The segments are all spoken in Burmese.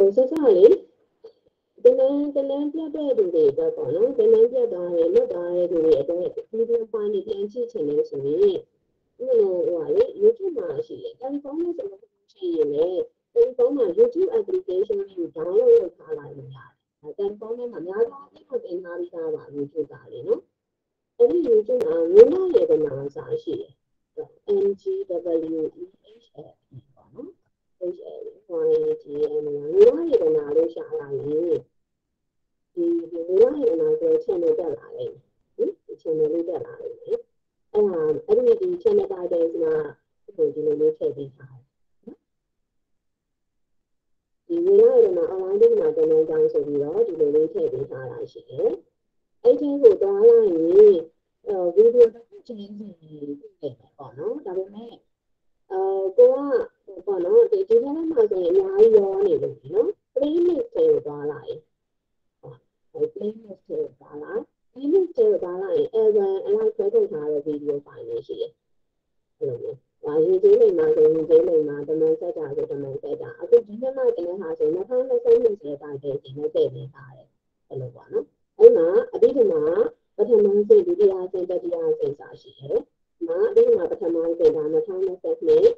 ဟိုဆက်စလေးတနန်းတနန်းပြတ်တဲ့သူတွေအတွက်ပေါ့နော်တနန်းပြတ်သွားတယ်လွတ်သွားတဲ့သူတွေအတွက်ဗီဒီယိုဖိုင်တွေပြန်ကြည့်ချင်လို့ဆိုရင်ဟိုဟိုလေ YouTube မှာရှိတယ်တယ်လီဖုန်းနဲ့ဆိုလို့ရှိရင်လည်းတယ်လီဖုန်းမှာ YouTube application ကို download လုပ်ထားလိုက်လို့ရတယ်။တယ်လီဖုန်းထဲမှာအများဆုံးအဖြစ်တင်ထားပြီးသားပါ YouTube ကလေနော်။အဲ့ဒီ YouTube မှာဝင်းလာရေကနာစာရှိတယ်။ NGWEHL ပေါ့နော်။ HL ဟို GM ဝင်းလာရေကနာလို့ရှာလိုက်ရင်ဒီဒီဝင်းလာရေကနာဆို channel တက်လာတယ်။ဟင်ဒီ channel လေးတက်လာတယ်လေ။အဲ့ဒါအဲ့ဒီဒီ channel title ကဟိုဒီလိုလေးထည့်ပေးထားတယ်ဒီဝေရရမှာ online တွေမှာတင်နေကြအောင်ဆိုပြီးတော့ဒီလိုလေးထည့်ပေးထားတာရှိတယ်။အဲ့ဒီကိုတွားလိုက်ရင်အဲဗီဒီယိုတစ်ခုချင်းစီတွေ့တယ်ပေါ့နော်။ဒါပေမဲ့ အဲကိုကပေါ့နော်ဒီဒီထဲမှာဆိုရင်အများကြီးရောနေလို့နော်။ playlist တွေကိုတွားလိုက်။ဟော playlist တွေကိုတွားလိုက်။ playlist တွေကိုတွားလိုက်ရင် album အလိုက်ဆွဲထုတ်ထားတဲ့ဗီဒီယိုဖိုင်တွေရှိတယ်။အဲ့လိုမျိုးဒါရေးသေးလိမ့်မှာဆိုရင်သေးလိမ့်မှာတမန်ဆက်တာဆိုတမန်ဆက်တာအခုဒီနေ့မှတင်တဲ့ဟာဆို2020ဆိုတဲ့တိုင်တဲ့ဒီနေ့တည့်နေထားတယ်အဲ့လိုပေါ့နော်အဲ့မှာအဘိဓမ္မာပထမစိတ်ဒုတိယစိတ်တတိယစိတ်စာရှိတယ်။ မှာအဘိဓမ္မာပထမစိတ်က2020နှစ်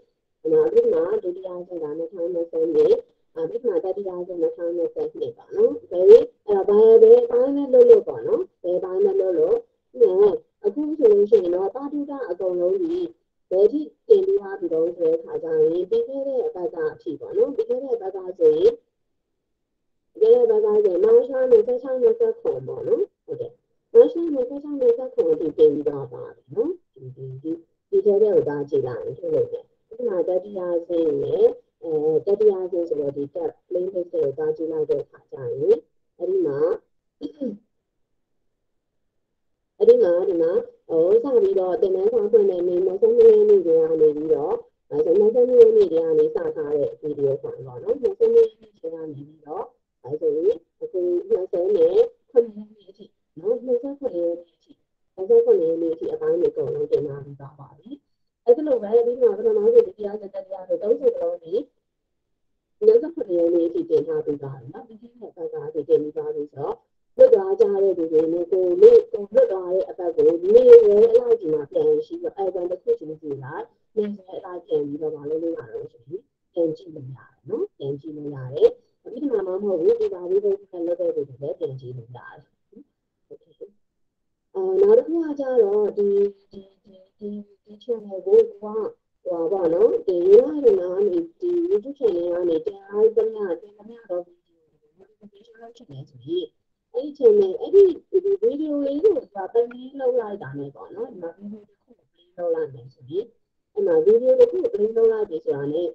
အနာအဘိဓမ္မာဒုတိယစိတ်က2020နှစ်အဘိဓမ္မာတတိယစိတ်2020နှစ်ပါနော်။ဒါအဲ့ဒါဘာပဲပိုင်းနဲ့လို့လို့ပေါ့နော်။ဘယ်ပိုင်းနဲ့လို့လို့အခုဆိုလို့ရှိရင်တော့တာတုကအကုန်လုံးကြီးဘယ်ထိတင်ပြီးသားပြီးတော့ဆိုတဲ့ခါကျရင်ပြီးခဲ့တဲ့အပတ်ကအထိပေါ့နော်ပြီးခဲ့တဲ့အပတ်ကဆိုရင်ပြီးခဲ့တဲ့အပတ်ကဆိုရင်မောင်ရှာနဲ့ဆက်ချောင်းနဲ့ဆက်ခွန်ပေါ့နော်ဟုတ်တယ်မောင်ရှာနဲ့ဆက်ချောင်းနဲ့ဆက်ခွန်ဒီတင်ပြီးသားပါပြီနော် ဒီဒီဒီဒီထဲတဲ့ဥဒါကြည့်လိုက်ရင်ထုတ်လို့ရတယ်ဒီမှာတတိယဆင်းနဲ့အဲတတိယဆင်းဆိုတော့ဒီ tab plain text ကိုဒါကြည့်လိုက်တဲ့အခါကျရင်အဲ့ဒီမှာအဲ့ဒီမှာဒီမှာဟိုစပြီးတော့တင်နန်းဆောင်ဖွင့်နေနေ22ရက်နေ့ကနေပြီးတော့အဲဆို22ရက်နေ့တည်းကနေစထားတဲ့ဗီဒီယိုဖိုင်ပေါ့နော်22ရက်နေ့တည်းကနေပြီးတော့အဲဆိုရင်အခု20နဲ့9ရက်နေ့အထိနော်29ရက်နေ့ အစိုးရကနေနေဒီအပိုင်းတွေအကုန်လုံးတင်လာပြီးသားပါပြီ။အဲဒီလိုပဲဒီမှာကျွန်တော်တို့တရားစက်တရားတွေ30ကျော်နေလက်စက်တွေနေဒီတင်ထားပြီးသားနော်။ဒီကိစ္စကဘာတွေတင်ပြီးသားလို့ဆိုတော့လွတ်သွားကြတဲ့လူတွေနဲ့ကိုလေးကိုလွတ်သွားတဲ့အပတ်ကိုနေဝဲအလိုက်ဒီမှာပြန်ရှိပြီးအဲဘန်တစ်ခုချင်းကြည့်လိုက်နေဝဲအလိုက်ပြန်ပြီးတော့မလုပ်လို့ရတော့ဆိုပြီးပြန်ကြည့်လို့ရတယ်နော်။ပြန်ကြည့်လို့ရတယ်။အပြီးဒီမှာမဟုတ်ဘူးဒီပါလေးပဲဆက်လုပ်တဲ့လူတွေလည်းပြန်ကြည့်လို့ရတယ်။ အာနောက်တစ်ခုကကြတော့ဒီဒီဒီဒီဒီ channel ကိုကဟိုပါနော်ဒီရရနာနေဒီ YouTube channel ကနေတရားသမျှတင်သမျှတော့ notification လုပ်ချင်တယ်ဆိုရင်အဲ့ဒီချိန်မှာအဲ့ဒီဒီဗီဒီယိုလေးကိုကပလင်းလောက်လိုက်တာနဲ့ပေါ့နော်ဒီမှာဗီဒီယိုတစ်ခုပလင်းလောက်လိုက်မယ်ဆိုရင်အဲ့မှာဗီဒီယိုတစ်ခုပလင်းလောက်လိုက်ပြီဆိုတာနဲ့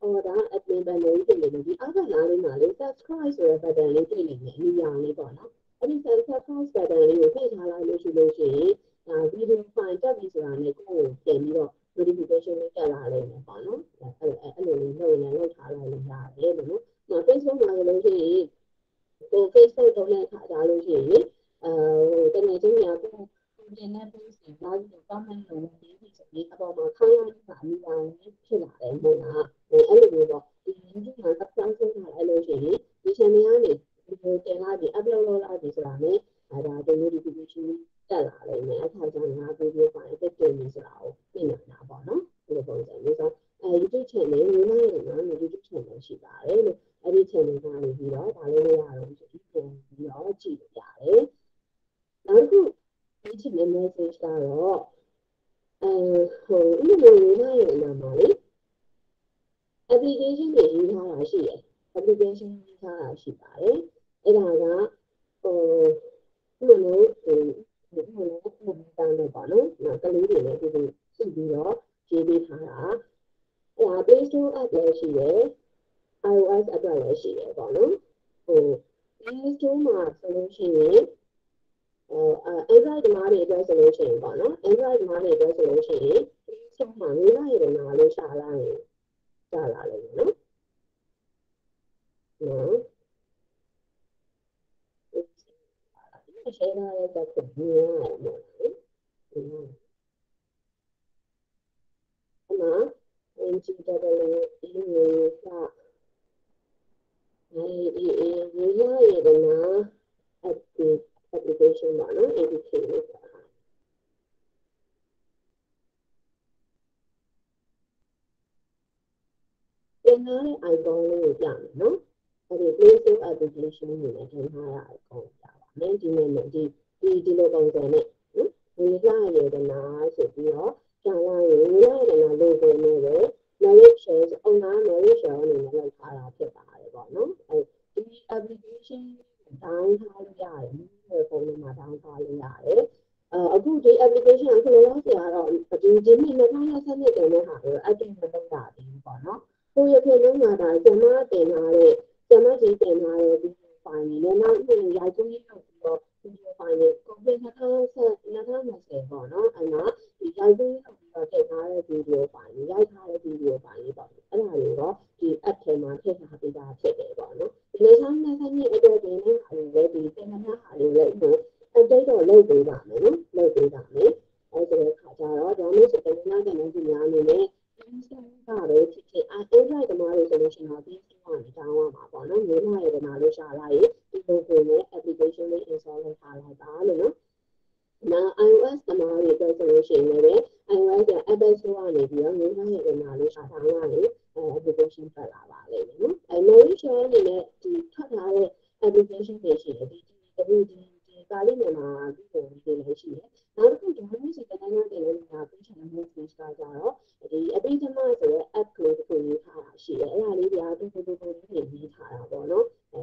ဟောဒါ admin panel ကြီးတင်နေပြီဒီအောက်ကနားလေးမှာလေ subscribe ဆိုတဲ့ button လေးတွေ့နေတယ်အနည်းငယ်လေးပေါ့နော် အဲ့ဒီ subscribe button လေးကိုထည့်ထားလိုက်လို့ရှိလို့ရှိရင်ဒါဗီဒီယို file တက်ပြီဆိုတာနဲ့ကိုယ်ကိုပြန်ပြီးတော့ notification လေးတက်လာလိမ့်မယ်ပေါ့နော်အဲ့အဲ့လိုလေးလုပ်ရင်လုပ်ထားလိုက်လို့ရတယ်လို့နော် Facebook မှာလို့ရှိရင်ဟို Facebook တုံးတဲ့အခါဒါလို့ရှိရင်အဲဟိုတကယ်ချင်းညာကိုပြင်တဲ့ post တွေဘာလို့ comment လုပ်နေပြီဆိုရင်အပေါ်မှာခိုင်းရတာအများကြီးဖြစ်လာတယ်မို့လားဟိုအဲ့လိုမျိုးပေါ့ဒီ YouTube မှာ subscribe လုပ်ထားလို့ရှိရင်ဒီ channel ကနေ ဒီတင်လာပြီး upload လုပ်လာပြီဆိုတာနဲ့အဲဒါဒီ notification တက်လာလိမ့်မယ်အခါကျရင်ငါ video file တက်တင်နေဆိုတာကိုသိနေတာပေါ့နော်ဒီလိုပုံစံမျိုးဆိုအဲ YouTube channel မျိုးနဲ့နော် YouTube channel ရှိပါတယ်လို့အဲ့ဒီ channel ကနေပြီးတော့ဒါလေးလေးရအောင်ဆိုပြီးပြန်ပြီးတော့ကြည့်လို့ရတယ်။နောက်တစ်ခုဒီ channel message ကတော့အဲဟိုဥပမာရေးထားရဲ့အနာမှာလေ application တွေရေးထားတာရှိတယ်။ application ရေးထားတာရှိပါတယ်။ အဲ့ဒါကဟိုဥပမာဟိုဒီလိုမျိုးပုံစံနဲ့ပေါ့နော်။နောက်ကလေးတွေလည်းဒီလိုရှိပြီးတော့ရေးပေးထားတာ။အဲ့ဒါ Play Store app လည်းရှိတယ်။ iOS အတွက်လည်းရှိတယ်ပေါ့နော်ဟို Play Store မှာဆိုလို့ရှိရင်ဟို Android ဓမ္မတွေအတွက်ဆိုလို့ရှိရင်ပေါ့နော် Android ဓမ္မတွေအတွက်ဆိုလို့ရှိရင် Play Store မှာမိဘရဲ့ဓမ္မလို့ရှာလိုက်ရင်ရှာလာလိမ့်မယ်နော်နော် ဒီရှယ်လာရတဲ့ပုံမြင်ရတယ်နော်အမ NGW email ကအဲဒီဒီရရရနာ application ပါနော် APK လို့ပြောတာတင်ထားတဲ့ icon လေးကိုပြမယ်နော်အဲဒီ Play Store application ကိုလည်းတင်ထားရ icon ပြပါ မယ်ဒီနေ့ဒီဒီဒီလိုပုံစံနဲ့နော်ဒီရရရနာဆိုပြီးတော့ကျောင်းရရရရနာ logo နဲ့ပဲ marriage share အုံနာ marriage share အနေနဲ့လောက်ထားတာဖြစ်ပါတယ်ပေါ့နော်အဲဒီ application တောင်းထားလို့ရတယ်ဒီဖုန်းထဲမှာတောင်းထားလို့ရတယ်အခုဒီ application ကိုလောဆရာတော့ဒီဒီနေ့2020တင်တဲ့ဟာကို active မလုပ်တာဘူးပေါ့နော်ကိုရဖြစ်လုံးလာတာကျမတင်ထားတဲ့ကျမကြီးတင်ထားတဲ့ ဒီဖိုင်လေးနဲ့နောက်နေ့ရိုက်ကူးရေးလုပ်ပြီးတော့ဒီဖိုင်လေး complete 2020ပေါ့နော်အဲ့မှာဒီရိုက်ကူးရေးလုပ်ပြီးတော့တင်ထားတဲ့ဗီဒီယိုဖိုင်ရိုက်ထားတဲ့ဗီဒီယိုဖိုင်လေးပေါ့အဲ့ဒါတွေတော့ဒီ app ထဲမှာထည့်ထားပေးတာဖြစ်တယ်ပေါ့နော်ဒီနေ့ဆောင်နေဆိုင်ရဲ့အတွက်ဒီနေ့ဟာလေးဒီတင်ထားတာလေးလည်းဒီ update တော့လုပ်ပေးပါမယ်နော်လုပ်ပေးပါမယ်အဲ့ဒါခါကြတော့ဒါမျိုးစတဲ့နားကနေဒီများအနေနဲ့ Instagram ကပဲဖြစ်ဖြစ် Android တမားလို့ဆိုလို့ရှိရင်တော့ဒီကနေတောင်းရမှာပေါ့နော်မျိုးလာရတဲ့နားလို့ရှာလိုက်ရင်ဒီ logo နဲ့ application လေး install လုပ်ထားလိုက်ပါလို့နော်နောက် iOS တမားတွေအတွက်ဆိုလို့ရှိရင်လည်း iOS က Apple Store ကနေပြီးတော့မျိုးလာရတဲ့နားလို့ရှာထားရရင် application ပတ်လာပါလိမ့်မယ်နော်အဲ Mary Share အနေနဲ့ဒီထွက်ထားတဲ့ application တွေရှိတယ်ဒီ WD ဒီ ကာလီမြန်မာဒီပုံတွေလည်းရှိတယ်နောက်တစ်ခုဒါမျိုးစီတိုင်းတိုင်းတင်လို့တာပေးချင်တဲ့ message ကကြတော့ဒီအပိဓမ္မဆိုတဲ့ app ကလေးတစ်ခုရေးထားတာရှိတယ်အဲ့ဒါလေးတွေကတူတူတူတူလေးရေးထားတာပေါ့နော်အဲ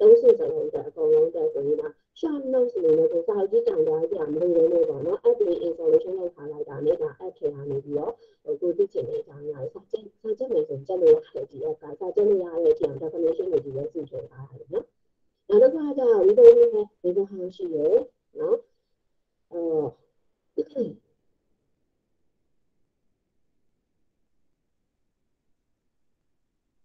သုံးစုစလုံးတဲ့အကုန်လုံးတက်ဆိုရင် short notes အနေနဲ့ကိုစာကြည့်ကြံသွားကြမလို့လည်းပေါ့နော် app လေး installation လုပ်ထားလိုက်တာနဲ့ဒါ app ထဲကနေပြီးတော့ကိုသိချင်တဲ့အကြောင်းအရာစာကြည့်စာကြည့်မယ်ဆိုကြက်လို့ရတယ်ဒီ app ကစာကြည့်လို့ရတဲ့အကြောင်း definition တွေဒီပဲစုထည့်ထားတယ်နော် နောက်တစ်ခါကျတော့ဒီလိုမျိုးနဲ့ဒီလိုဟောင်းရှိရယ်နော်အော်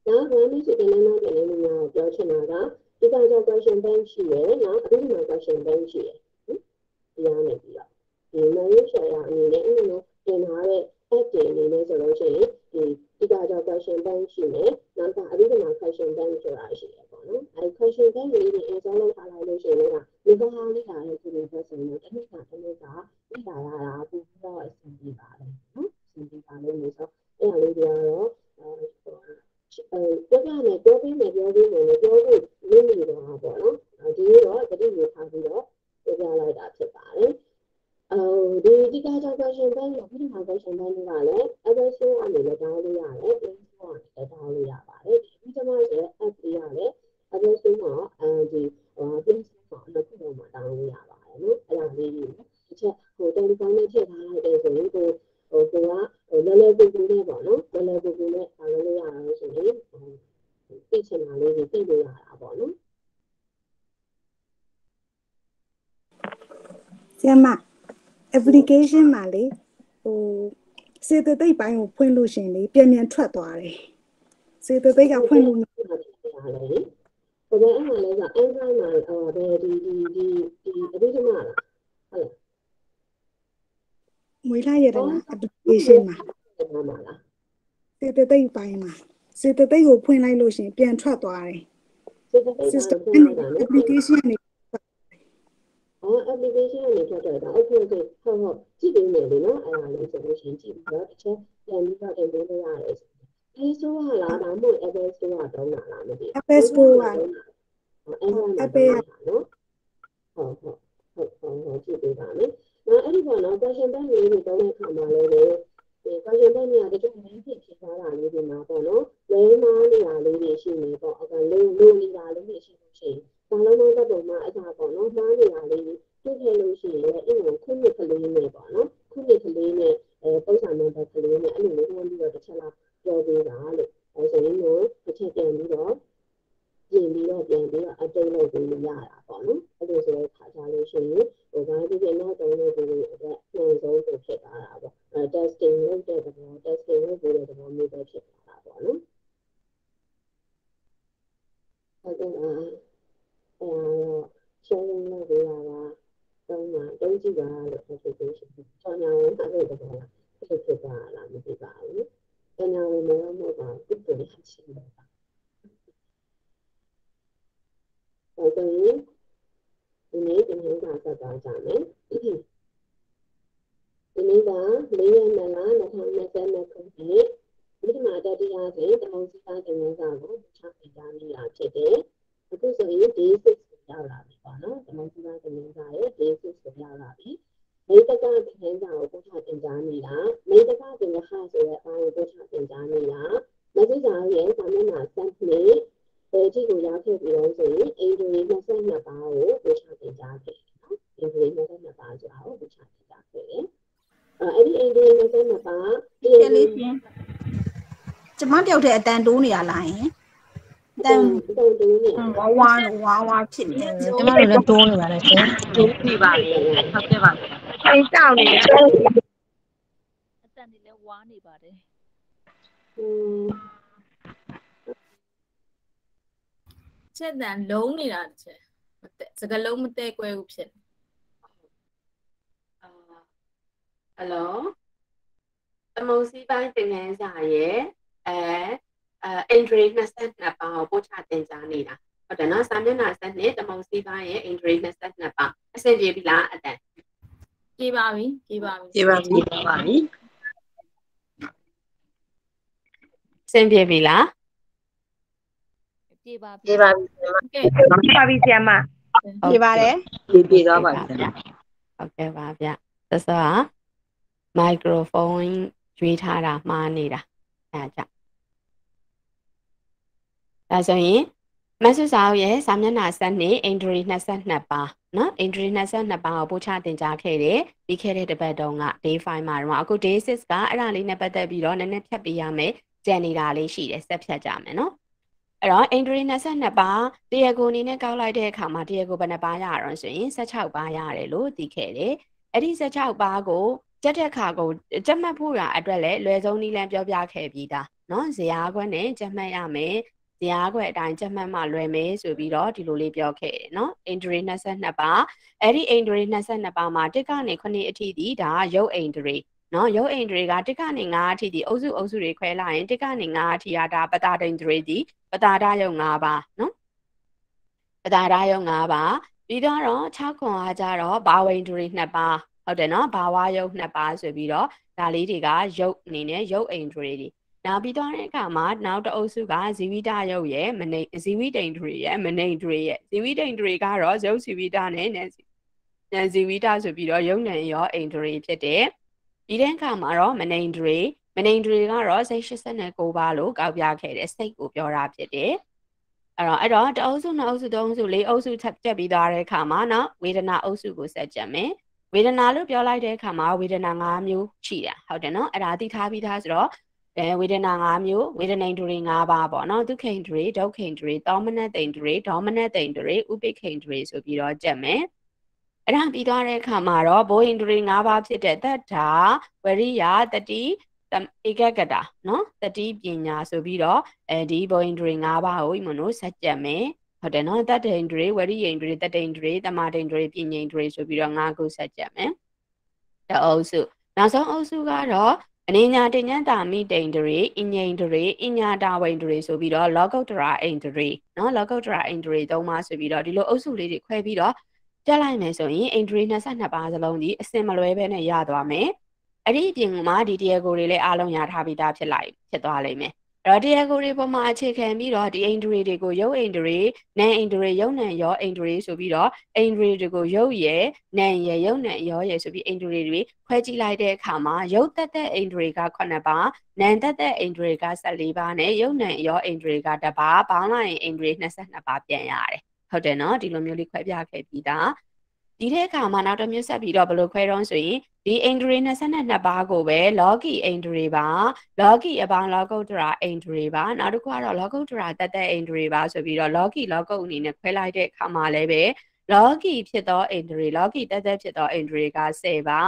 နောက်ဘာလို့ဒီလိုမျိုးတွေလည်းများပြောချင်တာကဒီကကြော question bank ရှိရယ်နော်အခုဒီမှာ question bank ရှိရယ်ဒီရနေပြီးတော့ဒီ marriage share အနေနဲ့အဲ့လိုတင်ထားတဲ့ app တွေအနေနဲ့ဆိုလို့ရှိရင်ဒီဒီကကြော question bank ရှိမယ်နောက်ကအပြီးတော့ question bank ဆိုတာရှိရယ်ပေါ့နော်အဲ question bank လေးတွေ install လုပ်ထားလိုက်လို့ရှိရင်လည်းဒီကောင်းလေးလာတဲ့ဒီလိုပဲဆိုရင်တစ်နှစ်ကတစ်နှစ်ကပြည်လာရတာပို့ပြီးတော့အဆင်ပြေပါတယ်နော်အဆင်ပြေပါလိမ့်မယ်ဆိုအဲ့ဒါလေးတွေကတော့အဲပြောပြမယ်ပြောပြီးမယ်ပြောပြီးမယ်ပြောဖို့လင်းနေတော့ပေါ့နော်ဒီတော့တတိယထားပြီးတော့ပြောပြလိုက်တာဖြစ်ပါတယ် အဲဒီဒီကကြော question bank ကိုပြီးတော့ question bank ကလည်း Apple Store အနေနဲ့ download လို့ရတယ် Play Store အနေနဲ့ download လို့ရပါတယ်ဒီဒီမှာရဲ့ app တွေရတယ် Apple Store မှာအဲဒီဟို Play Store မှာနှစ်ခုလုံးမှာ download လို့ရပါတယ်နော်အဲ့ဒါလေးကိုတစ်ချက်ဟိုတယ်လီဖုန်းနဲ့ထည့်ထားလိုက်တဲ့ဆိုရင်ကိုဟိုကဟိုလဲလဲပူပူနဲ့ပေါ့နော်လဲလဲပူပူနဲ့ download လို့ရတာလို့ဆိုရင်သိချင်တာလေးတွေသိလို့ရတာပေါ့နော်ဆရာမ application မှာလေဟိုစေတသိက်ပိုင်းကိုဖွင့်လို့ရှင်လေပြန်ပြန်ထွက်သွားတယ်စေတသိက်ကဖွင့်လို့မရဘူးဟိုဘယ်အဲ့မှာလဲဆို Android မှာအော်ဘယ်ဒီဒီဒီဒီအဘိဓမ္မာလားဟုတ်လားမွေးလာရတနာ application မှာဟုတ်ပါမလားစေတသိက်ပိုင်းမှာစေတသိက်ကိုဖွင့်လိုက်လို့ရှင်ပြန်ထွက်သွားတယ်စစ်စစ် system ကဖွင့်လိုက်တာနော် application နဲ့ အော် application ကနေထွက်တော့တာ okay okay ဟုတ်ဟုတ်ကြည့်ပေးမယ်လေနော်အဲ့ဒါလေးဆိုလို့ရှိရင်ကြည့်ပြီးတော့တစ်ချက်ပြန်ပြီးတော့တင်ပေးလို့ရတယ် Play Store ကလားဒါမှမဟုတ် Apple Store ကတုံးတာလားမသိဘူး Apple Store က Android မှာ Apple နော်ဟုတ်ဟုတ်ဟုတ်ဟုတ်ဟုတ်ကြည့်ပေးပါမယ်နော်အဲ့ဒီပေါ့နော် question bank လေးတွေတုံးတဲ့အခါမှာလည်းဒီ question bank တွေကတချို့မင်းဖြစ်ဖြစ်ထားတာလေးတွေမှာပေါ့နော်လဲမားနေတာလေးတွေရှိနေပေါ့အခါလေးလိုနေတာလေးတွေရှိလို့ရှိရင် ဘာလုံးလုံးတက်ပုံမှာအစားပေါ့နော်မှားနေတာလေးတွေတွေ့ခဲ့လို့ရှိရင်လည်းအဲ့လိုခုနှစ်ကလေးနဲ့ပေါ့နော်ခုနှစ်ကလေးနဲ့အဲပုံစံနံပါတ်ကလေးနဲ့အဲ့လိုမျိုးဝင်ပြီးတော့တစ်ချက်လောက်ပြောပေးတာလို့အဲဆိုရင်တော့တစ်ချက်ပြန်ပြီးတော့ပြင်ပြီးတော့ပြန်ပြီးတော့ update လုပ်ပေးလို့ရတာပေါ့နော်အဲ့လိုဆိုတဲ့ခါကြလို့ရှိရင်ဟိုဘာဖြစ်ဖြစ်နောက်တော့လို့ဒီလိုအတွက်ပြန်ဆုံးကိုဖြစ်သွားတာပေါ့အဲ testing လုပ်တဲ့သဘော testing လုပ်ပြီးတဲ့သဘောမျိုးပဲဖြစ်သွားတာပေါ့နော်ဟုတ်ကဲ့ပါ အဲတော့ sharing လုပ်ပေးတာကတော့မှတုံးကြည့်ပါလို့ application ဆောင်းညာဝင်ထားတဲ့သဘောလားဖြစ်ဖြစ်သွားလားမသိပါဘူး။ဆောင်းညာဝင်မလို့မဟုတ်ပါဘူး။ဒီလိုရှိနေတာဆိုရင်ဒီနေ့သင်ခန်းစာဆက်သွားကြမယ်ဒီနေ့က၄ရက်နေ့လ2022ခုနှစ်ဒီမှာတတိယဆိုတမုံစီးသားသင်ခန်းစာကိုချပေးကြနေတာဖြစ်တယ် အခုဆိုရင် day 6ကိုရောက်လာပြီပေါ့နော်တမုံစီးသားသင်ခန်းစာရဲ့ day 6ကိုရောက်လာပြီမိတ္တကသင်ခန်းစာကိုပို့ချတင်ကြားနေတာမိတ္တကသင်္ကဟဆိုတဲ့အပိုင်းကိုပို့ချတင်ကြားနေတာမသိစာရဲ့စာမျက်နှာ7နှစ်အဲကြည့်ကိုရောက်ခဲ့ပြီးတော့ဆိုရင်အင်ဂျင်22ပါးကိုပို့ချတင်ကြားခဲ့တယ်နော်အင်ဂျင်22ပါးဆိုတာကိုပို့ချတင်ကြားခဲ့တယ်အဲ့ဒီအင်ဂျင်22ပါးဒီကျလေးရှင်ကျမတယောက်တည်းအတန်တိုးနေရလားယင်အ တန်တုံတူနေဝါဝါဝါဝါဖြစ်နေတယ်ကျမတို့လည်းတိုးနေပါတယ်ရှင်တိုးနေပါလေဟုတ်ကဲ့ပါအိမ်တောက်နေတယ်အတန်တွေလည်းဝါနေပါတယ်อืมချက်တန်လုံးနေတာတစ်ချက်မတက်စကလုံးမတဲကွဲဘူးဖြစ်နေအာဟယ်လိုအမုံစီပိုင်းတင်ငန်းစာရဲ့အဲ အဲ entry 22ပါးကိုပို့ချတင်ကြားနေတာဟုတ်တယ်နော်စာမျက်နှာ7နှစ်တမုံစီပိုင်းရဲ့ entry 22ပါးအဆင်ပြေပြီလားအတန်ပြေးပါပြီပြေးပါပြီပြေပါပြီပါပြီအဆင်ပြေပြီလားပြေပါပြီကဲပါပြီဆီယမပြပါတယ်ပြေပြေသွားပါပြီဟုတ်ကဲ့ပါဗျသစကမိုက်ခရိုဖုန်းရွေးထားတာမှားနေတာအဲဒါကြောင့် ဒါဆိုရင်မဆုစာအုပ်ရဲ့စာမျက်နှာ7နှစ် entry 22ပါနော် entry 22ပါကိုပို့ချတင်ကြားခဲ့တယ်ပြီးခဲ့တဲ့တစ်ပတ်တုန်းက day 5မှာတော့အခု day 6ကအဲ့ဒါလေးနဲ့ပတ်သက်ပြီးတော့နည်းနည်းဖြတ်ပေးရမယ်ကြံနေတာလေးရှိတယ်ဆက်ဖြတ်ကြမယ်နော်အဲ့တော့ entry 22ပါတရားကိုအနေနဲ့ကောက်လိုက်တဲ့အခါမှာတရားကိုဘယ်နှပါရအောင်ဆိုရင်16ပါရတယ်လို့သိခဲ့တယ်အဲ့ဒီ16ပါကိုကြက်တဲ့ခါကိုကြက်မှတ်ဖို့ရအတွက်လည်းလွယ်ဆုံးနည်းလမ်းပြောပြခဲ့ပြီးသားနော်ဇရာခွက်နဲ့ကြက်မှတ်ရမယ် ဇရာခွက်အတိုင်းကြက်မှတ်မှလွယ်မယ်ဆိုပြီးတော့ဒီလိုလေးပြောခဲ့တယ်နော် entry 22ပါအဲ့ဒီ entry 22ပါမှာတစ်ကနေ9အထိဒီဒါရုပ် entry နော်ရုပ် entry ကတစ်ကနေ9အထိဒီအုပ်စုအုပ်စုတွေခွဲလိုက်ရင်တစ်ကနေ9အထိကဒါပတာ entry ဒီပတာဒရုပ်5ပါနော်ပတာဒရုပ်5ပါပြီးတော့6ခွန်အားကြတော့ဘာဝ entry 2ပါဟုတ်တယ်နော်ဘာဝရုပ်2ပါဆိုပြီးတော့ဒါလေးတွေကရုပ်အနေနဲ့ရုပ် entry တွေ နောက်ပြီးတော့တဲ့အခါမှာနောက်တစ်အုပ်စုကဇီဝိတရုပ်ရဲ့မနေဇီဝိတိန်တွေရဲ့မနေတွေရဲ့ဇီဝိတိန်တွေကတော့ရုပ်ဇီဝိတနဲ့နန်နန်ဇီဝိတဆိုပြီးတော့ရုပ်နံရောအိန်တွေဖြစ်တယ်ဒီတဲ့အခါမှာတော့မနေတွေမနေတွေကတော့စိတ်89ပါလို့ကောက်ပြခဲ့တယ်စိတ်ကိုပြောတာဖြစ်တယ်အဲ့တော့အဲ့တော့တအုပ်စုနှစ်အုပ်စုသုံးအုပ်စုလေးအုပ်စုချက်တက်ပြီးသွားတဲ့အခါမှာနော်ဝေဒနာအုပ်စုကိုဆက်ကြမယ်ဝေဒနာလို့ပြောလိုက်တဲ့အခါမှာဝေဒနာ၅မျိုးရှိတာဟုတ်တယ်နော်အဲ့ဒါသိထားပြီးသားဆိုတော့ အဲဝေဒနာ၅မျိုးဝေဒနိန်တွေ၅ပါးပေါ့နော်ဒုက္ခိန်တွေဒုက္ခိန်တွေသောမနတိန်တွေဒေါမနတိန်တွေဥပိခိန်တွေဆိုပြီးတော့ကြက်မယ်အဲ့ဒါပြီးသွားတဲ့အခါမှာတော့ဘိုးဟိန်တွေ၅ပါးဖြစ်တဲ့တတ္ထာဝရိယတတိဧကကတာနော်တတိပညာဆိုပြီးတော့အဲဒီဘိုးဟိန်တွေ၅ပါးကိုမလို့ဆက်ကြက်မယ်ဟုတ်တယ်နော်တတ္တိန်တွေဝရိယိန်တွေတတ္တိန်တွေတမာတိန်တွေပညာတွေဆိုပြီးတော့၅ခုဆက်ကြက်မယ်တအုပ်စုနောက်ဆုံးအုပ်စုကတော့ အနေညာတင်ညံတာမိတိန်တွေအငိန်တွေအညာတာဝိန်တွေဆိုပြီးတော့လောကုတ္တရာအိန်တွေနော်လောကုတ္တရာအိန်တွေသုံးပါဆိုပြီးတော့ဒီလိုအုပ်စုလေးတွေခွဲပြီးတော့ပြလိုက်မယ်ဆိုရင်အိန်တွေ22ပါးစလုံးဒီအစင်မလွဲဘဲနဲ့ရသွားမယ်အဲ့ဒီအပြင်မှာဒီတရားကိုတွေလည်းအားလုံးရထားပြီးသားဖြစ်လိုက်ဖြစ်သွားလိမ့်မယ်အဲ့ တော့တရားကိုတွေပေါ်မှာအခြေခံပြီးတော့ဒီအိန်တွေတွေကိုရုပ်အိန်တွေနန်အိန်တွေရုပ်နန်ရောအိန်တွေဆိုပြီးတော့အိန်တွေတွေကိုရုပ်ရယ်နန်ရယ်ရုပ်နန်ရောရယ်ဆိုပြီးအိန်တွေတွေခွဲကြည့်လိုက်တဲ့အခါမှာရုပ်သက်သက်အိန်တွေက9ပါးနန်သက်သက်အိန်တွေက14ပါးနဲ့ရုပ်နန်ရောအိန်တွေက1ပါးပေါင်းလိုက်ရင်အိန်တွေ22ပါးပြန်ရတယ်ဟုတ်တယ်နော်ဒီလိုမျိုးလေးခွဲပြခဲ့ပြီးသား ဒီတဲ့အခါမှာနောက်တစ်မျိုးဆက်ပြီးတော့ဘယ်လိုခွဲတော့ဆိုရင်ဒီအိန္ဒြေ22ပါးကိုပဲလောကီအိန္ဒြေပါလောကီအပေါင်းလောကုတ္တရာအိန္ဒြေပါနောက်တစ်ခုကတော့လောကုတ္တရာတသက်အိန္ဒြေပါဆိုပြီးတော့လောကီလောကုတ်အနေနဲ့ခွဲလိုက်တဲ့အခါမှာလည်းပဲလောကီဖြစ်သောအိန္ဒြေလောကီတသက်ဖြစ်သောအိန္ဒြေက10ပါ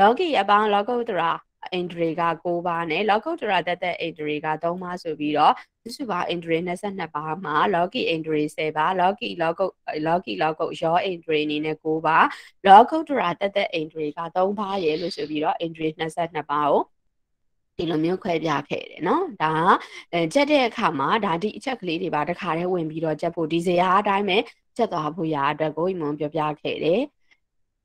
လောကီအပေါင်းလောကုတ္တရာ အိန္ဒြေက9ပါးနဲ့လောကုတ္တရာတသက်အိန္ဒြေက3ပါးဆိုပြီးတော့စုစုပေါင်းအိန္ဒြေ22ပါးမှာလောကီအိန္ဒြေ10ပါးလောကီလောကုတ်လောကီလောကုတ်ရောအိန္ဒြေအနေနဲ့9ပါးလောကုတ္တရာတသက်အိန္ဒြေက3ပါးရဲ့လို့ဆိုပြီးတော့အိန္ဒြေ22ပါးကိုဒီလိုမျိုးခွဲပြခဲ့တယ်เนาะဒါကအဲချက်တဲ့အခါမှာဒါဒီအချက်ကလေးတွေပါတခါတည်းဝင်ပြီးတော့ချက်ဖို့ဒီဇရာအတိုင်းပဲ ချက်သွားဖို့ရာအတွက်ကိုမွန်ပြောပြခဲ့တယ်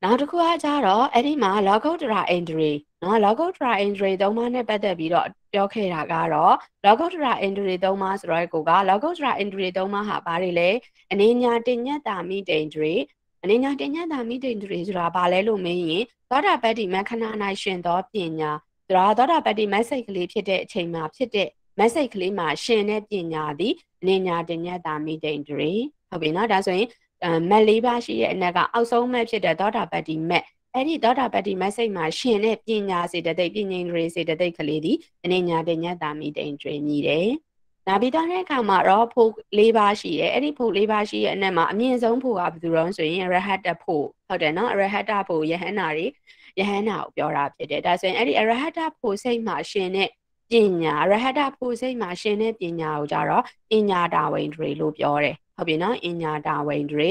နောက်တစ်ခုကကြတော့အဲ့ဒီမှာ Logotra injury နော် Logotra injury သုံးပါးနဲ့ပတ်သက်ပြီးတော့ပြောခဲ့တာကတော့ Logotra injury သုံးပါးဆိုတော့ကိုက Logotra injury သုံးပါးဟာဘာတွေလဲအနေညာတင်ညက်တာမိ injury အနေညာတင်ညက်တာမိ injury ဆိုတာဘာလဲလို့မင်းရင်သောတာပတ္တိမခဏနိုင်ရှင်သောပညာဒါသောတာပတ္တိမက်ဆေ့ကလေးဖြစ်တဲ့အချိန်မှာဖြစ်တဲ့မက်ဆေ့ကလေးမှာရှင်တဲ့ပညာသည်အနေညာတင်ညက်တာမိ injury ဟုတ်ပြီနော်ဒါဆိုရင် မက်လေးပါးရှိတဲ့အနက်ကအောက်ဆုံးမက်ဖြစ်တဲ့သောတာပတ္တိမက်အဲ့ဒီသောတာပတ္တိမက်စိတ်မှာရှင်တဲ့ပညာစေတသိက်ပညာတွေစေတသိက်ကလေးဒီအနေညာတင်ညတ်တာမိတိန်ကျွေးမြည်တယ်။နာပြီးတော့တဲ့အခါမှာတော့ဖို့၄ပါးရှိတယ်။အဲ့ဒီဖို့၄ပါးရှိရဲ့အနက်မှာအမြင့်ဆုံးဖို့ကဘယ်သူတော့ဆိုရင်ရဟတ်တဖို့ဟုတ်တယ်နော်ရဟတ်တဖို့ယဟန္တာတွေယဟန္တာကိုပြောတာဖြစ်တယ်။ဒါဆိုရင်အဲ့ဒီရဟတ်တဖို့စိတ်မှာရှင်တဲ့ပညာရဟတဖို့စိတ်မှာရှင်တဲ့ပညာကိုကြတော့အညာတာဝိန္ဒြေလို့ပြောတယ် ဟုတ်ပြီနော်အညာတာဝိန္ဒြေ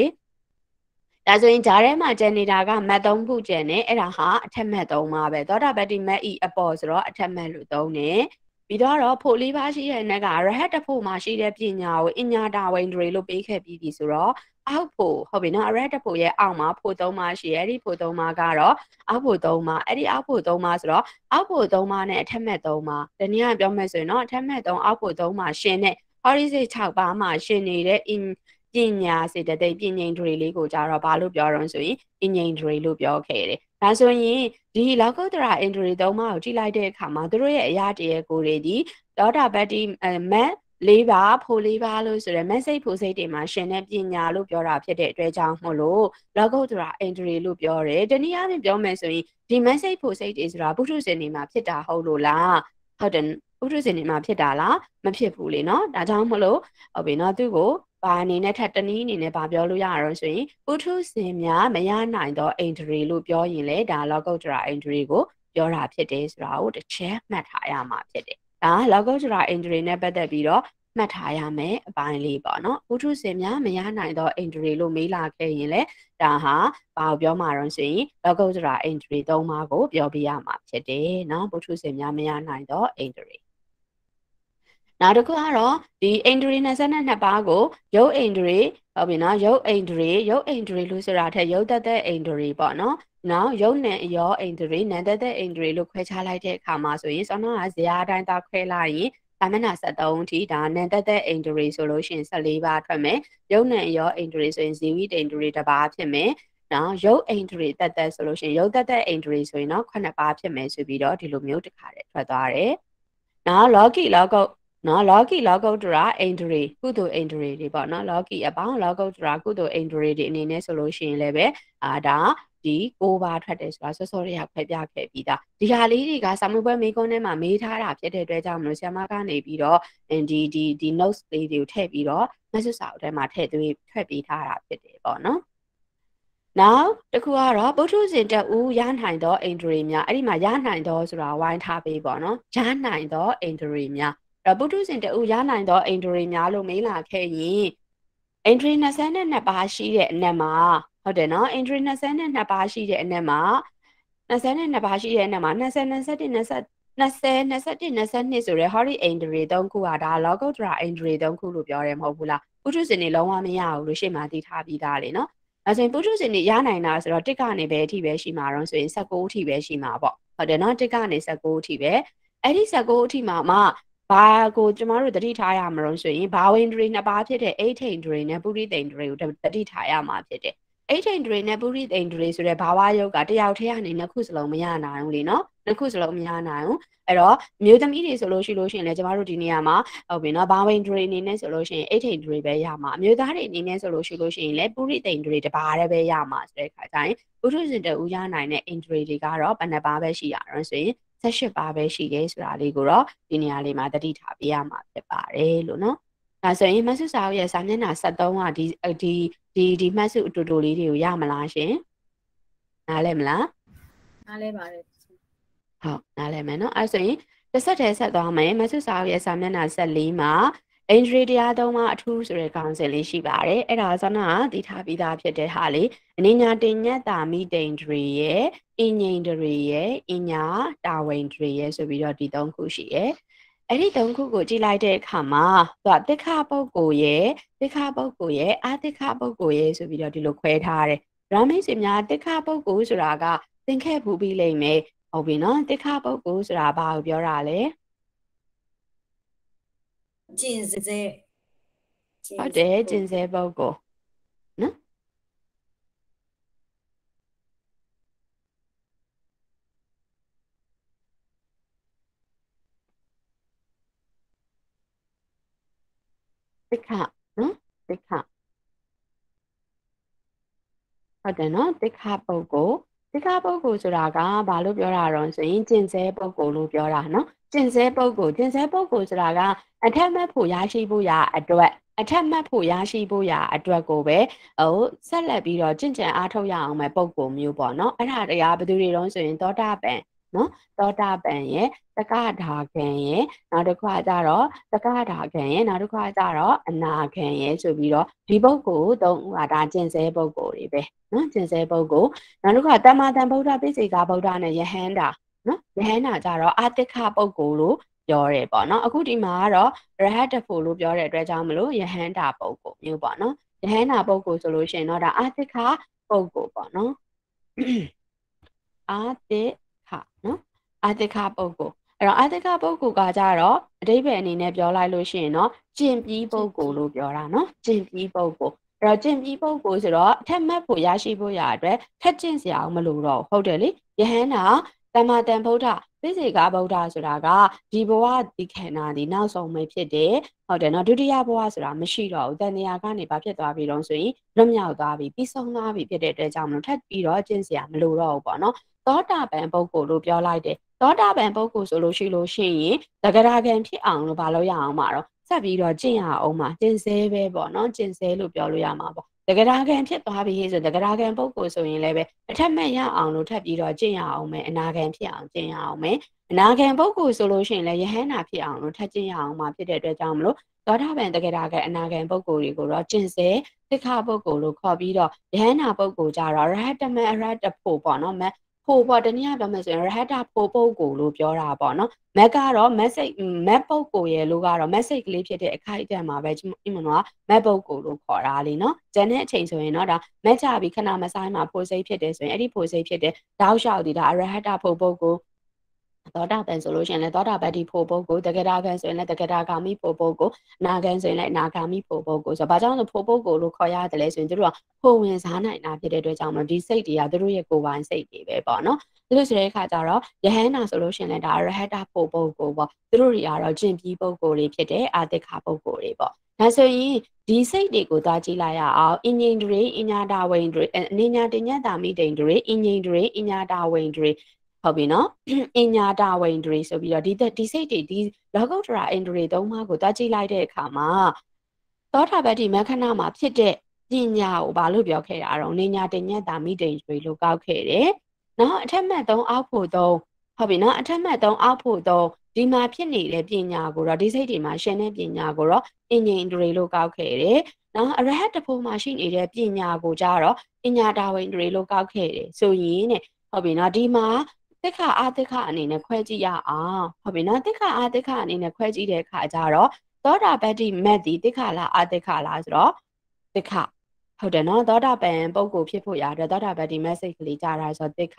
ဒါဆိုရင်ဂျားထဲမှာကျန်နေတာကမတ်သုံးခုကျန်နေအဲ့ဒါဟာအထက်မတ်သုံးပါပဲသောတာပတ္တိမတ်ဤအပေါ်ဆိုတော့အထက်မတ်လို့သုံးတယ်ပြီးတော့ဖို့လေးပါးရှိတဲ့နက်ကရဟတ်တဖို့မှာရှိတဲ့ပညာကိုအညာတာဝိန္ဒြေလို့ပေးခဲ့ပြီးပြီဆိုတော့အောက်ဖို့ဟုတ်ပြီနော်ရဟတ်တဖို့ရဲ့အောက်မှာဖို့သုံးပါရှိရဲ့အဲ့ဒီဖို့သုံးပါကတော့အောက်ဖို့သုံးပါအဲ့ဒီအောက်ဖို့သုံးပါဆိုတော့အောက်ဖို့သုံးပါနဲ့အထက်မတ်သုံးပါတနည်းအားပြောမယ်ဆိုရင်တော့အထက်မတ်သုံးအောက်ဖို့သုံးပါရှင်း တဲ့ horizon 6ပါးမှာရှင်းနေတဲ့ in ပညာစေတသိက်ပညာဒရီလေးကိုကြတော့ဘာလို့ပြောတော့ဆိုရင်ပညာဒရီလို့ပြောခဲ့တယ်။ဒါဆိုရင်ဒီလောကုတ္တရာအင်ဒရီသုံးပါးကိုကြည့်လိုက်တဲ့အခါမှာတို့ရဲ့အရာတရေကိုတွေဒီဒေါတာဘတ်တီမက်လေးပါဖိုလေးပါလို့ဆိုရယ် message ဖိုစိတ်တွေမှာရှင်တဲ့ပညာလို့ပြောတာဖြစ်တဲ့အတွက်ကြောင့်မို့လို့လောကုတ္တရာ entry လို့ပြောတယ်။တနည်းအားဖြင့်ပြောမယ်ဆိုရင်ဒီ message ဖိုစိတ်တွေဆိုတာပုထုဇဉ်တွေမှာဖြစ်တာဟုတ်လို့လား။ဟုတ်တယ် ပုထုဇဉ်တွေမှာဖြစ်တာလားမဖြစ်ဘူးလေနော်။ဒါကြောင့်မလို့ဟုတ်ပြီနော်သူ့ကိုဘာအနေနဲ့ထပ်တနည်းအနေနဲ့ဗာပြောလို့ရအောင်ဆိုရင်ပုထုဇဉ်များမရနိုင်သော entry လို့ပြောရင်လေဒါ logotra entry ကိုပြောတာဖြစ်တယ်ဆိုတာကိုတစ်ချက်မှတ်ထားရမှာဖြစ်တယ်။ဒါ logotra entry နဲ့ပတ်သက်ပြီးတော့မှတ်ထားရမယ်အပိုင်းလေးပေါ့နော်ပုထုဇဉ်များမရနိုင်သော entry လို့မေးလာခဲ့ရင်လေဒါဟာဘာကိုပြောမှာတော့ဆိုရင် logotra entry သုံးပါးကိုပြောပြရမှာဖြစ်တယ်နော်ပုထုဇဉ်များမရနိုင်သော entry နောက်တစ်ခုကတော့ဒီအိန္ဒြေ22ပါးကိုရုပ်အိန္ဒြေဟုတ်ပြီနော်ရုပ်အိန္ဒြေရုပ်အိန္ဒြေလို့ဆိုတာထက်ရုပ်သက်သက်အိန္ဒြေပေါ့နော်နောက်ရုပ်နဲ့ရောအိန္ဒြေနာသက်သက်အိန္ဒြေလို့ခွဲခြားလိုက်တဲ့အခါမှာဆိုရင်စောနကဇရာအတိုင်းသာခွဲလိုက်ရင်သာမဏ73အထိဒါနန်သက်သက်အိန္ဒြေဆိုလို့ရှိရင်14ပါးထွက်မယ်ရုပ်နဲ့ရောအိန္ဒြေဆိုရင်ဇီဝိအိန္ဒြေတစ်ပါးဖြစ်မယ်နော်ရုပ်အိန္ဒြေတက်တက်ဆိုလို့ရှိရင်ရုပ်တက်တက်အိန္ဒြေဆိုရင်တော့9ပါးဖြစ်မယ်ဆိုပြီးတော့ဒီလိုမျိုးတစ်ခါတည်းထွက်သွားတယ်။နောက်လောကီလောကုတ် နော်လောကီလောကုတ္တရာအိန္ဒြေကုသိုလ်အိန္ဒြေတွေပေါ့နော်လောကီအပေါင်းလောကုတ္တရာကုသိုလ်အိန္ဒြေတွေအနေနဲ့ဆိုလို့ရှိရင်လည်းပဲအာဒါဒီကိုးပါထွက်တယ်ဆိုတာစောစောရရခွဲပြခဲ့ပြီးသားဒီဟာလေးတွေကစာမှုပွဲမေးခွန်းထဲမှာမေးထားတာဖြစ်တဲ့အတွက်ကြောင့်မလို့ဆရာမကနေပြီးတော့ဒီဒီဒီ notes လေးတွေကိုထည့်ပြီးတော့ message စာအုပ်ထဲမှာထည့်သွင်းထွက်ပေးထားတာဖြစ်တယ်ပေါ့နော်နောက်တစ်ခုကတော့ပုထုဇဉ်တဦးရနိုင်သောအိန္ဒြေများအဲ့ဒီမှာရနိုင်သောဆိုတာဝိုင်းထားပေးပေါ့နော်ရနိုင်သောအိန္ဒြေများ ပုထုဇဉ်တဦးရနိုင်သောအိန္ဒြေများလို့မေးလာခဲ့ရင်အိန္ဒြေ22ပါးရှိတဲ့အနက်မှာဟုတ်တယ်နော်အိန္ဒြေ22ပါးရှိတဲ့အနက်မှာ22ပါးရှိတဲ့အနက်မှာ20 21 20 20 21 22ဆိုရဲဟောဒီအိန္ဒြေ3ခုကဒါလောကုတ္တရာအိန္ဒြေ3ခုလို့ပြောတယ်မဟုတ်ဘူးလားပုထုဇဉ်တွေလုံးဝမရဘူးလို့ရှေ့မှာသိထားပြီးသားလေနော်အဲဆိုရင်ပုထုဇဉ်တွေရနိုင်တာဆိုတော့တစ်ကနေပဲအထိပဲရှိမှာတော့ဆိုရင်19အထိပဲရှိမှာပေါ့ဟုတ်တယ်နော်တစ်ကနေ19အထိပဲအဲ့ဒီ19အထိမှာမှ ဘာကိုကျမတို့တတိထားရမှာလို့ဆိုရင်ဘာဝင်ဒရီနှစ်ပါးဖြစ်တဲ့အိထိန်ဒရီနဲ့ပုရိသိန်ဒရီကိုတတိထားရမှာဖြစ်တယ်အိထိန်ဒရီနဲ့ပုရိသိန်ဒရီဆိုတဲ့ဘာဝယုတ်ကတယောက်တည်းကနေနှစ်ခုစလုံးမရနိုင်ဘူးလေနော်နှစ်ခုစလုံးမရနိုင်ဘူးအဲ့တော့မျိုးသမီးတွေဆိုလို့ရှိလို့ရှိရင်လည်းကျမတို့ဒီနေရာမှာဟုတ်ပြီနော်ဘာဝင်ဒရီအနေနဲ့ဆိုလို့ရှိရင်အိထိန်ဒရီပဲရမှာအမျိုးသားတွေအနေနဲ့ဆိုလို့ရှိလို့ရှိရင်လည်းပုရိသိန်ဒရီတပါးတည်းပဲရမှာဆိုတဲ့ခါကျရင်ပုထုဇဉ်တဦးရနိုင်တဲ့အင်ဒရီတွေကတော့ဘယ်နှပါးပဲရှိရအောင်ဆိုရင် 18ပါးပဲရှိတယ်ဆိုတာလေးကိုတော့ဒီနေရာလေးမှာတတိထားပေးရမှာဖြစ်ပါတယ်လို့နော်ဒါဆိုရင်မဆုစာအုပ်ရဲ့စာမျက်နှာ73ကဒီဒီဒီဒီမှတ်စုအတူတူလေးတွေကိုရမလားရှင်နားလဲမလားနားလဲပါတယ်ဟုတ်နားလဲမယ်နော်အဲဆိုရင်တစ်ဆက်တည်းဆက်သွားမယ်မဆုစာအုပ်ရဲ့စာမျက်နှာ74မှာ အင်ဒရီတရားသုံးပါအထူးဆိုတဲ့ခေါင်းစဉ်လေးရှိပါတယ်အဲ့ဒါဇောနာတည်ထားပြီးသားဖြစ်တဲ့ဟာလေးအနိညာတင်ညက်တာမိတိန်ဒရီရဲ့အင်ငိန်ဒရီရဲ့အညာတာဝိန်ဒရီရဲ့ဆိုပြီးတော့ဒီသုံးခုရှိရဲ့အဲ့ဒီသုံးခုကိုကြည့်လိုက်တဲ့အခါမှာသူကတိခပုဂ္ဂိုလ်ရဲ့တိခပုဂ္ဂိုလ်ရဲ့အာတိခပုဂ္ဂိုလ်ရဲ့ဆိုပြီးတော့ဒီလိုခွဲထားတယ်။ရာမိတ်ဆွေများတိခပုဂ္ဂိုလ်ဆိုတာကသင်ခဲ့ဘူးပြီးလိမ့်မယ်။ဟုတ်ပြီနော်တိခပုဂ္ဂိုလ်ဆိုတာဘာကိုပြောတာလဲ ကျင်စဲ။ဟုတ်တယ်ကျင်စဲပုဂ္ဂိုလ်နော်တိခနော်တိခဟုတ်တယ်နော်တိခပုဂ္ဂိုလ် တိခပုဂ္ဂိုလ်ဆိုတာကဘာလို့ပြောတာတော့ဆိုရင်ကျင်စဲပုဂ္ဂိုလ်လို့ပြောတာနော်ကျင်စဲပုဂ္ဂိုလ်ကျင်စဲပုဂ္ဂိုလ်ဆိုတာကအထက်မှတ်ဖို့ရရှိဖို့ရအတွက်အထက်မှတ်ဖို့ရရှိဖို့ရအတွက်ကိုပဲဟိုဆက်လက်ပြီးတော့ကျင့်ကြံအားထုတ်ရအောင်မဲ့ပုံကိုမျိုးပေါ့နော်အဲ့ဒါတရားဘယ်သူတွေတုံးဆိုရင်သောတာပန် နော်သောတာပန်ရဲ့တက္ကဒါခံရဲ့နောက်တစ်ခါကျတော့တက္ကဒါခံရဲ့နောက်တစ်ခါကျတော့အနာခံရဲ့ဆိုပြီးတော့ဒီပုဂ္ဂိုလ်သုံးခုကဒါကျင့်စဲပုဂ္ဂိုလ်တွေပဲနော်ကျင့်စဲပုဂ္ဂိုလ်နောက်တစ်ခါတမ္မာတန်ဗုဒ္ဓပိစိကဗုဒ္ဓနဲ့ယဟန္တာနော်ယဟန္တာကျတော့အာတိခပုဂ္ဂိုလ်လို့ပြောတယ်ပေါ့နော်အခုဒီမှာကတော့ရဟတ်တဖို့လို့ပြောတဲ့အတွက်ကြောင့်မလို့ယဟန္တာပုဂ္ဂိုလ်မျိုးပေါ့နော်ယဟန္တာပုဂ္ဂိုလ်ဆိုလို့ရှိရင်တော့ဒါအာတိခပုဂ္ဂိုလ်ပေါ့နော်အာတိ ခနော်အာတိခပုဂ္ဂိုလ်အဲ့တော့အာတိခပုဂ္ဂိုလ်ကကြတော့အတိပ္ပယ်အနေနဲ့ပြောလိုက်လို့ရှိရင်တော့ကျင့်ပြီးပုဂ္ဂိုလ်လို့ပြောတာနော်ကျင့်ပြီးပုဂ္ဂိုလ်အဲ့တော့ကျင့်ပြီးပုဂ္ဂိုလ်ဆိုတော့အထက်မှတ်ဖို့ရရှိဖို့ရအတွက်ထက်ကျင့်စရာမလိုတော့ဟုတ်တယ်လေယဟန္တာ တမ္မာတန်ဗုဒ္ဓသိစေကဗုဒ္ဓဆိုတာကဒီဘဝဒီခန္ဓာဒီနောက်ဆုံးပဲဖြစ်တယ်ဟုတ်တယ်နော်ဒုတိယဘဝဆိုတာမရှိတော့ဘူးတဏှာကနေဘာဖြစ်သွားပြီတော့ဆိုရင်လွတ်မြောက်သွားပြီပြီးဆုံးသွားပြီဖြစ်တဲ့အတွက်ကြောင့်မလို့ထပ်ပြီးတော့ကျင့်စရာမလိုတော့ဘူးပေါ့နော်သောတာပန်ပုဂ္ဂိုလ်လို့ပြောလိုက်တယ်သောတာပန်ပုဂ္ဂိုလ်ဆိုလို့ရှိလို့ရှိရင်တဂရကံဖြစ်အောင်လို့ဘာလို့ရအောင်မှာတော့ဆက်ပြီးတော့ကျင့်ရအောင်မှာကျင့်စဲပဲပေါ့နော်ကျင့်စဲလို့ပြောလို့ရမှာပေါ့ တဂရကံဖြစ်သွားပြီဆိုတဂရကံပုဂ္ဂိုလ်ဆိုရင်လည်းပဲအထက်မှတ်ရအောင်လို့ထပ်ပြီးတော့ကျင့်ရအောင်မယ်အနာကံဖြစ်အောင်ကျင့်ရအောင်မယ်အနာဂံပုဂ္ဂိုလ်ဆိုလို့ရှိရင်လည်းယဟန္တာဖြစ်အောင်လို့ထပ်ကျင့်ရအောင်မှာဖြစ်တဲ့အတွက်ကြောင့်မလို့သောတာပန်တကယ်တာကအနာဂံပုဂ္ဂိုလ်တွေကိုတော့ကျင့်စေသစ္ခပုဂ္ဂိုလ်လို့ခေါ်ပြီးတော့ယဟန္တာပုဂ္ဂိုလ်ကြတော့ရဟတမအရဟတဖို့ပေါ့နော်မ ဖို့ပေါ့တနည်းပြောမယ်ဆိုရင်ရဟတဖို့ပုဂ္ဂိုလ်လို့ပြောတာပေါ့နော်မက်ကတော့ message မက်ပုဂ္ဂိုလ်ရဲ့လို့ကတော့ message ကလေးဖြစ်တဲ့အခိုက်အတန့်မှာပဲဒီမနော်မက်ပုဂ္ဂိုလ်လို့ခေါ်တာလေနော်ဂျန်တဲ့အချိန်ဆိုရင်တော့ဒါမက်ကြပြီးခဏမဆိုင်မှာဖို့စိတ်ဖြစ်တယ်ဆိုရင်အဲ့ဒီဖို့စိတ်ဖြစ်တဲ့တောက်လျှောက်ဒီဒါအရဟတဖို့ပုဂ္ဂိုလ် သောတာပန်ဆိုလို့ရှိရင်လည်းသောတာပတ္တိဖို့ပုဂ္ဂိုလ်တက္ကရာကံဆိုရင်လည်းတက္ကရာဂါမိဖို့ပုဂ္ဂိုလ်နာကံဆိုရင်လည်းနာဂါမိဖို့ပုဂ္ဂိုလ်ဆိုတော့ဘာကြောင့်လဲဖို့ပုဂ္ဂိုလ်လို့ခေါ်ရတယ်လဲဆိုရင်တို့ကဖို့ဝင်စားနိုင်တာဖြစ်တဲ့အတွက်ကြောင့်မလို့ဒီစိတ်တွေကတို့ရဲ့ကိုယ်ပိုင်စိတ်တွေပဲပေါ့နော်ဒီလိုဆိုတဲ့အခါကျတော့ယဟန္တာဆိုလို့ရှိရင်လည်းဒါရဟတဖို့ပုဂ္ဂိုလ်ပေါ့တို့တွေကတော့ကျင့်ပြီးပုဂ္ဂိုလ်တွေဖြစ်တဲ့အာတိခပုဂ္ဂိုလ်တွေပေါ့ဒါဆိုရင်ဒီစိတ်တွေကိုသွားကြည့်လိုက်ရအောင်အင်ဂျင်တွေအညာတာဝိန်တွေအနေညာတင်ညတာမိတိန်တွေအင်ဂျင်တွေအညာတာဝိန်တွေ ဟုတ်ပြီနော်အညာတာဝိန်တွေဆိုပြီးတော့ဒီဒီစိတ်တွေဒီလောကုတ္တရာအင်ဒရီသုံးပါးကိုသွားကြည့်လိုက်တဲ့အခါမှာသောတာပတ္တိမခဏမှာဖြစ်တဲ့ပညာကိုဘာလို့ပြောခဲ့တာတော့နေညာတင်ညတာမိတိန်တွေလို့ကောက်ခဲ့တယ်နော်အထက်မှတ်3အောက်ဖို့3ဟုတ်ပြီနော်အထက်မှတ်3အောက်ဖို့3ဒီမှာဖြစ်နေတဲ့ပညာကိုတော့ဒီစိတ်တွေမှာရှင်တဲ့ပညာကိုတော့အင်ဂျင်ဒရီလို့ကောက်ခဲ့တယ်နော်အရဟတ်တဖို့မှာရှိနေတဲ့ပညာကိုကြတော့ပညာတာဝန်ဒရီလို့ကောက်ခဲ့တယ်ဆိုရင်တဲ့ဟုတ်ပြီနော်ဒီမှာ တိခအာတိခအနေနဲ့ခွဲကြည့်ရအောင်ဟုတ်ပြီနော်တိခအာတိခအနေနဲ့ခွဲကြည့်တဲ့အခါကျတော့သောတာပတ္တိမက်ဒီတိခလားအာတိခလားဆိုတော့တိခဟုတ်တယ်နော်သောတာပန်ပုံကိုဖြစ်ဖို့ရတဲ့သောတာပတ္တိ message ကလေးကြားတာဆိုတိခ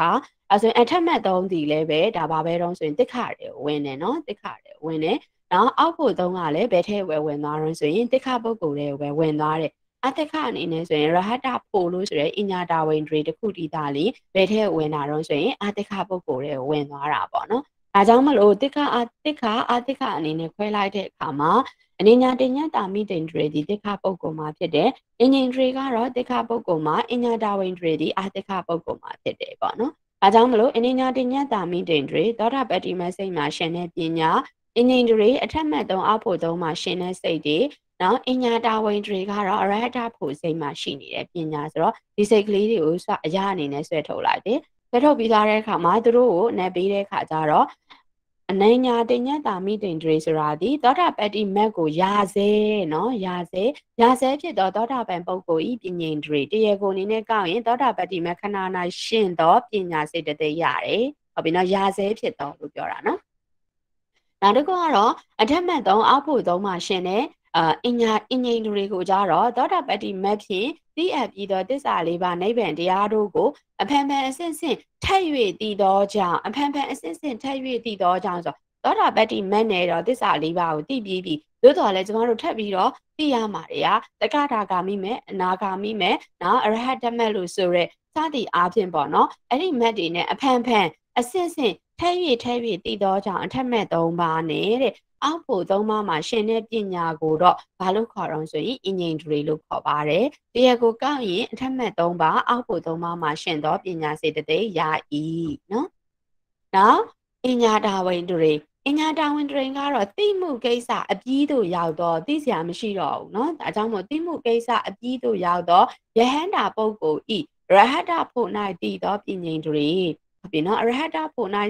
အဲဆိုရင်အထက်မှတ်သုံးဒီလည်းပဲဒါပါပဲတော့ဆိုရင်တိခတယ်ဝင်တယ်နော်တိခတယ်ဝင်တယ်နော်အောက်ဖို့သုံးကလည်းဘယ်ထဲဝယ်ဝင်သွားတော့ဆိုရင်တိခပုဂ္ဂိုလ်တွေပဲဝင်သွားတယ် အတ္တခအနေနဲ့ဆိုရင်ရဟတဖို့လို့ဆိုရဲအညာတာဝင်တွေတခုတည်တာလီဘယ်ထဲဝင်တာတော့ဆိုရင်အတ္တခပုဂ္ဂိုလ်တွေဝင်သွားတာပေါ့နော်ဒါကြောင့်မလို့တိခအတိခအတိခအနေနဲ့ခွဲလိုက်တဲ့အခါမှာအနေညာတင်ညတာမိတင်တွေဒီတိခပုဂ္ဂိုလ်မှာဖြစ်တယ်အင်ဂျင်တွေကတော့တိခပုဂ္ဂိုလ်မှာအညာတာဝင်တွေဒီအတိခပုဂ္ဂိုလ်မှာဖြစ်တယ်ပေါ့နော်အဲကြောင့်မလို့အနေညာတင်ညတာမိတင်တွေသောတာပတ္တိမစိတ်မှာရှင်တဲ့ပညာအင်ဂျင်တွေအထက်မှတ်သုံးအောက်ဖို့သုံးမှာရှင်တဲ့စိတ်တွေ နော်အညာတာဝင်တွေကတော့အရဟတဖို့စိတ်မှာရှိနေတဲ့ပညာဆိုတော့ဒီစိတ်ကလေးတွေကိုစအရာအနေနဲ့ဆွဲထုတ်လိုက်တယ်ဆွဲထုတ်ပြီးသားတဲ့အခါမှာသူတို့ကိုနယ်ပေးတဲ့အခါကျတော့အနညာတင်ညတာမိတင်တွေဆိုတာဒီသောတာပတ္တိမက်ကိုယာစေနော်ယာစေယာစေဖြစ်တော့သောတာပန်ပုဂ္ဂိုလ်ဤပညာတွေတရေကိုအနေနဲ့ကောက်ရင်သောတာပတ္တိမက်ခဏနာရှင်တော့ပညာစိတ်တသိရတယ်ဟုတ်ပြီနော်ယာစေဖြစ်တော့လို့ပြောတာနော်နောက်တစ်ခုကတော့အထက်မှတ်3အောက်ဖို့3မှာရှင်တဲ့ အာအညာအင်ဂျင်တွေကိုကြတော့သောတာပတ္တိမတ်ဖြင့်သိအပ်ပြီးသောတစ္ဆာလေးပါးနိဗ္ဗာန်တရားတို့ကိုအဖန်ဖန်အစစ်စစ်ထက်၍တည်သောကြောင့်အဖန်ဖန်အစစ်စစ်ထက်၍တည်သောကြောင့်ဆိုသောတာပတ္တိမတ်နဲ့တော့တစ္ဆာလေးပါးကိုတည်ပြီးပြီသို့တော်လည်းကျမတို့ထပ်ပြီးတော့သိရမှာတွေကတက္ကတာဂါမိမဲ့အနာဂါမိမဲ့နော်အရဟတမတ်လို့ဆိုရဲစသည်အားဖြင့်ပေါ့နော်အဲ့ဒီမတ်တွေနဲ့အဖန်ဖန်အစစ်စစ်ထဲ၍ထဲ၍တည်သောကြောင့်အထက်မဲ့၃ပါးနဲ့တဲ့ အောက်ဖို့သုံးပါးမှာရှင်တဲ့ပညာကိုတော့ဘာလို့ခေါ်တော့ဆိုရင် engineering လို့ခေါ်ပါတယ်။တရားကိုကောက်ရင်အထက်မဲ့၃ပါးအောက်ဖို့သုံးပါးမှာရှင်သောပညာစေတသိက်ရ၏နော်။နောက်အညာတာဝန်တွေအညာတာဝန်တွေကတော့သိမှုကိစ္စအပြီးသို့ရောက်တော့သိစရာမရှိတော့ဘူးနော်။ဒါကြောင့်မို့သိမှုကိစ္စအပြီးသို့ရောက်တော့ယဟန္တာပုဂ္ဂိုလ်ဤရဟတဖို့၌တည်သောပညာတွေဟုတ်ပြီနော်အရဟတဖို့၌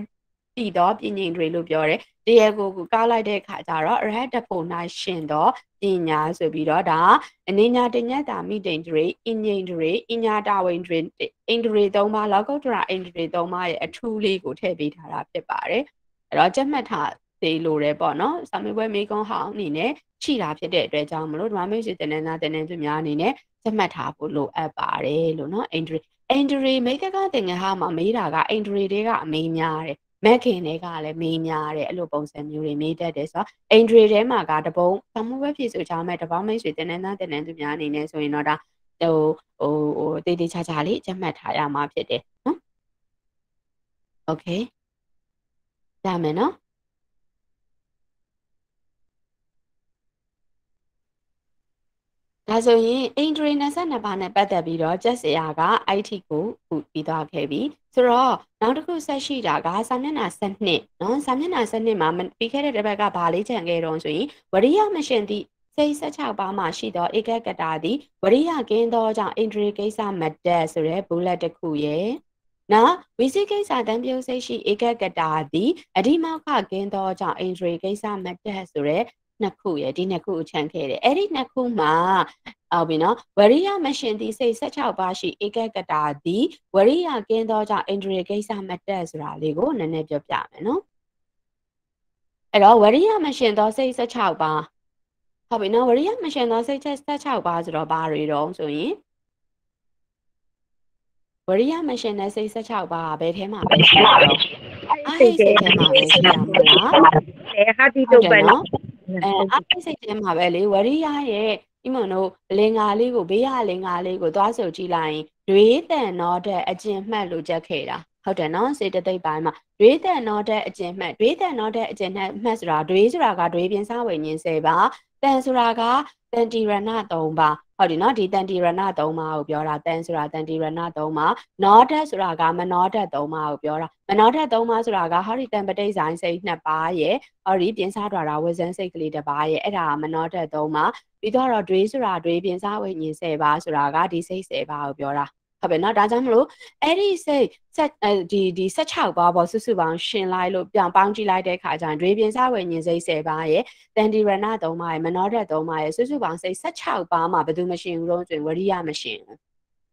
တည်သောပညာတွေလို့ပြောတယ်တရားကိုကိုကောက်လိုက်တဲ့အခါကျတော့အရဟတဖို့၌ရှင်သောပညာဆိုပြီးတော့ဒါအနေညာတညတ်တာမိတိန်တွေအင်ញိန်တွေအညာတာဝင်တွေအင်္ဂရေ၃ပါးလောကုတ္တရာအင်္ဂရေ၃ပါးရဲ့အထူးလေးကိုထည့်ပေးထားတာဖြစ်ပါတယ်အဲ့တော့ကြက်မှတ်ထားသေးလို့ရပေါ့နော်စာမေးပွဲမေးခွန်းဟောင်းအနေနဲ့ရှိတာဖြစ်တဲ့အတွက်ကြောင့်မလို့ဓမ္မမိတ်ဆွေတနင်္လာတနင်္သူများအနေနဲ့ကြက်မှတ်ထားဖို့လိုအပ်ပါတယ်လို့နော်အင်္ဂရေအင်္ဂရီမိတ်ကကတင်ငါမှာမေးတာကအင်္ဂရီတွေကအမေးများတယ် မက်ခင်တွေကလည်းမေးများတယ်အဲ့လိုပုံစံမျိုးတွေမေးတတ်တယ်ဆိုတော့အင်္ဂရီထဲမှာကတပုံသမဝက်ဖြစ်ဆိုချောင်းမဲ့တပေါင်းမိတ်ဆွေတင်နန်းသားတင်နန်းသူများအနေနဲ့ဆိုရင်တော့ဒါဟိုဟိုဟိုတေးသေးချာချာလေးချက်မှတ်ထားရမှာဖြစ်တယ်နော်โอเคဒါမယ်နော် ။ဒါဆိုရင်အင်ဒရီ22ပါးနဲ့ပတ်သက်ပြီးတော့ကျက်စရာက IT ကိုခုပြီးသွားခဲ့ပြီ။ဆိုတော့နောက်တစ်ခုဆက်ရှိတာကစာမျက်နှာ7နော်စာမျက်နှာ7မှာပြီးခဲ့တဲ့တစ်ပတ်ကဗာလေးချန်ခဲ့တော့ဆိုရင်ဝရိယမရှင်သည့်စိတ်16ပါးမှရှိသောဧကကတာသည်ဝရိယကင်းသောကြောင့်အင်ဒရီကိစ္စမတက်ဆိုတဲ့ဘူလက်တစ်ခုရဲ့နော်ဝိသိကိစ္စတံပြုတ်စိတ်ရှိဧကကတာသည်အဓိမောက္ခကင်းသောကြောင့်အင်ဒရီကိစ္စမတက်ဆိုတဲ့ နှစ်ခုရယ်ဒီနှစ်ခုကိုခြံခဲ့တယ်အဲ့ဒီနှစ်ခုမှာအော်ပြီနော်ဝရိယမရှင်သည်စိတ်16ပါးရှိဧကကတာသည်ဝရိယကင်းသောကြောင့်အင်ဒရီကိစ္စမတက်ဆိုတာလေးကိုနည်းနည်းပြောပြမယ်နော်အဲ့တော့ဝရိယမရှင်သောစိတ်16ပါးဟုတ်ပြီနော်ဝရိယမရှင်သောစိတ်16ပါးဆိုတော့ဘာတွေတော့ဆိုရင်ဝရိယမရှင်တဲ့စိတ်16ပါးဘယ်ထဲမှာပဲရှိတော့အဲ့ဒီစိတ်ထဲမှာပဲရှိရမှာလားလေဟာတီတုတ်ပဲနော် အဲအားစိတ်စိတ်ထဲမှာပဲလေဝရိယရဲ့ဒီမုံတို့လင်္ကာလေးကိုဘေးရလင်္ကာလေးကိုသွားဆိုကြည့်လိုက်ရင်ဒွေးတန်တော့တဲ့အကျင့်မှတ်လို့ချက်ခဲ့တာဟုတ်တယ်နော်စေတသိက်ပိုင်းမှာဒွေးတန်တော့တဲ့အကျင့်မှတ်ဒွေးတန်တော့တဲ့အကျင့်မှတ်ဆိုတာဒွေးဆိုတာကဒွေးပြင်းစားဝိညာဉ်10ပါ တန်ဆိုတာကတန်တီရဏ3ပါဟုတ်တယ်နော်ဒီတန်တီရဏ3ပါကိုပြောတာတန်ဆိုတာတန်တီရဏ3ပါနောဓာတ်ဆိုတာကမနောဓာတ်3ပါကိုပြောတာမနောဓာတ်3ပါဆိုတာကဟောဒီတန်ပဋိဆိုင်စိတ်2ပါရဲ့ဟောဒီပြင်စားထွာတာဝဇန်စိတ်ကလေးတစ်ပါရဲ့အဲ့ဒါမနောဓာတ်3ပါပြီးတော့ဒွေးဆိုတာဒွေးပြင်စားဝိညာဉ်10ပါဆိုတာကဒီစိတ်10ပါကိုပြောတာ ဟုတ်ပြီเนาะဒါကြောင့်မလို့အဲ့ဒီစိတ်ဆက်ဒီဒီ16ပါးပေါ့စုစုပေါင်းရှင်လိုက်လို့ပြန်ပေါင်းကြည့်လိုက်တဲ့အခါကျရင်ဒွေပြင်စားဝယ်ညင်စိတ်10ပါးရဲ့တန်တီရဏ3ပါးရဲ့မနောဓာတ်3ပါးရဲ့စုစုပေါင်းစိတ်16ပါးမှာဘယ်သူမရှင်ဘူးတော့ဆိုရင်ဝရိယမရှင်ဘူး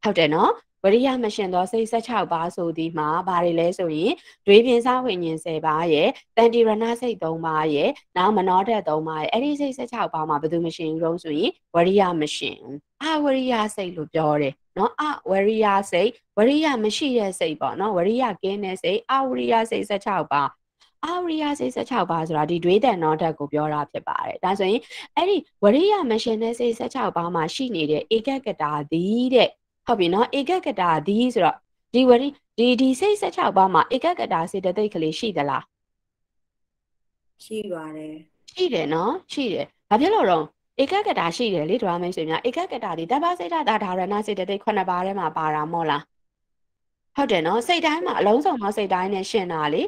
ဟုတ်တယ်နော်ဝရိယမရှင်သောစိတ်16ပါးဆိုဒီမှာဘာတွေလဲဆိုရင်ဒွေပြင်စားဝိညာဉ်10ပါးရဲ့တန်တီရဏစိတ်3ပါးရဲ့နောက်မနောဓာတ်3ပါးရဲ့အဲ့ဒီစိတ်16ပါးမှာဘယ်သူမရှင်ဘူးတော့ဆိုရင်ဝရိယမရှင်အာဝရိယစိတ်လို့ပြောတယ် နော်အဝရိယစိတ်ဝရိယမရှိတဲ့စိတ်ပေါ့နော်ဝရိယကင်းတဲ့စိတ်အဝရိယစိတ်16ပါးအဝရိယစိတ်16ပါးဆိုတာဒီဒွေးတန်နောဓာတ်ကိုပြောတာဖြစ်ပါတယ်ဒါဆိုရင်အဲ့ဒီဝရိယမရှင်တဲ့စိတ်16ပါးမှာရှိနေတဲ့ဧကကတာသည်တဲ့ဟုတ်ပြီနော်ဧကကတာသည်ဆိုတော့ဒီဝရိဒီဒီစိတ်16ပါးမှာဧကကတာစေတသိက်ကလေးရှိသလားရှိပါတယ်ရှိတယ်နော်ရှိတယ်ဘာဖြစ်လို့တော့ ဧကကတာရှိတယ်လေဒရာမိတ်ဆွေများဧကကတာဒီတပ္ပစိတ်တာဒါရဏစေတသိက်ခုနှစ်ပါးထဲမှာပါတာမို့လားဟုတ်တယ်နော်စိတ်တိုင်းမှာအလုံးစုံသောစိတ်တိုင်းနဲ့ရှင်းတာလေ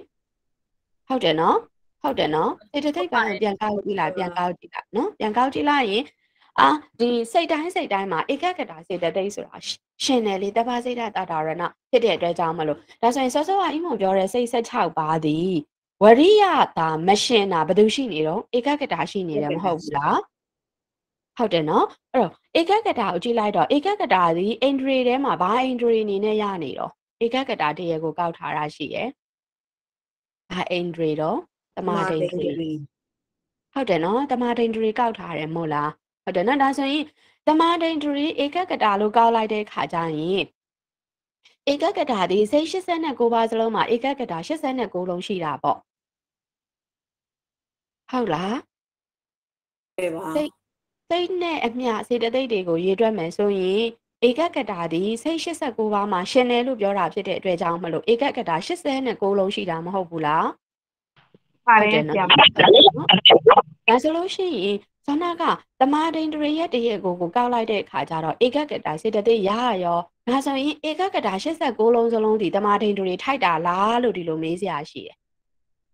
ဟုတ်တယ်နော်ဟုတ်တယ်နော်စေတသိက်ပိုင်းပြန်ကောက်ကြည့်လိုက်ပြန်ကောက်ကြည့်လိုက်နော်ပြန်ကောက်ကြည့်လိုက်ရင်အာဒီစိတ်တိုင်းစိတ်တိုင်းမှာဧကကတာစေတသိက်ဆိုတာရှင်တယ်လေတပ္ပစိတ်တာဒါရဏဖြစ်တဲ့အတွက်ကြောင့်မလို့ဒါဆိုရင်စောစောကအင်းမပြောတဲ့စိတ်16ပါးသည်ဝရိယတာမရှင်တာဘယ်သူရှိနေတော့ဧကကတာရှိနေတယ်မဟုတ်ဘူးလား ဟုတ်တယ်နော်အဲ့တော့ဧကကတာကိုကြည့်လိုက်တော့ဧကကတာသည်အင်ဒရီထဲမှာဘာအင်ဒရီအနေနဲ့ရနေတော့ဧကကတာတရေကိုကောက်ထားတာရှိရယ်ဘာအင်ဒရီတော့တမာဒိန်ဒရီဟုတ်တယ်နော်တမာဒိန်ဒရီကောက်ထားတယ်မို့လားဟုတ်တယ်နော်ဒါဆိုရင်တမာဒိန်ဒရီဧကကတာလို့ကောက်လိုက်တဲ့ခါကျရင်ဧကကတာဒီစိတ်89ပါးစလုံးမှာဧကကတာ89လုံးရှိတာပေါ့ဟုတ်လားပဲပါစိတ် စိတ်နဲ့အမျှစေတသိက်တွေကိုရေတွက်မယ်ဆိုရင်ဧကကတာဒီစိတ်89ပါးမှာရှင်တယ်လို့ပြောတာဖြစ်တဲ့အတွက်ကြောင့်မလို့ဧကကတာ89လုံးရှိတာမဟုတ်ဘူးလားပါတယ်ဆရာမဒါဆိုလို့ရှိရင်ဇောနာကတမာဒိန်တရရဲ့တရက်ကိုကိုကောက်လိုက်တဲ့အခါကျတော့ဧကကတာစေတသိက်ရရရောဒါဆိုရင်ဧကကတာ89လုံးစလုံးဒီတမာဒိန်တရထိုက်တာလားလို့ဒီလိုမေးစရာရှိတယ်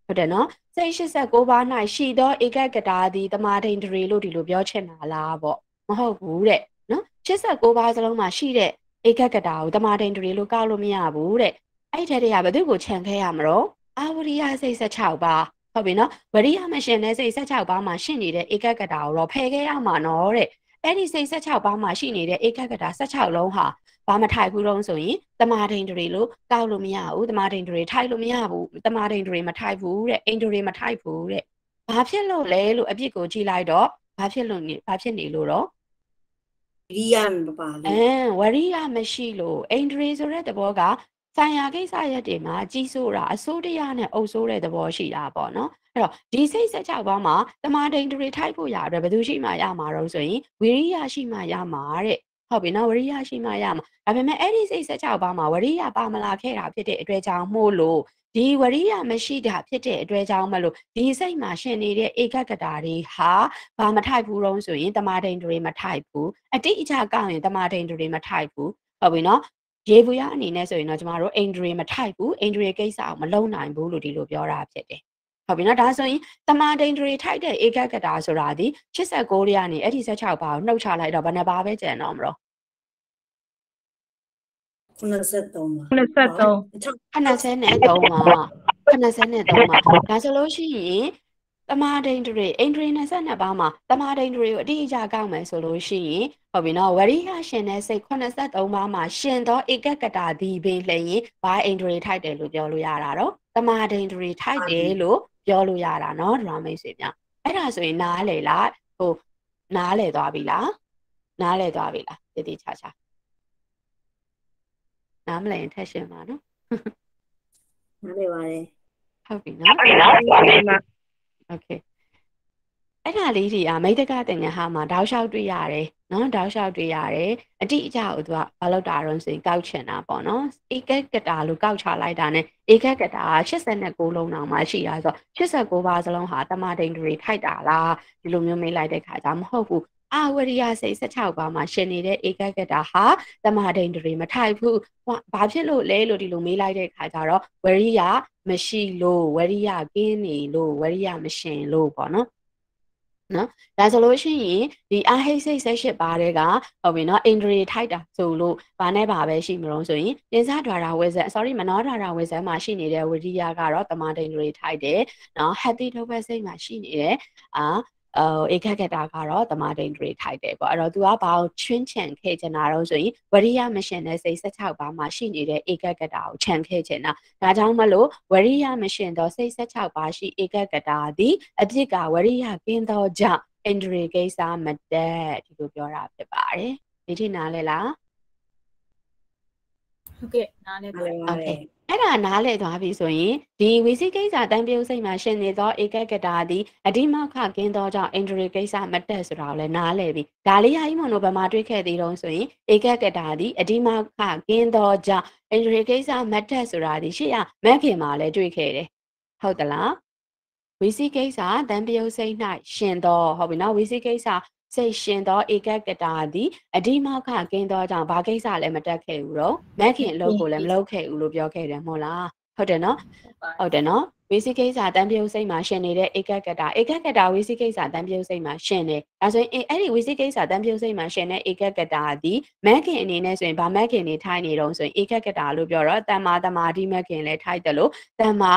ဟုတ်တယ်နော်စိတ်89ပါး၌ရှိသောဧကကတာဒီတမာဒိန်တရလို့ဒီလိုပြောချင်တာလားပေါ့မဟုတ်ဘူးတဲ့နော်89ပါးစလုံးမှာရှိတဲ့ဧကကတာကိုတမာဒိန်တရလို့ကောက်လို့မရဘူးတဲ့အဲ့ဒီတည်းကဘယ်သူကိုခြံခဲရမလို့အာဝရိယစိတ်16ပါးဟုတ်ပြီနော်ဝရိယမရှင်တဲ့စိတ်16ပါးမှာရှိနေတဲ့ဧကကတာကိုတော့ဖယ်ခဲ့ရမှာနော်တဲ့အဲ့ဒီစိတ်16ပါးမှာရှိနေတဲ့ဧကကတာ16လုံးဟာ ဘာမထိုက်ဘူးတော့ဆိုရင်တမာဒိန်တွေလို့ကောက်လို့မရဘူးတမာဒိန်တွေထိုက်လို့မရဘူးတမာဒိန်တွေမထိုက်ဘူးတဲ့အင်တွေမထိုက်ဘူးတဲ့ဘာဖြစ်လို့လဲလို့အပြစ်ကိုကြည့်လိုက်တော့ဘာဖြစ်လို့နေဘာဖြစ်နေလို့တော့ရိယမပါအလို့မ်ဝရိယမရှိလို့အင်ဒရီဆိုတဲ့သဘောကဆိုင်ရာကိစ္စရက်တွေမှာကြီးစိုးတာအစိုးတရားနဲ့အုပ်စိုးတဲ့သဘောရှိတာပေါ့နော်အဲ့တော့ဒီစိတ်ဆက်ချပါမှာတမာဒိန်ဒရီထိုက်ဖို့ရအတွက်ဘယ်သူရှိမှရမှာတော့ဆိုရင်ဝိရိယရှိမှရမှာတဲ့ ဟုတ်ပြီနော်ဝရိယရှိမှရမှာဒါပေမဲ့အဲ့ဒီစိတ်ဆက်ချပါမှာဝရိယပါမလာခဲ့တာဖြစ်တဲ့အတွက်ကြောင့်မို့လို့ဒီဝရိယမရှိတာဖြစ်တဲ့အတွက်ကြောင့်မလို့ဒီစိတ်မှာရှင်နေတဲ့ဧကကတာတွေဟာဘာမထိုက်ဘူးတော့ဆိုရင်တမာဒိန်တွေမထိုက်ဘူးအတိအကျကောက်ရင်တမာဒိန်တွေမထိုက်ဘူးဟုတ်ပြီနော်ရေဘူးရအနေနဲ့ဆိုရင်တော့ကျမတို့အိန္ဒြေမထိုက်ဘူးအိန္ဒြေကိစ္စကိုမလုံနိုင်ဘူးလို့ဒီလိုပြောတာဖြစ်တယ်ဟုတ်ပြီနော်ဒါဆိုရင်တမာဒိန်တွေထိုက်တဲ့ဧကကတာဆိုတာဒီ86တွေကနေအဲ့ဒီ16ပါးကိုနှုတ်ချလိုက်တော့ဘယ်နှပါးပဲကျန်တော့မလို့ 83ပါ83 83မှာ83မှာဒါဆိုလို့ရှိရင်တမာဒိန်တွေအိန္ဒြေ22ပါးမှာတမာဒိန်တွေကိုအတိအကျကောက်မယ်ဆိုလို့ရှိရင်ဟုတ်ပြီနော်ဝရိယရှင်တဲ့စိတ်83ပါးမှာရှင်သောဧကကတာဒီပင်လျင်ဘာအိန္ဒြေထိုက်တယ်လို့ပြောလို့ရတာတော့တမာဒိန်တွေထိုက်တယ်လို့ပြောလို့ရတာနော်ဒရာမိတ်ဆွေများအဲ့ဒါဆိုရင်နားလေလားဟိုနားလေသွားပြီလားနားလေသွားပြီလားတည်တည်ချာချာ နားမလဲရင်ထက်ရှင်ပါနော် နားလည်ပါတယ် ဟုတ်ပြီနော် ဟုတ်နော်ဆရာမ โอเคအဲ့ဒါလေးတွေကမိတ်တကတင်ညာဟာမှာတောက်လျှောက်တွေ့ရတယ်နော်တောက်လျှောက်တွေ့ရတယ်အတိအကျကိုသူကဘာလို့တာတော့ဆိုရင်ကောက်ချင်တာပေါ့နော်ဧကကတာလို့ကောက်ချလိုက်တာ ਨੇ ဧကကတာ89လုံးတောင်မှရှိတာဆို89ပါးစလုံးဟာတမဒိန်တွေထိုက်တာလားဒီလိုမျိုးမေးလိုက်တဲ့ခါကျမဟုတ်ဘူး အာဝရိယစိတ်16ပါးမှာရှင်နေတဲ့ဧကကတာဟာတမဒိန်တွေမထိုက်ဘူးဘာဖြစ်လို့လဲလို့ဒီလိုမေးလိုက်တဲ့ခါကျတော့ဝရိယမရှိလို့ဝရိယကင်းနေလို့ဝရိယမရှင်လို့ပေါ့နော်နော်ဒါဆိုလို့ရှိရင်ဒီအာဟိတ်စိတ်ဆက်ရှစ်ပါးတဲ့ကဟုတ်ပြီနော်အင်ဒရီထိုက်တာဆိုလို့ဘာနဲ့ဘာပဲရှိမလို့ဆိုရင်တင်စားဒွာရာဝေဇက် sorry မနောဒွာရာဝေဇက်မှာရှိနေတဲ့ဝိရိယကတော့တမန်ဒိန်ဒရီထိုက်တယ်နော် happy ဒုဘစိတ်မှာရှိနေတဲ့အာ အော်ဧကကတာကတော့တမဒိန်ဒရီထိုက်တယ်ပေါ့အဲ့တော့ तू ကဘာကိုချွင်းချန်ခဲ့ချင်တာတော့ဆိုရင်ဝရိယမရှင်တဲ့စိတ်16ပါးမှာရှိနေတဲ့ဧကကတာကိုခြံခဲ့ချင်တာဒါကြောင့်မလို့ဝရိယမရှင်သောစိတ်16ပါးရှိဧကကတာသည်အပြစ်ကဝရိယကင်းသောကြောင့်အင်ဒရီကိစ္စမတက်ဒီလိုပြောတာဖြစ်ပါတယ်ဒီထိနားလဲလား ဟုတ်ကဲ့နားလဲနားပါလည်ပါတယ်အဲ့ဒါနားလည်သွားပြီဆိုရင်ဒီဝီစီကိစ္စတန်ပြုတ်စိတ်မှာရှင်နေသောဧကကတာသည်အဓိမခကင်းသောကြောင့်အင်ဒရီကိစ္စမတက်ဆိုတာကိုလည်းနားလည်ပြီဒါလေးဟာကြီးမွန်တို့ဘယ်မှာတွေ့ခဲ့သေးတော့ဆိုရင်ဧကကတာသည်အဓိမခကင်းသောကြောင့်အင်ဒရီကိစ္စမတက်ဆိုတာဒီရှေ့ရမက်ခင်မှာလည်းတွေ့ခဲ့တယ်ဟုတ်သလားဝီစီကိစ္စတန်ပြုတ်စိတ်၌ရှင်သောဟုတ်ပြီနော်ဝီစီကိစ္စ စိတ်ရှင်သောဧကကတာသည်အဓိမခကင်းသောကြောင့်ဘာကိစ္စလည်းမတက်ခဲ့ဘူးတော့မက်ခင်အလုပ်ကိုလည်းမလုပ်ခဲ့ဘူးလို့ပြောခဲ့တယ်မဟုတ်လားဟုတ်တယ်နော်ဟုတ်တယ်နော်ဝီစီကိစ္စတန်ပြုတ်စိတ်မှာရှင်နေတဲ့ဧကကတာဧကကတာဝီစီကိစ္စတန်ပြုတ်စိတ်မှာရှင်နေဒါဆိုရင်အဲ့အဲ့ဒီဝီစီကိစ္စတန်ပြုတ်စိတ်မှာရှင်တဲ့ဧကကတာဒီမက်ခင်အနေနဲ့ဆိုရင်ဗာမက်ခင်နေထိုင်နေတော့ဆိုရင်ဧကကတာလို့ပြောတော့တမ္မာတမာဒီမက်ခင်လည်းထိုက်တယ်လို့တမ္မာ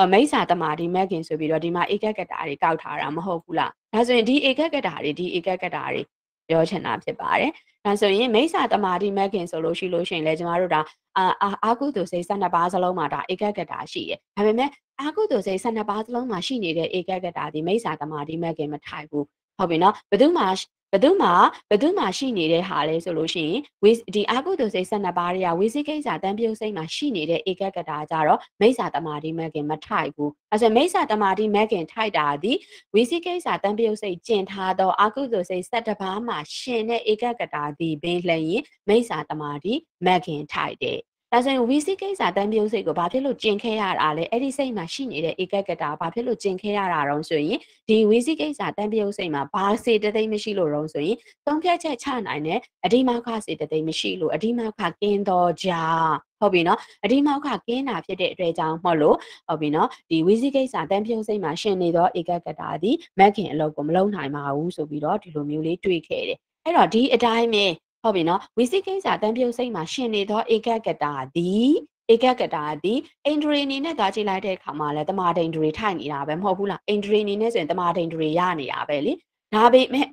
အမိစ္ဆာတမာဒီမက်ခင်ဆိုပြီးတော့ဒီမှာဧကကတာတွေကောက်ထားတာမဟုတ်ဘူးလားဒါဆိုရင်ဒီဧကကတာတွေဒီဧကကတာတွေပြောချင်တာဖြစ်ပါတယ်ဒါဆိုရင်မိစ္ဆာတမာဒီမက်ခင်ဆိုလို့ရှိလို့ရှိရင်လည်းကျမတို့ဒါအာအာအာကုသိုလ်စိတ်12ပါးစလုံးမှာဒါဧကကတာရှိတယ်ဒါပေမဲ့အာကုသိုလ်စိတ်12ပါးစလုံးမှာရှိနေတဲ့ဧကဂတဒီမိစ္ဆာတမာဒီမက်ကင်မထိုက်ဘူးဟုတ်ပြီနော်ဘယ်သူမှ ဘယ်သူမှဘယ်သူမှရှိနေတဲ့ဟာလဲဆိုလို့ရှိရင်ဝိဒီအာကုသိုလ်စိတ်12ပါးတွေကဝိသိကိစ္စတန်ပြုတ်စိတ်မှာရှိနေတဲ့ဧကဂတကြတော့မိစ္ဆာတမာဒီမက်ကင်မထိုက်ဘူးအဲဆိုမိစ္ဆာတမာဒီမက်ကင်ထိုက်တာဒီဝိသိကိစ္စတန်ပြုတ်စိတ်ကျင်ထားသောအာကုသိုလ်စိတ်12ပါးမှာရှင်တဲ့ဧကဂတဒီဘင်းလျင်မိစ္ဆာတမာဒီမက်ကင်ထိုက်တယ် ဒါဆိုရင်ဝီစီကိစ္စတန်ပြုံးစိတ်ကိုဘာဖြစ်လို့ကျင်ခဲရတာလဲအဲ့ဒီစိတ်မှာရှိနေတဲ့ဧကဂတဘာဖြစ်လို့ကျင်ခဲရတာတော့ဆိုရင်ဒီဝီစီကိစ္စတန်ပြုံးစိတ်မှာဘာစေတသိမ့်မရှိလို့တော့ဆိုရင်သုံးဖြတ်ချက်ချနိုင်တဲ့အဒီမောက်ခစေတသိမ့်မရှိလို့အဒီမောက်ခကင်းတော့ကြာဟုတ်ပြီနော်အဒီမောက်ခကင်းတာဖြစ်တဲ့အတွက်ကြောင့်မဟုတ်လို့ဟုတ်ပြီနော်ဒီဝီစီကိစ္စတန်ပြုံးစိတ်မှာရှင်နေသောဧကဂတသည်မက်ခင်အလုပ်ကိုမလုပ်နိုင်ပါဘူးဆိုပြီးတော့ဒီလိုမျိုးလေးတွေးခဲ့တယ်အဲ့တော့ဒီအတိုင်းပဲ ဟုတ်ပြီနော်ဝီစီကိစ္စတန်ပြုတ်စိတ်မှာရှင်နေသောဧကဂတသည်ဧကဂတသည်အင်ဒရီအနေနဲ့သွားကြည့်လိုက်တဲ့အခါမှာလဲတမာဒိန်ဒရီထိုက်နေတာပဲမဟုတ်ဘူးလားအင်ဒရီအနေနဲ့ဆိုရင်တမာဒိန်ဒရီရနေတာပဲလေဒါပေမဲ့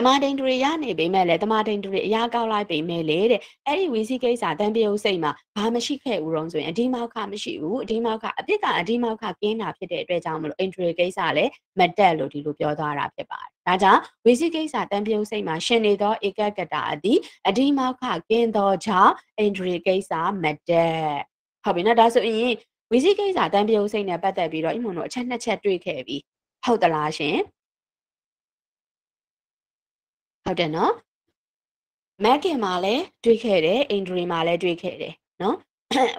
တမာဒိန်ဒရီရနေပေမဲ့လေတမာဒိန်ဒရီအရာကောက်လိုက်ပေမဲ့လေတဲ့အဲ့ဒီဝီစီကိစ္စတန်ပြုတ်စိတ်မှာဘာမရှိခဲ့ဘူးတော့ဆိုရင်အဒီမောက်ခမရှိဘူးအဒီမောက်ခအပြစ်ကအဒီမောက်ခကင်းတာဖြစ်တဲ့အတွက်ကြောင့်မလို့အင်ဒရီကိစ္စလည်းမတက်လို့ဒီလိုပြောသွားတာဖြစ်ပါတယ်ဒါကြောင့်ဝိသိကိစ္စတန်ပြုံးစိတ်မှာရှင်နေသောဧကဂတအသည်အဒီမောက္ခကင်းသောကြောင့်ဣန္ဒြေကိစ္စမတက်ဟုတ်ပြီနော်ဒါဆိုရင်ဝိသိကိစ္စတန်ပြုံးစိတ်နဲ့ပတ်သက်ပြီးတော့အမွန်တို့အချက်နှစ်ချက်တွေ့ခဲ့ပြီဟုတ်သလားရှင် ဟုတ်တယ်နော်မက်ကင်မှာလည်းတွေ့ခဲ့တယ်ဣန္ဒြေမှာလည်းတွေ့ခဲ့တယ်နော်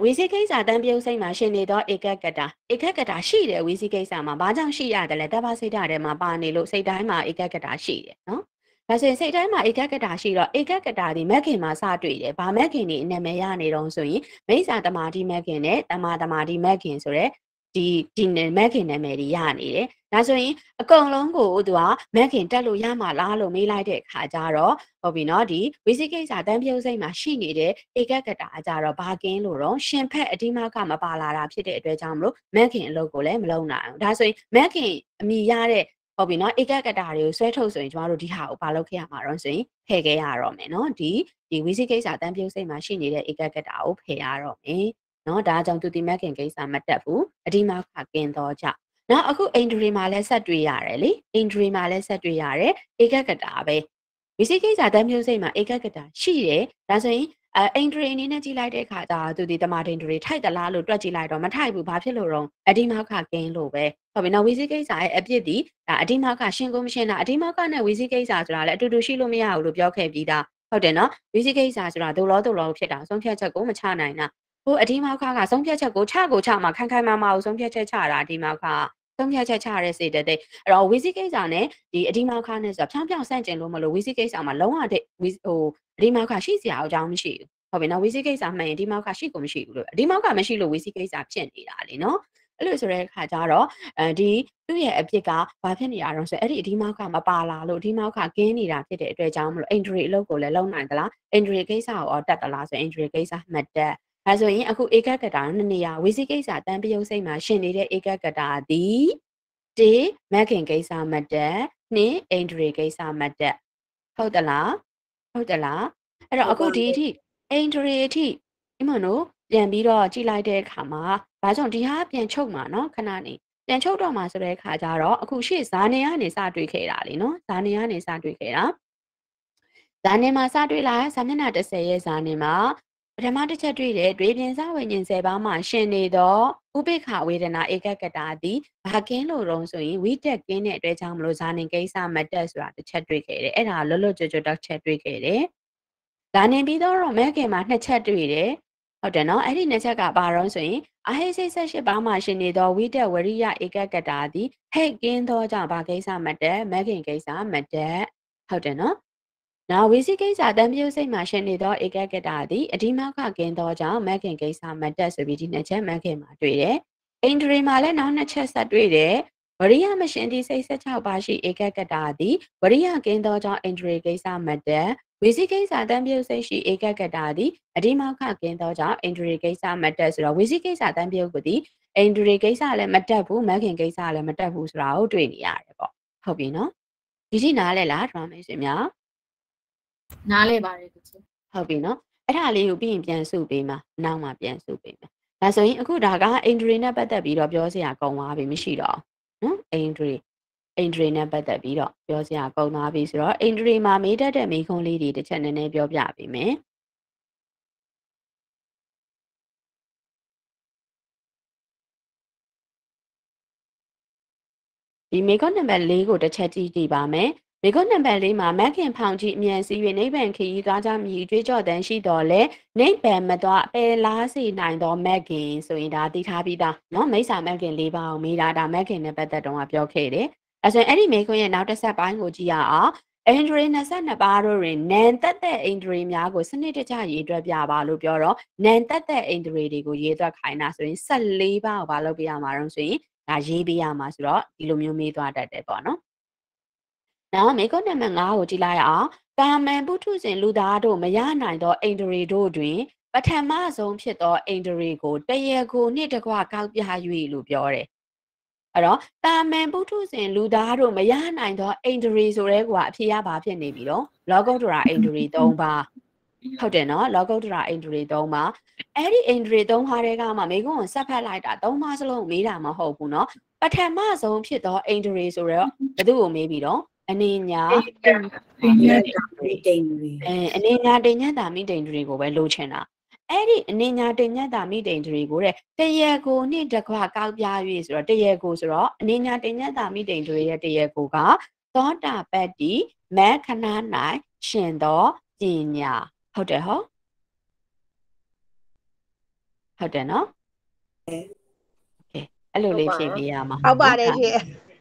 ဝီစီကိစ္စတန်ပြုံးစိတ်မှာရှင်နေသောဧကဂတဧကဂတရှိတယ်ဝီစီကိစ္စမှာဘာကြောင့်ရှိရတယ်လဲတပ္ပစိတ်ဓာတ်ထဲမှာပါနေလို့စိတ်တိုင်းမှာဧကဂတရှိတယ်နော်ဒါဆိုရင်စိတ်တိုင်းမှာဧကဂတရှိတော့ဧကဂတဒီမက်ခင်မှာစတွေ့တယ်ဗာမက်ခင်ဒီအနာမည်ရနေတော့ဆိုရင်မိစ္ဆာတမာတိမက်ခင်နဲ့တမာတမာတိမက်ခင်ဆိုရဲဒီဒီမက်ခင်နာမည်ကြီးရနေတယ် ဒါဆိုရင်အကုန်လုံးကိုသူကမက်ခင်တက်လို့ရမှာလားလို့မေးလိုက်တဲ့အခါကျတော့ဟုတ်ပြီနော်ဒီဝိသိကိစ္စတန်ပြုံးစိတ်မှာရှိနေတဲ့ဧကဂတအကြတော့ဘာကင်းလို့တော့ရှင်ဖက်အတိမကမပါလာတာဖြစ်တဲ့အတွက်ကြောင့်မလို့မက်ခင်အလုပ်ကိုလည်းမလုပ်နိုင်ဘူးဒါဆိုရင်မက်ခင်အမိရတဲ့ဟုတ်ပြီနော်ဧကဂတတွေကိုဆွဲထုတ်ဆိုရင်ကျမတို့ဒီဟာကိုဘာလုပ်ခဲ့ရမှာတော့ဆိုရင်ဖယ်ခဲ့ရတော့မယ်နော်ဒီဒီဝိသိကိစ္စတန်ပြုံးစိတ်မှာရှိနေတဲ့ဧကဂတကိုဖယ်ရတော့မယ်နော်ဒါကြောင့်သူဒီမက်ခင်ကိစ္စမတက်ဘူးအဒီမခကင်းတော့ကြောင့် နောက်အခုအိန္ဒြေမှာလည်းဆက်တွေ့ရတယ်လေအိန္ဒြေမှာလည်းဆက်တွေ့ရတယ်ဧကဂတပဲဝိသိကိစ္စတန်ပြုံးစိတ်မှာဧကဂတရှိတယ်ဒါဆိုရင်အဲအိန္ဒြေအနေနဲ့ကြည့်လိုက်တဲ့အခါကျသူဒီတမာဒိန္ဒြေထိုက်သလားလို့တွက်ကြည့်လိုက်တော့မထိုက်ဘူးဘာဖြစ်လို့တော့အဒီမောက်ခကင်းလို့ပဲဟုတ်ပြီနော်ဝီစီကိစ္စရဲ့အပြစ်ဒီဒါအဒီမောက်ခရှင်းကုန်မရှင်းတာအဒီမောက်ခနဲ့ဝီစီကိစ္စဆိုတာလည်းအတူတူရှိလို့မရဘူးလို့ပြောခဲ့ပြီးသားဟုတ်တယ်နော်ဝီစီကိစ္စဆိုတာဒုလောဒုလောဖြစ်တာဆုံးဖြတ်ချက်ကိုမချနိုင်တာဟိုအဒီမောက်ခကဆုံးဖြတ်ချက်ကိုချကိုချမှာခိုင်ခိုင်မာမာကိုဆုံးဖြတ်ချက်ချတာအဒီမောက်ခ ဆုံးဖြတ်ချက်ချရတဲ့စေတသိက်အဲ့တော့ဝီစီကိစ္စနဲ့ဒီအဒီမောက်ခနဲ့ဆိုတာဖြောင်းဖြောင်းဆန့်ကျင်လို့မလို့ဝီစီကိစ္စမှာလုံးဝတဲ့ဝီဟိုအဒီမောက်ခရှိစရာအကြောင်းမရှိဘူးဟုတ်ပြီနော်ဝီစီကိစ္စမှန်ရင်ဒီမောက်ကရှိကိုမရှိဘူးလို့ဒီမောက်ကမရှိလို့ဝီစီကိစ္စဖြစ်နေတာလေနော်အဲ့လိုဆိုတဲ့အခါကျတော့အဲဒီသူ့ရဲ့အပြစ်ကဘာဖြစ်နေတာတော့ဆိုအဲ့ဒီဒီမောက်ကမပါလာလို့ဒီမောက်ကကင်းနေတာဖြစ်တဲ့အတွက်ကြောင့်မလို့အင်ဒရီအလုပ်ကိုလည်းလုံနိုင်သလားအင်ဒရီကိစ္စကိုတက်သလားဆိုအင်ဒရီကိစ္စမှတ်တက် အဲဆိုရင်အခုဧကဂတာနှစ်နေရာဝီစီကိစ္စတန်ပြုံးစိတ်မှာရှင်နေတဲ့ဧကဂတာသည်တေမက်ခင်ကိစ္စမှတ်တက်နှင်းအင်ဒရီကိစ္စမှတ်တက်ဟုတ်သလားဟုတ်သလားအဲ့တော့အခုဒီအထိအင်ဒရီအထိဒီမနော်ပြန်ပြီးတော့ကြည့်လိုက်တဲ့အခါမှာဘာကြောင့်ဒီဟာပြန်ချုပ်မှာနော်ခဏနေပြန်ချုပ်တော့မှာဆိုတဲ့အခါကျတော့အခုရှေ့ဇာနေကနေစတွေ့ခဲ့တာလေနော်ဇာနေကနေစတွေ့ခဲ့တာဇာနေမှာစတွေ့လာဇာမျက်နှာ30ရဲ့ဇာနေမှာပ ထမတစ်ချက်တွေ့တဲ့တွေးပြင်စဝိညာဉ်10ပါးမှာရှင်နေတော့ဥပိ္ပခဝေဒနာဧကကတာသည်ဘာကင်းလို့တော့ဆိုရင်ဝိတက်ကင်းတဲ့အတွက်ကြောင့်မလို့ဇာနေကိစ္စမတက်ဆိုတာတစ်ချက်တွေ့ခဲ့တယ်အဲ့ဒါလွတ်လွတ်ကျွတ်ကျွတ်တစ်ချက်တွေ့ခဲ့တယ်ဇာနေပြီးတော့မဲခင်မှာနှစ်ချက်တွေ့တယ်ဟုတ်တယ်နော်အဲ့ဒီနှစ်ချက်ကဘာတော့ဆိုရင်အဟိစိတ်ဆက်ရှိပါမှရှင်နေသောဝိတက်ဝရိယဧကကတာသည်ဟဲ့ကင်းသောကြောင့်ဘာကိစ္စမတက်မဂခင်ကိစ္စမတက်ဟုတ်တယ်နော် နောက်ဝိစီကိစ္စတံပြုစိတ်မှရှင်နေသောဧကကတာသည်အဒီမောက်ကကင်းသောကြောင့်မဂခင်ကိစ္စမတက်ဆိုပြီးဒီနှစ်ချက်မဂခင်မှာတွေ့တယ်အိန္ဒြေမှာလည်းနောက်နှစ်ချက်ဆက်တွေ့တယ်ဝရိယမရှင်သည့်စိတ်ဆက်6ပါးရှိဧကကတာသည်ဝရိယကင်းသောကြောင့်အိန္ဒြေကိစ္စမတက်ဝိစီကိစ္စတန်ပြုတ်စိတ်ရှိဧကကတာသည်အဒီမောခကင်းသောကြောင့်အိန္ဒြေကိစ္စမတက်ဆိုတော့ဝိစီကိစ္စတန်ပြုတ်ကိုဒီအိန္ဒြေကိစ္စလည်းမတက်ဘူးမခင်ကိစ္စလည်းမတက်ဘူးဆိုတာကိုတွေ့နေရတယ်ပေါ့ဟုတ်ပြီနော်ဒီထိနားလဲလားဒရမေရှင်များ နားလဲပါတယ်သူချင်းဟုတ်ပြီနော်အဲ့ဒါလေးကိုပြီးရင်ပြန်စုပေးမှာနောက်မှပြန်စုပေးမယ်ဒါဆိုရင်အခုဒါကအိန္ဒြေနဲ့ပတ်သက်ပြီးတော့ပြောစရာကုန်သွားပြီမရှိတော့ဘူးနော်အိန္ဒြေအိန္ဒြေနဲ့ပတ်သက်ပြီးတော့ပြောစရာကုန်သွားပြီဆိုတော့အိန္ဒြေမှာမေးတတ်တဲ့မိခွန်းလေးတွေတစ်ချက်နည်းနည်းပြောပြပေးမယ်ဒီမေခွန်းနံပါတ်၄ကိုတစ်ချက်ကြည့်ကြည့်ပါမယ် မေခွန်းနံပါတ်၄မှာမက်ခင်ဖောင်ကြီးအမြန်စီ၍နိဗ္ဗာန်ခရီးသွားကြမည်ကြွေးကြော်တန်းရှိတော်လဲနိဗ္ဗာန်မသွားပယ်လားစေနိုင်သောမက်ခင်ဆိုရင်ဒါသိထားပြီးသားเนาะမိစ္ဆာမက်ခင်၄ပါးကိုမိတာဒါမက်ခင်နဲ့ပတ်သက်တော့ပြောခဲ့တယ်အဲဆိုရင်အဲ့ဒီမေခွန်းရဲ့နောက်တစ်ဆက်ပိုင်းကိုကြည့်ရအောင်အင်ဒရီ22ပါးတို့တွင်နန်တက်တဲ့အင်ဒရီများကိုစနစ်တကျရေးတွက်ပြပါလို့ပြောတော့နန်တက်တဲ့အင်ဒရီတွေကိုရေးတွက်ခိုင်းတာဆိုရင်14ပါးကိုဘာလုပ်ပြရမှာတော့ဆိုရင်ဒါရေးပေးရမှာဆိုတော့ဒီလိုမျိုးမေးသွားတတ်တယ်ပေါ့နော်။ နောက်မေကွန်နံပါတ်5ကိုကြည့်လိုက်အောင်ကာမန်ပုထုဇဉ်လူသားတို့မရနိုင်သောအိန္ဒြေတို့တွင် ပထမဆုံးဖြစ်သောအိန္ဒြေကိုတရေကိုနှင့်တကွကောက်ပြ၍လို့ပြောတယ်။အဲ့တော့တာမန်ပုထုဇဉ်လူသားတို့မရနိုင်သောအိန္ဒြေဆိုတဲ့ကွာအဖြစ်ရပါဖြစ်နေပြီတော့လောကုတ္တရာအိန္ဒြေ3ပါးဟုတ်တယ်နော်လောကုတ္တရာအိန္ဒြေ3ပါးအဲ့ဒီအိန္ဒြေ3ပါးတွေကမှမိကုန်းကိုဆက်ဖက်လိုက်တာ3ပါးစလုံးမေးတာမဟုတ်ဘူးနော်ပထမဆုံးဖြစ်သောအိန္ဒြေဆိုတော့ဘယ်သူ့ကိုမေးပြီးတော့ အနေညာဒိညာတိန်တွေအဲအနေညာဒိညာတာမိတိန်တွေကိုပဲလိုချင်တာအဲ့ဒီအနေညာတိညတ်တာမိတိန်တွေကိုတဲ့တရေကိုနှစ်တကွာကောက်ပြ၍ဆိုတော့တရေကိုဆိုတော့အနေညာတိညတ်တာမိတိန်တွေရဲ့တရေကိုကသောတာပတ္တိမခဏ၌ရှင်သောပညာဟုတ်တယ်ဟောဟုတ်တယ်နော်အဲ့လိုလေးဖြည့်ပေးရမှာဟုတ်ပါတယ်ဖြည့်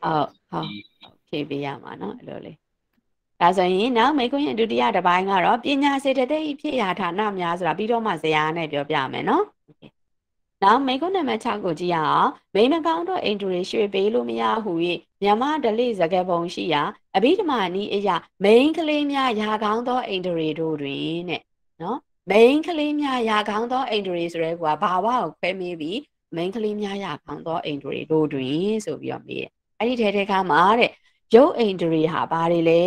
ဟုတ်ဟုတ် ဖြည့်ပေးရမှာเนาะအဲ့လိုလေးဒါဆိုရင်နောက်မိခွန်းရဲ့ဒုတိယတစ်ပိုင်းကတော့ပညာစေတသိက်ဖြစ်ရာဌာနများဆိုတာပြီးတော့မှဇယားနဲ့ပြောပြမယ်เนาะနောက်မိခွန်းနံပါတ်6ကိုကြည့်ရအောင်မိမကောင်းတော့အိန္ဒြေရွှေပေးလို့မရဟု၍မြမဒလိစကပုံရှိရာအဘိဓမ္မာနီးအရာမိန်ကလေးများရာကောင်းသောအိန္ဒြေတို့တွင်တဲ့နော်မိန်ကလေးများရာကောင်းသောအိန္ဒြေဆိုရဲကွာဘာဝကိုခွဲမေးပြီးမိန်ကလေးများရာကောင်းသောအိန္ဒြေတို့တွင်ဆိုပြီးတော့မေးတယ်အဲ့ဒီထဲထဲကမှာတဲ့ ရုပ်အိန္ဒြေဟာဘာတွေလဲ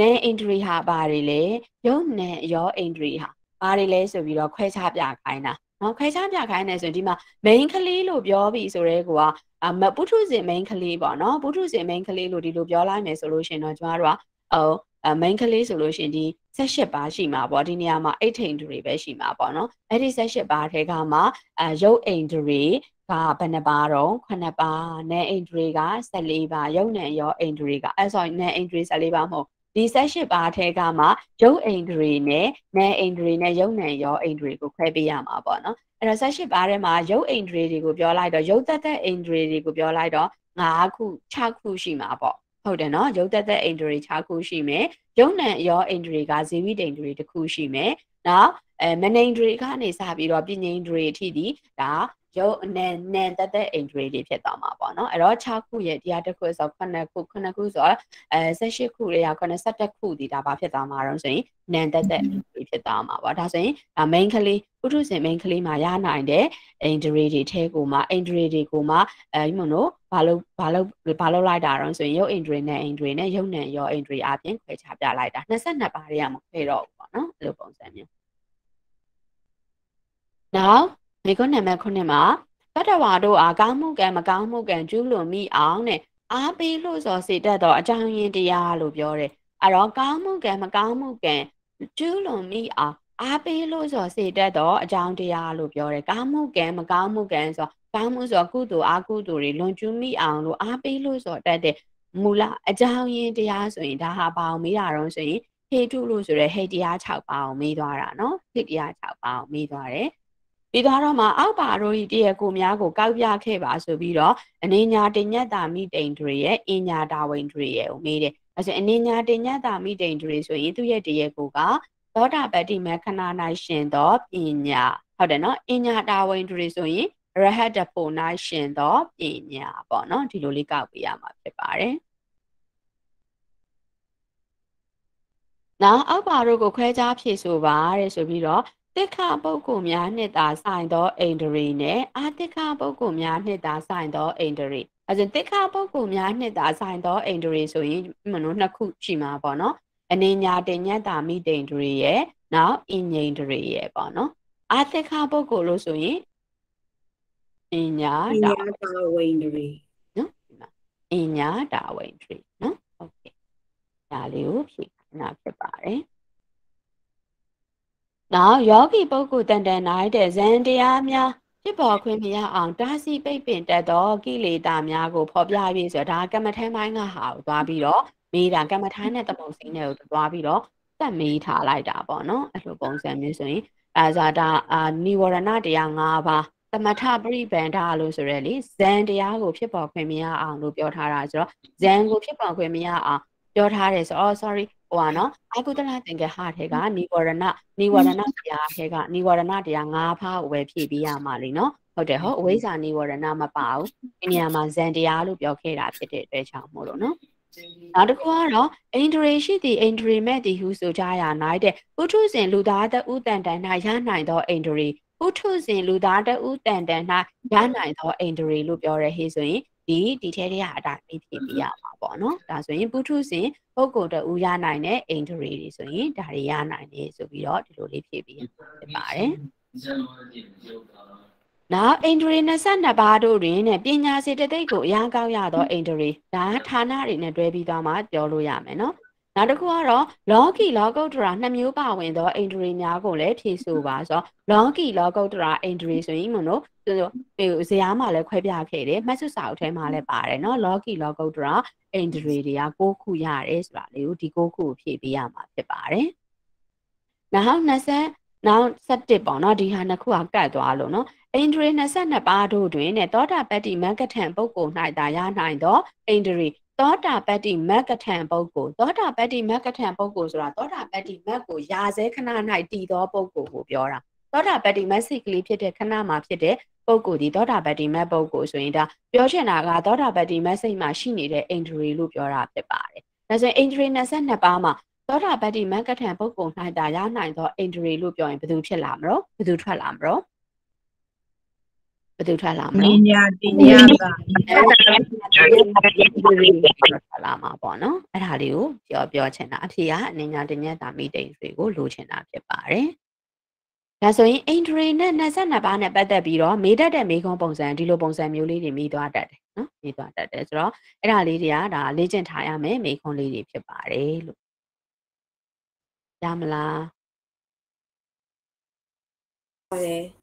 နာအိန္ဒြေဟာဘာတွေလဲရုပ်နာရောအိန္ဒြေဟာဘာတွေလဲဆိုပြီးတော့ခွဲခြားပြခိုင်းတာနော်ခွဲခြားပြခိုင်းတယ်ဆိုရင်ဒီမှာ main ကလေးလို့ပြောပြီးဆိုရဲကွာအမပုထုဇဉ် main ကလေးပေါ့နော်ပုထုဇဉ် main ကလေးလို့ဒီလိုပြောလိုက်မယ်ဆိုလို့ရှိရင်တော့ကျမတို့ကဟိုအ main ကလေးဆိုလို့ရှိရင်ဒီ18ပါးရှိမှာပေါ့ဒီနေရာမှာ8ထိန်တွေပဲရှိမှာပေါ့နော်အဲ့ဒီ18ပါးထဲကမှအရုပ်အိန္ဒြေ ကဘယ်နှပါတော့9ပါးနာအိန္ဒြေက14ပါးရုပ်နဲ့ရောအိန္ဒြေကအဲ sorry နာအိန္ဒြေ14ပါးမဟုတ်ဒီ18ပါးထဲကမှရုပ်အိန္ဒြေနဲ့နာအိန္ဒြေနဲ့ရုပ်နဲ့ရောအိန္ဒြေကိုခွဲပေးရမှာပေါ့နော်အဲ့တော့18ပါးထဲမှာရုပ်အိန္ဒြေတွေကိုပြောလိုက်တော့ရုပ်သက်သက်အိန္ဒြေတွေကိုပြောလိုက်တော့9ခု6ခုရှိမှာပေါ့ဟုတ်တယ်နော်ရုပ်သက်သက်အိန္ဒြေ6ခုရှိမယ်ရုပ်နဲ့ရောအိန္ဒြေကဇီဝိတ္တအိန္ဒြေတစ်ခုရှိမယ်နော်အဲမနိန္ဒြေကနေစပြီးတော့ပြဉ္ဉ္ဒြေအထိဒီဒါ ရုပ်အနံနံတက်တဲ့အိန္ဒြေတွေဖြစ်သွားမှာပေါ့နော်အဲ့တော့6ခုရဲ့တရားတစ်ခုဆို9ခု9ခုဆိုတော့အဲ18ခုတွေက81ခုဒီဒါဘာဖြစ်သွားမှာတော့ဆိုရင်နံတက်တဲ့အိန္ဒြေဖြစ်သွားမှာပေါ့ဒါဆိုရင်ဒါ main ကလေးပုထုဇဉ် main ကလေးမှာရနိုင်တဲ့အိန္ဒြေတွေထဲကိုမှအိန္ဒြေတွေကိုမှအဲဒီမလို့ဘာလို့ဘာလို့ဘာလို့လိုက်တာတော့ဆိုရင်ရုပ်အိန္ဒြေနဲ့အိန္ဒြေနဲ့ရုပ်နဲ့ရောအိန္ဒြေအပြင်ခွဲခြားပြလိုက်တာ22ပါးတွေကမခွဲတော့ဘူးပေါ့နော်အဲ့လိုပုံစံမျိုးနောက် မိခွန်းနံပါတ်9မှာတတဝါတို့အားကောင်းမှုကံမကောင်းမှုကံကျူးလွန်မိအောင်တဲ့အားပေးလို့စော်စေတတ်သောအကြောင်းရင်းတရားလို့ပြောတယ်။အတော့ကောင်းမှုကံမကောင်းမှုကံကျူးလွန်မိအောင်အားပေးလို့စော်စေတတ်သောအကြောင်းတရားလို့ပြောတယ်။ကောင်းမှုကံမကောင်းမှုကံဆိုကောင်းမှုဆိုကုသိုလ်အကုသိုလ်တွေလွန်ကျူးမိအောင်လို့အားပေးလို့စော်တတ်တဲ့မူလအကြောင်းရင်းတရားဆိုရင်ဒါဟာပါအောင်မေးတာတော့ဆိုရင်ဟေတုလို့ဆိုရဲဟေတရား6ပါအောင်မေးသွားတာနော်ဟေတရား6ပါအောင်မေးသွားတယ် ပြီးသွားတော့မှအောက်ပါတို့ဤတရကိုများကိုကောက်ပြခဲ့ပါဆိုပြီးတော့အနေညာတညတ်တာမိတိန်တွေရဲ့အညာတာဝင်တွေရဲ့ကိုမေးတယ်အဲဆိုအနေညာတညတ်တာမိတိန်တွေဆိုရင်သူ့ရဲ့တရကိုကသောတာပတ္တိမခဏ၌ရှင်သောပညာဟုတ်တယ်နော်အညာတာဝင်တွေဆိုရင်ရဟတ်တဖို့၌ရှင်သောပညာပေါ့နော်ဒီလိုလေးကောက်ပြရမှာဖြစ်ပါတယ်နောက်အောက်ပါတို့ကိုခွဲခြားဖြည့်ဆိုပါတဲ့ဆိုပြီးတော့ တိခါပုဂ္ဂိုလ်များနှစ်သာဆိုင်သောအိန္ဒြေနဲ့အာတိခါပုဂ္ဂိုလ်များနှစ်သာဆိုင်သောအိန္ဒြေအဲဆိုတိခါပုဂ္ဂိုလ်များနှစ်သာဆိုင်သောအိန္ဒြေဆိုရင်မနုနှစ်ခုရှိမှာပေါ့နော်အနေညာတင်ညတ်တာမိတိန္ဒြေရဲ့နောက်အင်ငိန္ဒြေရဲ့ပေါ့နော်အာတိခါပုဂ္ဂိုလ်လို့ဆိုရင်အင်ညာတာဝိန္ဒြေနော်အင်ညာတာဝိန္ဒြေနော်ဟုတ်ကဲ့ဒါလေးကိုဖြည့်ခဏဖြစ်ပါတယ် နောက်ယောဂီပုဂ္ဂိုလ်တန်တန်နိုင်တဲ့ဇန်တရားများဖြစ်ပေါ်ခွင့်မရအောင်တားဆီးပိတ်ပင်တတ်သောကိလေသာများကိုဖော်ပြပြီးဆိုတော့ဒါကမ္မထမ်းပိုင်းကဟာကိုသွားပြီးတော့မေးတာကမ္မထမ်းနဲ့တမုံစိမ့်နဲ့ကိုသွားပြီးတော့စက်မေးထားလိုက်တာပေါ့နော်အဲ့လိုပုံစံမျိုးဆိုရင်အဲဇာတာအာနိဝရဏတရား၅ပါးသမထပရိပန္ဒလို့ဆိုရဲလေဇန်တရားကိုဖြစ်ပေါ်ခွင့်မရအောင်လို့ပြောထားတာဆိုတော့ဇန်ကိုဖြစ်ပေါ်ခွင့်မရအောင်ပြောထားတယ်ဆိုတော့ sorry ဟိုပါနော်အကုသလသင်္ကဟထဲကနိဝရဏနိဝရဏတရားထဲကနိဝရဏတရား၅ပါးကိုပဲဖြည့်ပေးရမှာလीနော်ဟုတ်တယ်ဟုတ်အဝိဇ္ဇာနိဝရဏမပါဘူးဒီနေရာမှာဇန်တရားလို့ပြောခဲ့တာဖြစ်တဲ့အတွက်ကြောင့်မို့လို့နော်နောက်တစ်ခုကတော့အိန္ဒြေရှိသည့်အိန္ဒြေမဲ့သည်ဟုဆိုကြရနိုင်တဲ့ဥထုဇဉ်လူသားတဦးတန်တန်၌ရနိုင်သောအိန္ဒြေဥထုဇဉ်လူသားတဦးတန်တန်၌ရနိုင်သောအိန္ဒြေလို့ပြောရဲဟေးဆိုရင် ဒီဒီထဲထဲကအတိုင်းဖြည့်ပြရမှာပေါ့နော်ဒါဆိုရင်ပုထုဇဉ်ပုဂ္ဂိုလ်တဦးရနိုင်တဲ့အိန္ဒြေတွေဆိုရင်ဒါတွေရနိုင်တယ်ဆိုပြီးတော့ဒီလိုလေးဖြည့်ပြရမှာဖြစ်ပါတယ်နောက်အိန္ဒြေ22ပါးတို့တွင်နဲ့ပညာစေတသိက်ကိုအရာကောက်ရသောအိန္ဒြေဒါဌာနတွေနဲ့တွဲပြီးသွားမှပြောလို့ရမယ်နော် နောက်တစ်ခုကတော့လောကီလောကုတ္တရာနှစ်မျိုးပါဝင်သောအိန္ဒြေများကိုလည်းဖြည့်ဆို့ပါဆိုတော့လောကီလောကုတ္တရာအိန္ဒြေဆိုရင်မလို့ဆိုတော့ဟိုဇာတ်မှာလည်းခွဲပြခဲ့တယ်မှတ်စုစာအုပ်ထဲမှာလည်းပါတယ်နော်လောကီလောကုတ္တရာအိန္ဒြေတွေက6ခုရတယ်ဆိုတာလေးကိုဒီ6ခုကိုဖြည့်ပေးရမှာဖြစ်ပါတယ်နောက်20နောက်17ပေါ့နော်ဒီဟာနှစ်ခုကကတ်သွားလို့နော်အိန္ဒြေ22ပါးတို့တွင်နဲ့သောတာပတ္တိမဂ္ဂထံပုဂ္ဂိုလ်၌သာရနိုင်သောအိန္ဒြေ သောတာပတ္တိမဂ္ဂထံပုဂ္ဂိုလ်သောတာပတ္တိမဂ္ဂထံပုဂ္ဂိုလ်ဆိုတာသောတာပတ္တိမဂ္ဂကိုရာဇဲခဏ၌တည်သောပုဂ္ဂိုလ်ကိုပြောတာသောတာပတ္တိမစိတ်ကလေးဖြစ်တဲ့ခဏမှာဖြစ်တဲ့ပုဂ္ဂိုလ်ဒီသောတာပတ္တိမတ်ပုဂ္ဂိုလ်ဆိုရင်ဒါပြောချင်တာကသောတာပတ္တိမစိတ်မှာရှိနေတဲ့အိန္ဒြေလို့ပြောတာဖြစ်ပါတယ်ဒါဆိုရင်အိန္ဒြေ22ပါးမှာသောတာပတ္တိမဂ္ဂထံပုဂ္ဂိုလ်၌သာရနိုင်သောအိန္ဒြေလို့ပြောရင်ဘယ်သူဖြစ်လာမလို့ဘယ်သူထွက်လာမလို့ ဘယ်သူထွက်လာမလို့ Ninya Tinyata ထွက်လာမှာပေါ့နော်အဲ့ဒါလေးကိုပြောပြောချင်တာအဖြေကအနညာတညက်တာမိတိန်တွေကိုလိုချင်တာဖြစ်ပါတယ်ဒါဆိုရင်အိန္ဒြေနဲ့22ပါးနဲ့ပတ်သက်ပြီးတော့မေးတတ်တဲ့မေးခွန်းပုံစံဒီလိုပုံစံမျိုးလေးတွေမိသွားတတ်တယ်နော်မိသွားတတ်တယ်ဆိုတော့အဲ့ဒါလေးတွေကဒါလေ့ကျင့်ထားရမယ်မေးခွန်းလေးတွေဖြစ်ပါတယ်လို့ရမလား Okay.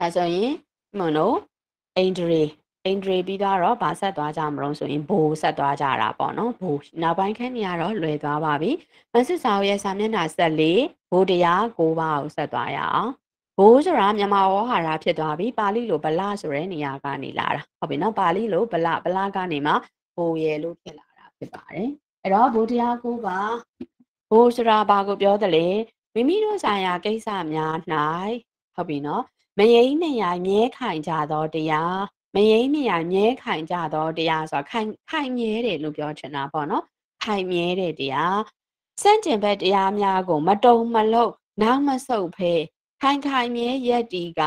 ဒါဆိုရင်မနော်အိန္ဒြေအိန္ဒြေပြီးတော့ဗာဆက်သွားကြမလို့ဆိုရင်ဘိုးဆက်သွားကြတာပေါ့နော်ဘိုးနောက်ပိုင်းခန်းကြီးကတော့လွယ်သွားပါပြီမဆစ်စာအုပ်ရဲ့စာမျက်နှာ14ဘိုးတရား9ပါးကိုဆက်သွားရအောင်ဘိုးဆိုတာမြန်မာဝေါ်ဟာရဖြစ်သွားပြီပါဠိလိုဗလဆိုတဲ့နေရာကနေလာတာဟုတ်ပြီနော်ပါဠိလိုဗလဗလကနေမှဘိုးရယ်လို့ဖြစ်လာတာဖြစ်ပါတယ်အဲ့တော့ဘိုးတရား9ပါးဘိုးဆိုတာဘာကိုပြောတယ်လဲမိမိတို့ဆိုင်ရာကိစ္စများ၌ဟုတ်ပြီနော် မယိမ့်နေရမြဲခိုင်ကြသောတရားမယိမ့်နေရမြဲခိုင်ကြသောတရားဆိုတော့ခိုင်ခိုင်မြဲတယ်လို့ပြောချင်တာပေါ့နော်ခိုင်မြဲတဲ့တရားစန့်ကျင်ဘက်တရားများကို မတုံမလုံနောက်မဆုတ်ဖဲခိုင်ခိုင်မြဲရက်တီက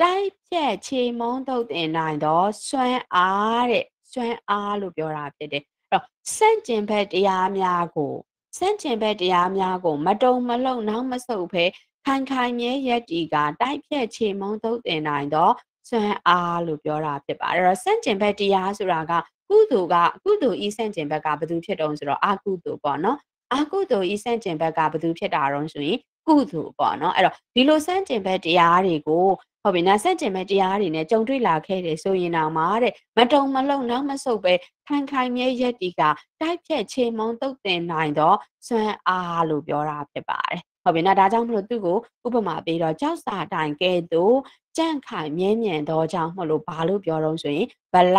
တိုက်ဖြက်ချေမုန်းတုတ်တင်နိုင်သောစွမ်းအားတဲ့စွမ်းအားလို့ပြောတာဖြစ်တယ်အဲ့တော့စန့်ကျင်ဘက်တရားများကိုစန့်ကျင်ဘက်တရားများကို မတုံမလုံနောက်မဆုတ်ဖဲ ခိုင်ခိုင်မြဲရက်တီကတိုက်ဖြက်ချေမုံသုတ်တင်နိုင်တော့စွမ်းအားလို့ပြောတာဖြစ်ပါတယ်အဲ့တော့စန့်ကျင်ဘက်တရားဆိုတာကကုသိုလ်ကကုသိုလ်ဤစန့်ကျင်ဘက်ကဘယ်သူဖြစ်တုံးဆိုတော့အကုသိုလ်ပေါ့နော်အကုသိုလ်ဤစန့်ကျင်ဘက်ကဘယ်သူဖြစ်တာတုံးဆိုရင်ကုသိုလ်ပေါ့နော်အဲ့တော့ဒီလိုစန့်ကျင်ဘက်တရားတွေကိုဟုတ်ပြီနော်စန့်ကျင်ဘက်တရားတွေနဲ့ကြုံတွေ့လာခဲ့တယ်ဆိုရင်တော့မှာတဲ့မတုံမလုံနောက်မဆုတ်ပဲခိုင်ခိုင်မြဲရက်တီကတိုက်ဖြက်ချေမုံသုတ်တင်နိုင်တော့စွမ်းအားလို့ပြောတာဖြစ်ပါတယ် ဟုတ်ပြီနော်ဒါကြောင့်မလို့သူ့ကိုဥပမာပေးတော့ကြောက်စာတိုင်ကဲ့သို့ကြန့်ခိုင်မြဲမြံသောကြောင့်မလို့ဘာလို့ပြောတော့ဆိုရင်ဗလ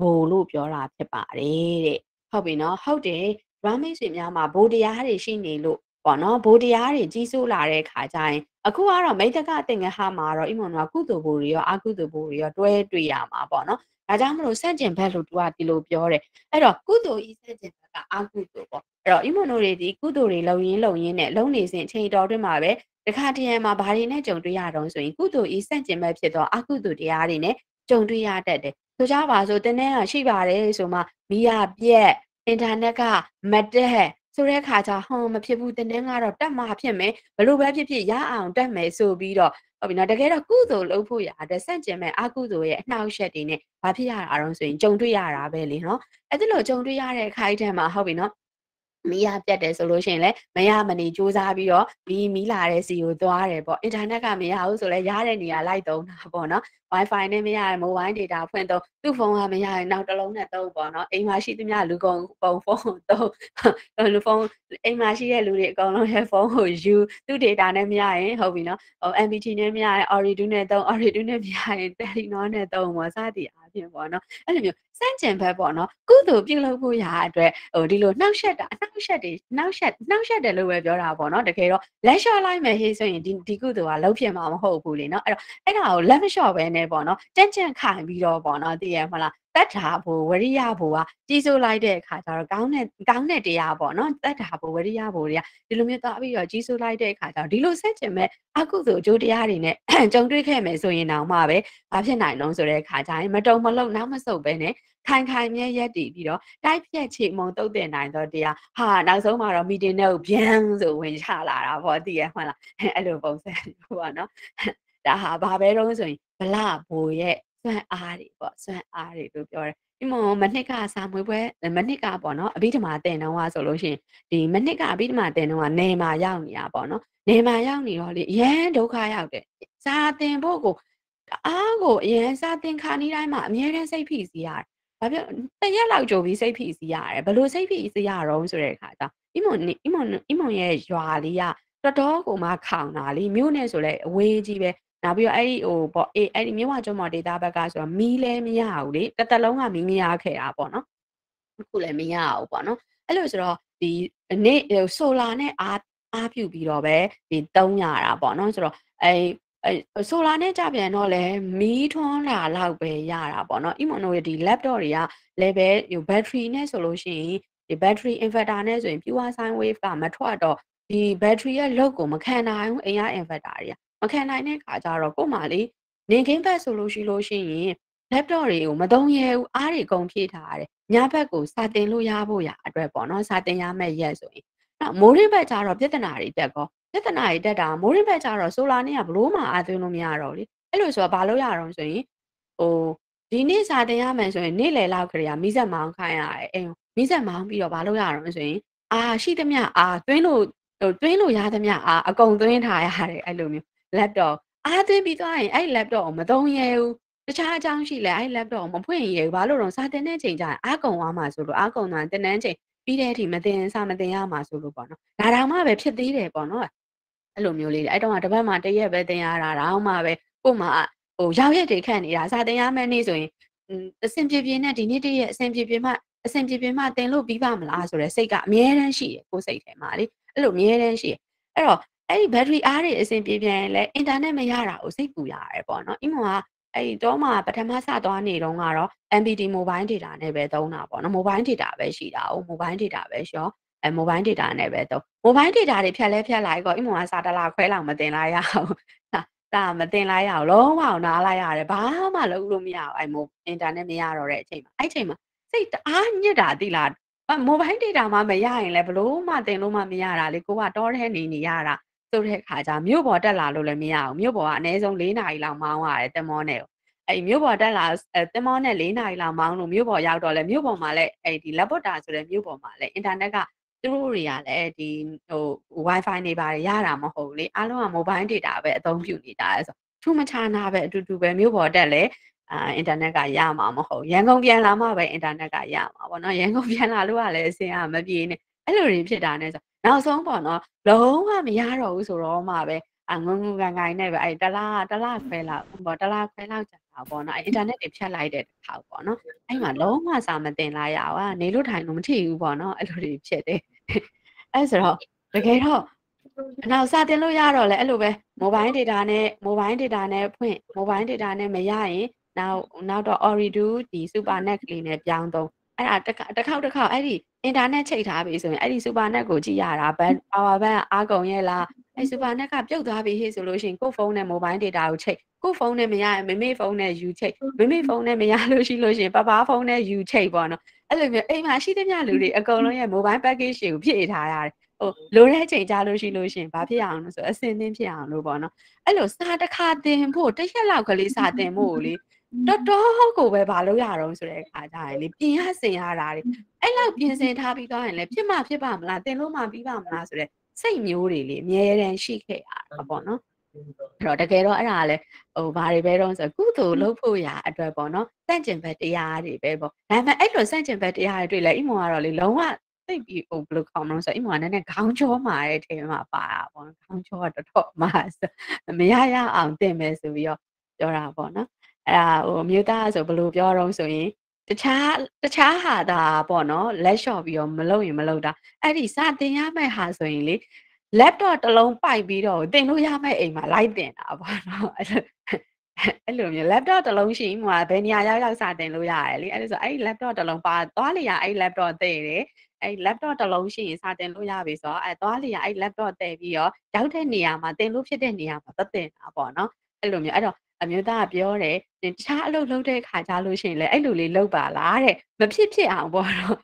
ဘိုလို့ပြောတာဖြစ်ပါတယ်တဲ့ဟုတ်ပြီနော်ဟုတ်တယ်ဒရမိတ်ဆွေများမှာဘိုးတရားတွေရှိနေလို့ပေါ့နော်ဘိုးတရားတွေကြီးစိုးလာတဲ့ခါကျရင်အခုကတော့မိတ္တကသင်္ကဟမှာတော့အိမွန်ကကုသိုလ်ဘိုးတွေရောအကုသိုလ်ဘိုးတွေရောတွဲတွေ့ရမှာပေါ့နော်ဒါကြောင့်မလို့စန့်ကျင်ဘက်လို့သူကဒီလိုပြောတယ်အဲ့တော့ကုသိုလ်ဤစန့်ကျင်ဘက်က အကုသိုလ်ပေါ့အဲ့တော့အိမွန်တို့တွေဒီကုသိုလ်တွေလုံရင်းလုံရင်းနဲ့လုံနေစဉ်အချိန်တော်တွင်းမှာပဲတခါတရံမှာဘာတွေနဲ့ကြုံတွေ့ရတော့ဆိုရင်ကုသိုလ်ဤစန့်ကျင်ဘက်ဖြစ်သောအကုသိုလ်တရားတွေနဲ့ကြုံတွေ့ရတတ်တယ်ဆိုကြပါစို့တင်းတဲ့ကရှိပါတယ်ဆိုမှမိရပြက်အင်တာနက်ကမတက်ဆိုတဲ့အခါကျဟောမဖြစ်ဘူးတင်းတင်းကတော့တက်မှာဖြစ်မယ်ဘလို့ပဲဖြစ်ဖြစ်ရအောင်တက်မယ်ဆိုပြီးတော့ ဟုတ်ပြီနော်တကယ်တော့ကုသိုလ်လုပ်ဖို့ရတဲ့စန့်ကျင်မဲ့အကုသိုလ်ရဲ့အနှောက်အယှက်တွေနဲ့ဘာဖြစ်ရတာအောင်ဆိုရင်ကြုံတွေ့ရတာပဲလေနော်အဲ့ဒီလိုကြုံတွေ့ရတဲ့အခိုက်အတန့်မှာဟုတ်ပြီနော်မီးရပြတ်တယ်ဆိုလို့ရှိရင်လည်းမရမနေစူးစမ်းပြီးတော့မီးမီးလာတဲ့စီကိုသွားတယ်ပေါ့အင်တာနက်ကမရဘူးဆိုလည်းရတဲ့နေရာလိုက်သုံးတာပေါ့နော် Wi-Fi နဲ့မရရင် mobile data ဖွင့်သုံး သူ့ဖုန်းကမရရင်နောက်တစ်လုံးနဲ့သုံးပေါ့နော်အိမ်မှာရှိသမျှလူကုန်ပုံဖုန်းကိုသုံးလူဖုန်းအိမ်မှာရှိတဲ့လူတွေအကုန်လုံးရဲ့ဖုန်းကိုယူသူ့ data နဲ့မရရင်ဟုတ်ပြီနော်ဟို MPT နဲ့မရရင် Oridu နဲ့သုံး Oridu နဲ့မရရင် Telenor နဲ့သုံးပေါ့စသည်အားဖြင့်ပေါ့နော်အဲ့လိုမျိုးစန့်ကျင်ဘက်ပေါ့နော်ကုသိုလ်ပြုလုပ်ဖို့ရာအတွက်ဟိုဒီလိုနှောက်ရှက်တာအနှောက်ရှက်တွေနှောက်ရှက်နှောက်ရှက်တယ်လို့ပဲပြောတာပေါ့နော်တကယ်တော့လက်လျှော့လိုက်မယ်ဟေးဆိုရင်ဒီဒီကုသိုလ်ကလုံးဖြစ်မှာမဟုတ်ဘူးလေနော်အဲ့တော့အဲ့ဒါကိုလက်မလျှော့ပဲနဲ့ပေါ့နော်ကြံ့ကြံ့ခိုင်ပြီးတော့ပေါ့နော်သိရမလားတတ်တာဘိုဝရိယဘိုကကြီးစိုးလိုက်တဲ့အခါကျတော့ကောင်းတဲ့ကောင်းတဲ့တရားပေါ့နော်တတ်တာဘိုဝရိယဘိုတွေကဒီလိုမျိုးသွားပြီးတော့ကြီးစိုးလိုက်တဲ့အခါကျတော့ဒီလိုဆက်ကျင်မဲ့အကုသိုလ်အကျိုးတရားတွေနဲ့ကြုံတွေ့ခဲ့မယ်ဆိုရင်တောင်မှပဲဘာဖြစ်နိုင်လုံးဆိုတဲ့အခါကျရင်မတုံမလုံနောက်မဆုတ်ပဲနဲ့ခိုင်ခိုင်မြဲရက်တည်ပြီးတော့တိုက်ဖြတ်ချေမုံတုတ်တင်နိုင်တော့တရားဟာနောက်ဆုံးမှာတော့မီတင်နဲ့ကိုဗျန်းဆိုဝင်ချလာတာပေါ့တည်ရမှလားအဲ့လိုပုံစံပေါ့နော်ဒါဟာဘာပဲတော့ဆိုရင်ဗလဘိုရဲ့ စွမ်းအားတွေပေါ့စွမ်းအားတွေလို့ပြောတယ်ဒီမမနှစ်ကစာမွေးပွဲမနှစ်ကပေါ့နော်အဘိဓမ္မာတင်တော့ဆိုလို့ရှိရင်ဒီမနှစ်ကအဘိဓမ္မာတင်တော့နေမှာရောက်နေတာပေါ့နော်နေမှာရောက်နေတော့လေအရန်ဒုက္ခရောက်တယ်စာတင်ဖို့ကိုအားကိုအရန်စာတင်ခါနေတိုင်းမှာအမြဲတမ်းစိတ်ဖိစီးရတယ်ဘာဖြစ်တရက်လောက်ကြိုပြီးစိတ်ဖိစီးရတယ်ဘလို့စိတ်ဖိစီးရတော့ဆိုတဲ့အခါကျအီမွန်အီမွန်အီမွန်ရဲ့ရွာလေးကတော်တော်ကိုမှခေါင်တာလीမြို့နဲ့ဆိုလဲအဝေးကြီးပဲ နောက်ပြီးတော့အဲ့ဒီဟိုပေါ့အေးအဲ့ဒီမြဝကျွန်းမော်ဒေတာဘက်ကဆိုတော့မီးလည်းမရဘူးလေတစ်သက်လုံးကမီးမရခဲ့တာပေါ့နော်အခုလည်းမရဘူးပေါ့နော်အဲ့လိုဆိုတော့ဒီနေ့ဆိုလာနဲ့အားအားပြုပြီးတော့ပဲဒီတုံးရတာပေါ့နော်ဆိုတော့အဲ့အဲဆိုလာနဲ့ကြပြန်တော့လဲမီးထွန်းလာလောက်ပဲရတာပေါ့နော်အီမွန်တို့ရဲ့ဒီ laptop တွေက level ဟို battery နဲ့ဆိုလို့ရှိရင်ဒီ battery inverter နဲ့ဆိုရင် pure sine wave ကမထွက်တော့ဒီ battery ရဲ့ load ကိုမခံနိုင်ဘူးအိမ်က inverter တွေက မခံနိုင်တဲ့ခါကျတော့ကို့မှာလေနေခင်းဘက်ဆိုလို့ရှိလို့ရှိရင် laptop တွေကိုမသုံးရဘူးအားတွေအကုန်ဖြည့်ထားရတယ်ညဘက်ကိုစာတင်လို့ရဖို့ရအတွက်ပေါ့နော်စာတင်ရမယ့်ရက်ဆိုရင်နောက်မိုးရင်းဘက်ကျတော့ပြဿနာတွေတက်ကောပြဿနာတွေတက်တာမိုးရင်းဘက်ကျတော့ဆိုလာနဲ့ကဘလို့မှအားသွင်းလို့မရတော့လေအဲ့လိုဆိုတော့ဘာလို့ရတော့ဆိုရင်ဟိုဒီနေ့စာတင်ရမယ်ဆိုရင်နေ့လယ်လောက်ခရီးမိဆက်မောင်းခိုင်းရတယ်အိမ်မိဆက်မောင်းပြီးတော့ဘာလို့ရတော့ဆိုရင်အာရှိသမျှအာသွင်းလို့ဟိုသွင်းလို့ရသမျှအာအကုန်သွင်းထားရတယ်အဲ့လိုမျိုး laptop အားသွင်းပြီးသွားရင်အဲ့ laptop ကိုမသုံးရဘူးတခြားအကြောင်းရှိလဲအဲ့ laptop ကိုမဖွင့်ရဘူးဘာလို့တော့စာတင်တဲ့ချိန်ကျရင်အားကုန်သွားမှာဆိုလို့အားကုန်သွားတင်တန်းချိန်ပြီးတဲ့အထိမတင်စာမတင်ရမှာဆိုလို့ပေါ့နော်ဒါတောင်မှပဲဖြစ်သေးတယ်ပေါ့နော်အဲ့လိုမျိုးလေးအဲ့တော့တပတ်မှတရက်ပဲတင်ရတာတောင်မှပဲကို့မှာဟိုရောက်ရက်တွေခန့်နေတာစာတင်ရမယ့်နေ့ဆိုရင်အဆင်ပြေပြေနဲ့ဒီနေ့တည်းရဲ့အဆင်ပြေပြေမှအဆင်ပြေပြေမှတင်လို့ပြီးပါမလားဆိုတဲ့စိတ်ကအမြဲတမ်းရှိတယ်ကိုယ်စိတ်ထဲမှာလေအဲ့လိုအမြဲတမ်းရှိတယ်အဲ့တော့ အဲ့ဒီ battery အားတွေအဆင်ပြေပြန်ရင်လည်း internet မရတာကိုစိတ်ပူရတယ်ပေါ့နော်အင်းမကအဲ့ဒီတော့မှပထမစသွားနေတော့ကတော့ MPT mobile data နဲ့ပဲသုံးတာပေါ့နော် mobile data ပဲရှိတာ哦 mobile data ပဲရှောအဲ mobile data နဲ့ပဲသုံး mobile data တွေဖြတ်လဲဖြတ်လိုက်ကောအင်းမကစာတလာခွဲလောက်မတင်လိုက်ရအောင်ဒါမတင်လိုက်ရအောင်လုံးဝအောင်နားလိုက်ရတယ်ဘာမှလုပ်လို့မရအောင်အဲ internet မရတော့တဲ့အချိန်မှာအဲ့ချိန်မှာစိတ်တအားညစ်တာတိလားမိုဘိုင်းဒေတာမှမရရင်လည်းဘလို့မှတင်လို့မှမရတာလေကိုကတောထဲနေနေရတာ ဆိုတဲ့ခါကျမြို့ပေါ်တက်လာလို့လည်းမရအောင်မြို့ပေါ်ကအနည်းဆုံး၄နာရီလောက်မောင်းရတယ်တင်မောနဲ့အဲ့မြို့ပေါ်တက်လာတင်မောနဲ့၄နာရီလောက်မောင်းလို့မြို့ပေါ်ရောက်တော့လဲမြို့ပေါ်မှာလည်းအဲ့ဒီလက်ပွတ်တာဆိုတဲ့မြို့ပေါ်မှာလည်းအင်တာနက်ကသူတို့တွေကလည်းဒီဟို wifi နေပါတယ်ရတာမဟုတ်ဘူးလေအားလုံးက mobile data ပဲအသုံးပြုနေတာလဲဆိုထူးမခြားနာပဲအတူတူပဲမြို့ပေါ်တက်လဲအာအင်တာနက်ကရမှာမဟုတ်ရန်ကုန်ပြန်လာမှပဲအင်တာနက်ကရမှာပေါ့နော်ရန်ကုန်ပြန်လာလို့ကလည်းအစင်ကမပြေနဲ့ အဲ့လိုတွေဖြစ်တာနဲ့ဆိုနောက်ဆုံးပေါ့နော်လုံးဝမရတော့ဘူးဆိုတော့မှပဲအငုံငုံကန်ကန်နဲ့ပဲအဲ့တလားတလားခွဲလောက်ပေါ့တလားခွဲလောက်ကြာတာပေါ့နော်အဲ့အင်တာနက်တွေဖြတ်လိုက်တဲ့တစ်ခါပေါ့နော်အဲ့မှာလုံးဝစာမတင်လာရအောင်နေလို့ထိုင်လို့မထီဘူးပေါ့နော်အဲ့လိုတွေဖြစ်တယ်အဲ့ဆိုတော့တကယ်တော့နောက်စာတင်လို့ရတော့လေအဲ့လိုပဲ mobile data နဲ့ mobile data နဲ့ဖွင့် mobile data နဲ့မရရင်နောက်နောက်တော့ Oridu ဒီ SuperNet ကလေးနဲ့ပြောင်းတော့ အဲ့ဒါတစ်ခါတစ်ခေါက်တစ်ခေါက်အဲ့ဒီ internet ချိန်ထားပြီဆိုရင်အဲ့ဒီ SuperNet ကိုကြည့်ရတာဘန် power bank အားကုန်ရဲ့လားအဲစူပါနက်ကပြုတ်သွားပြီဟေ့ဆိုလို့ရှိရင်ကိုယ့်ဖုန်းနဲ့ mobile data ကိုချိန်ကိုယ့်ဖုန်းနဲ့မရရင်မမေဖုန်းနဲ့ယူချိန်မမေဖုန်းနဲ့မရလို့ရှိလို့ရှိရင်ပပဖုန်းနဲ့ယူချိန်ပေါ့နော်အဲ့လိုမျိုးအိမ်မှာရှိတဲ့မြလူတွေအကုန်လုံးရဲ့ mobile package တွေကိုဖြည့်ထားရတယ်ဟိုလိုတဲ့အချိန်ကြာလို့ရှိလို့ရှိရင်ဘာဖြစ်အောင်လို့ဆိုအစင်းသင်းဖြစ်အောင်လို့ပေါ့နော်အဲ့လိုစာတစ်ခါတင်ဖို့တစ်ရက်လောက်ကလေးစာတင်ဖို့လေ တော်တော်ကိုပဲမလုပ်ရတော့ဆိုတဲ့အခါကျရင်လေပြင်ရစင်ရတာလေအဲ့လောက်ပြင်ဆင်ထားပြီးသွားရင်လည်းဖြစ်မှဖြစ်ပါမလားတင်လို့မှပြီးပါမလားဆိုတဲ့စိတ်မျိုးတွေလေအမြဲတမ်းရှိခဲ့ရတာပေါ့နော်အဲ့တော့တကယ်တော့အဲ့ဒါလည်းဟိုဘာတွေပဲတော့ဆိုကုသိုလ်လုပ်ဖို့ရာအတွက်ပေါ့နော်စန့်ကျင်ဘက်တရားတွေပဲပေါ့ဒါပေမဲ့အဲ့လိုစန့်ကျင်ဘက်တရားတွေတွေ့လဲအိမ်မောကတော့လေလုံးဝသိပြီးဟိုဘယ်လိုခေါင်းလို့ဆိုအိမ်မောကနည်းနည်းခေါင်းချောမာတဲ့ထဲမှာပါတာပေါ့နော်ခေါင်းချောကတော်တော်မာမရရအောင်တင်မယ်ဆိုပြီးတော့ပြောတာပေါ့နော် အဲ့ဒါဟိုမြို့သားဆိုဘယ်လိုပြောတော့ဆိုရင်တခြားတခြားဟာတာပေါ့နော်လက်လျှော့ပြီးတော့မလုပ်ရင်မလုပ်တာအဲ့ဒီစတင်ရမယ့်ဟာဆိုရင်လေ laptop တစ်လုံးပိုက်ပြီးတော့တင်လို့ရမယ့်အိမ်မှာလိုက်တင်တာပေါ့နော်အဲ့လိုအဲ့လိုမျိုး laptop တစ်လုံးရှိမှဘယ်နေရာရောက်ရောက်စတင်လို့ရတယ်လေအဲ့ဒါဆိုအဲ့ဒီ laptop တစ်လုံးပါသွားလေရအဲ့ laptop တည့်တယ်အဲ့ laptop တစ်လုံးရှိရင်စတင်လို့ရပြီဆိုတော့အဲ့သွားလေရအဲ့ laptop တည့်ပြီးတော့ရောက်တဲ့နေရာမှာတင်လို့ဖြစ်တဲ့နေရာမှာသတ်တင်တာပေါ့နော်အဲ့လိုမျိုးအဲ့တော့ အမျိုးသားကပြောတယ်တခြားအလုပ်လုပ်တဲ့ခါကြလို့ရှိရင်လည်းအဲ့လိုလေးလုပ်ပါလားတဲ့မဖြစ်ဖြစ်အောင်ပေါ့နော်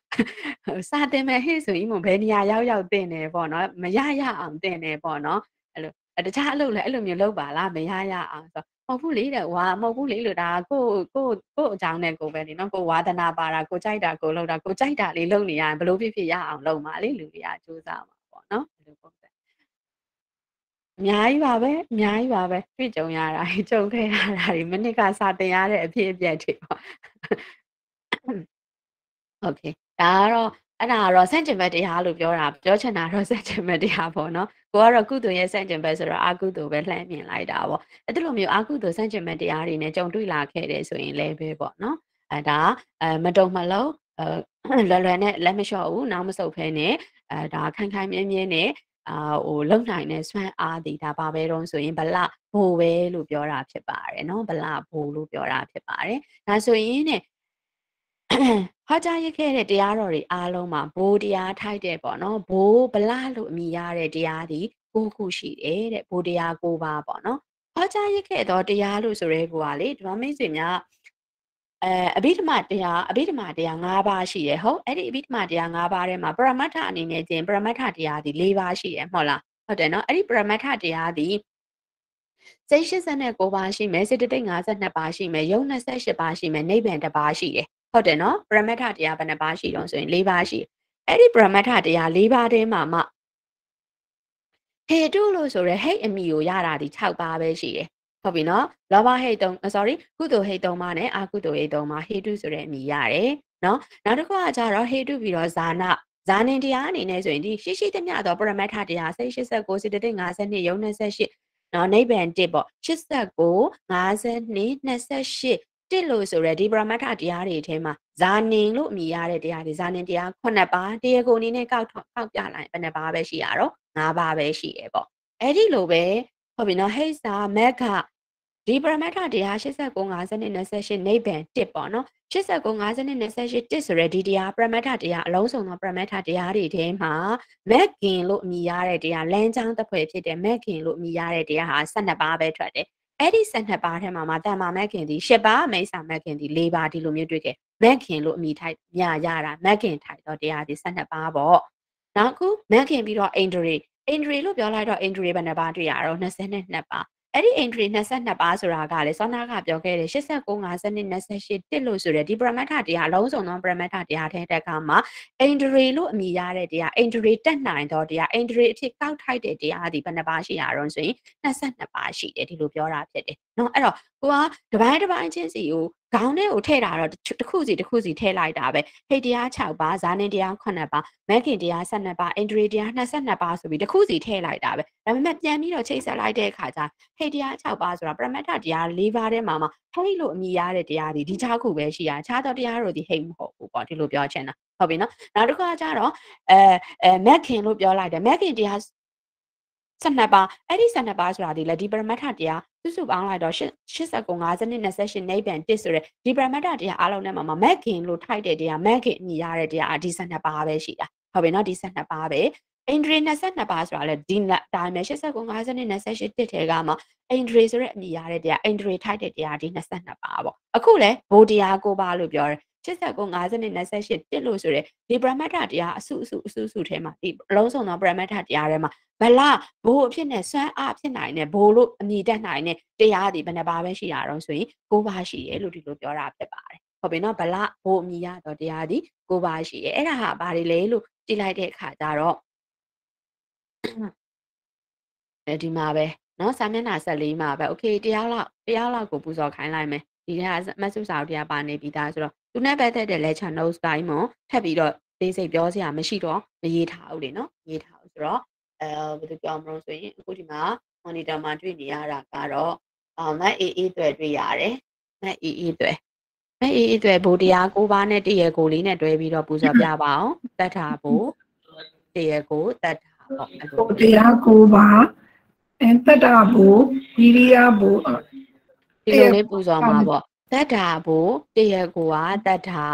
စာတင်မဲ့ဟေ့ဆိုရင်မဘယ်နေရာရောက်ရောက်တင်တယ်ပေါ့နော်မရရအောင်တင်တယ်ပေါ့နော်အဲ့လိုတခြားအလုပ်လည်းအဲ့လိုမျိုးလုပ်ပါလားမရရအောင်ဆိုမဟုတ်ဘူးလေတဲ့ဟွာမဟုတ်ဘူးလေလို့ဒါကိုကိုကိုအကြောင်းနဲ့ကိုပဲနေနော်ကိုဝါသနာပါတာကိုကြိုက်တာကိုလုပ်တာကိုကြိုက်တာလေးလုပ်နေရရင်ဘလို့ဖြစ်ဖြစ်ရအောင်လုပ်ပါလေလူတွေကစူးစမ်းပါပေါ့နော်အဲ့လိုပုံစံ အများကြီးပါပဲအများကြီးပါပဲတွေ့ကြုံရတာကြုံခဲ့ရတာဒီမိနစ်ကစာတင်ရတဲ့အဖြစ်အပျက်တွေပေါ့โอเคဒါကတော့အဲ့ဒါကတော့စန့်ကျင်ဘက်တရားလို့ပြောတာပြောချင်တာတော့စန့်ကျင်ဘက်တရားပေါ့နော်ကိုကတော့ကုသိုလ်ရဲ့စန့်ကျင်ဘက်ဆိုတော့အာကုသိုလ်ပဲလှမ်းမြင်လိုက်တာပေါ့အဲ့ဒီလိုမျိုးအာကုသိုလ်စန့်ကျင်ဘက်တရားတွေနဲ့ကြုံတွေ့လာခဲ့တယ်ဆိုရင်လည်းပဲပေါ့နော်အဲဒါအဲမတုံမလုံးအဲလွယ်လွယ်နဲ့လက်မလျှော့ဘူးနောက်မဆုတ်ဖဲနဲ့အဲဒါခိုင်ခိုင်မြဲမြဲနဲ့ အာဟိုလုံနိုင်တဲ့စွမ်းအားဒီဒါပါပဲတော့ဆိုရင်ဗလဘိုပဲလို့ပြောတာဖြစ်ပါတယ်เนาะဗလဘိုလို့ပြောတာဖြစ်ပါတယ်ဒါဆိုရင်ねဟောကြားရခဲ့တဲ့တရားတော်တွေအားလုံးမှာဘိုးတရားထိုက်တဲ့ပေါ့နော်ဘိုးဗလလို့အမိရတဲ့တရားဒီကိုခုရှိတယ်တဲ့ဘိုးတရားကိုပါပေါ့နော်ဟောကြားရခဲ့တော့တရားလို့ဆိုရဲကိုကလေဒီမမိတ်ဆွေများ အဲအဘိဓမ္မာတရားအဘိဓမ္မာတရား၅ပါးရှိတယ်ဟုတ်အဲ့ဒီအဘိဓမ္မာတရား၅ပါးထဲမှာပရမတ္ထအနေနဲ့ကျင်ပရမတ္ထတရားဒီ၄ပါးရှိတယ်မဟုတ်လားဟုတ်တယ်နော်အဲ့ဒီပရမတ္ထတရားဒီစိတ်89ပါးရှိမယ်စေတသိက်52ပါးရှိမယ်ယုံ28ပါးရှိမယ်နိဗ္ဗာန်1ပါးရှိတယ်ဟုတ်တယ်နော်ပရမတ္ထတရားဘယ်နှပါးရှိတော့ဆိုရင်၄ပါးရှိအဲ့ဒီပရမတ္ထတရား၄ပါးထဲမှာမှဟေတုလို့ဆိုရဲဟိတ်အမိကိုရတာဒီ6ပါးပဲရှိတယ် ဟုတ်ပြီနော်လောဘဟိတ်3 sorry ကုသိုလ်ဟိတ်3ပါးနဲ့အာကုသိုလ်ဟိတ်3ပါးဟေတုဆိုတဲ့အမိရတယ်နော်နောက်တစ်ခုကကြတော့ဟေတုပြီးတော့ဇာနာဇာနင်တရားအနေနဲ့ဆိုရင်ဒီရှိရှိသမျှသောပရမတ္ထတရားစိတ်89စေတသိက်52ယုံ28နော်နိဗ္ဗာန်1ပေါ့89 52 28တစ်လို့ဆိုရဲဒီပရမတ္ထတရားတွေထဲမှာဇာနင်လို့အမည်ရတဲ့တရားတွေဇာနင်တရား9ပါးတရားကိုအနေနဲ့ကောက်ကောက်ပြလိုက်ဘယ်နှပါးပဲရှိရတော့9ပါးပဲရှိရပေါ့အဲ့ဒီလိုပဲ ဟုတ်ပြီနော်ဟိတ်စာမက်ခဒီပရမတ္ထတရား89 50နဲ့28နိဗ္ဗာန်1ပေါ့နော်89 50နဲ့28တစ်ဆိုရဲဒီတရားပရမတ္ထတရားအလုံးစုံသောပရမတ္ထတရားတွေထဲမှာမက်ကင်လို့အမည်ရတဲ့တရားလမ်းကြောင်းတစ်ဖွဲ့ဖြစ်တဲ့မက်ကင်လို့အမည်ရတဲ့တရားဟာ12ပါးပဲထွက်တယ်အဲ့ဒီ12ပါးထဲမှာမှာတမ္မာမက်ခင်ဒီ10ပါးမိစ္ဆာမက်ခင်ဒီ4ပါးဒီလိုမျိုးတွေ့ခဲ့မက်ခင်လို့အမိထိုက်ညရတာမက်ခင်ထိုက်တော့တရားဒီ12ပါးပေါ့နောက်ခုမက်ခင်ပြီးတော့အိန္ဒြေ အိန္ဒြေလို့ပြောလိုက်တော့အိန္ဒြေဘယ်နှပါးတွေ့ရတော့22ပါးအဲ့ဒီအိန္ဒြေ22ပါးဆိုတာကလေစောနာကပြောခဲ့တယ်89 50 28တစ်လို့ဆိုရယ်ဒီပရမတ္ထတရားအလုံးစုံသောပရမတ္ထတရားထဲတက်ကမှာအိန္ဒြေလို့အမိရတဲ့တရားအိန္ဒြေတက်နိုင်တော့တရားအိန္ဒြေအဖြစ်ကောက်ထိုက်တဲ့တရားဒီဘယ်နှပါးရှိရတော့ဆိုရင်22ပါးရှိတယ်ဒီလိုပြောတာဖြစ်တယ်เนาะအဲ့တော့ကိုကတပိုင်းတပိုင်းချင်းစီကို ခေါင်းထဲကိုထည့်တာတော့တစ်ခုစီတစ်ခုစီထည့်လိုက်တာပဲဟိတ်တရား6ပါးဇာနင်တရား9ပါးမက်ခင်တရား12ပါးအင်ဒရီတရား22ပါးဆိုပြီးတစ်ခုစီထည့်လိုက်တာပဲဒါပေမဲ့ပြန်ပြီးတော့ချိတ်ဆက်လိုက်တဲ့အခါကျဟိတ်တရား6ပါးဆိုတာပရမတ္ထတရား၄ပါးထဲမှာမှဟိတ်လို့အမိရတဲ့တရားဒီဒီ6ခုပဲရှိတာခြားသောတရားတို့ဒီဟိတ်မဟုတ်ဘူးပေါ့ဒီလိုပြောချင်တာဟုတ်ပြီနော်နောက်တစ်ခါကျတော့အဲအဲမက်ခင်လို့ပြောလိုက်တယ်မက်ခင်တရား12ပါးအဲ့ဒီ12ပါးဆိုတာဒီလေဒီပရမတ္ထတရား စုစုပေါင်းလိုက်တော့89 50နဲ့28နိဗ္ဗာန်1ဆိုရဲဒီပရမတ္ထတရားအားလုံးထဲမှာမက်ခင်လို့ထိုက်တဲ့တရားမက်ခင်အညီရတဲ့တရားဒီ12ပါးပဲရှိတာဟုတ်ပြီနော်ဒီ12ပါးပဲအိန္ဒြေ22ပါးဆိုတာလေဒီတိုင်းပဲ89 50နဲ့28တစ်ထဲကမှအိန္ဒြေဆိုတဲ့အမည်ရတဲ့တရားအိန္ဒြေထိုက်တဲ့တရားဒီ22ပါးပေါ့အခုလေဘိုတရား9ပါးလို့ပြောတယ် 89 50နဲ့28တစ်လို့ဆိုရဲဒီပရမတ္ထတရားအစုအစုအစုအစုထဲမှာဒီအလုံးစုံသောပရမတ္ထတရားထဲမှာဗလာဘိုးအဖြစ်နဲ့စွမ်းအားဖြစ်နိုင်တဲ့ဘိုးလို့အမည်တက်နိုင်တဲ့တရားဒီဘယ်နှပါးပဲရှိရတော့ဆိုရင်9ပါးရှိတယ်လို့ဒီလိုပြောတာဖြစ်ပါတယ်ဟုတ်ပြီနော်ဗလာဘိုးအမည်ရတော့တရားဒီ9ပါးရှိတယ်အဲ့ဒါဟာဘာတွေလဲလို့ကြည့်လိုက်တဲ့အခါကျတော့အဲဒီမှာပဲเนาะစာမျက်နှာ14မှာပဲโอเคတရားလောက်တရားလောက်ကိုပူဇော်ခိုင်းလိုက်မယ်ဒီကမတ်စုစာတရားပါနေပြီးသားဆိုတော့ သူနဲ့ပတ်သက်တဲ့ lecture notes တိုင်းမှာထပ်ပြီးတော့သေးစိတ်ပြောစရာမရှိတော့မရေးထားဘူးလေနော်ရေးထားဘူးဆိုတော့အဲဘယ်လိုပြောမလို့ဆိုရင်အခုဒီမှာ monitor မှာတွေ့နေရတာကတော့အာ Mac AA တွေ့တွေ့ရတယ် Mac AA တွေ့ Mac AA တွေ့ဘိုတရား၉ပါးနဲ့တရကိုလေးနဲ့တွဲပြီးတော့ပူဇော်ပြပါအောင်တတ်တာဘိုတရကိုတတ်တာပေါ့ဘိုတရား၉ပါးအန်တတ်တာဘိုဝီရိယဘိုဒီလိုလေးပူဇော်မှာပေါ့ တတ္တာဘိုတရကိုကတတ္တာ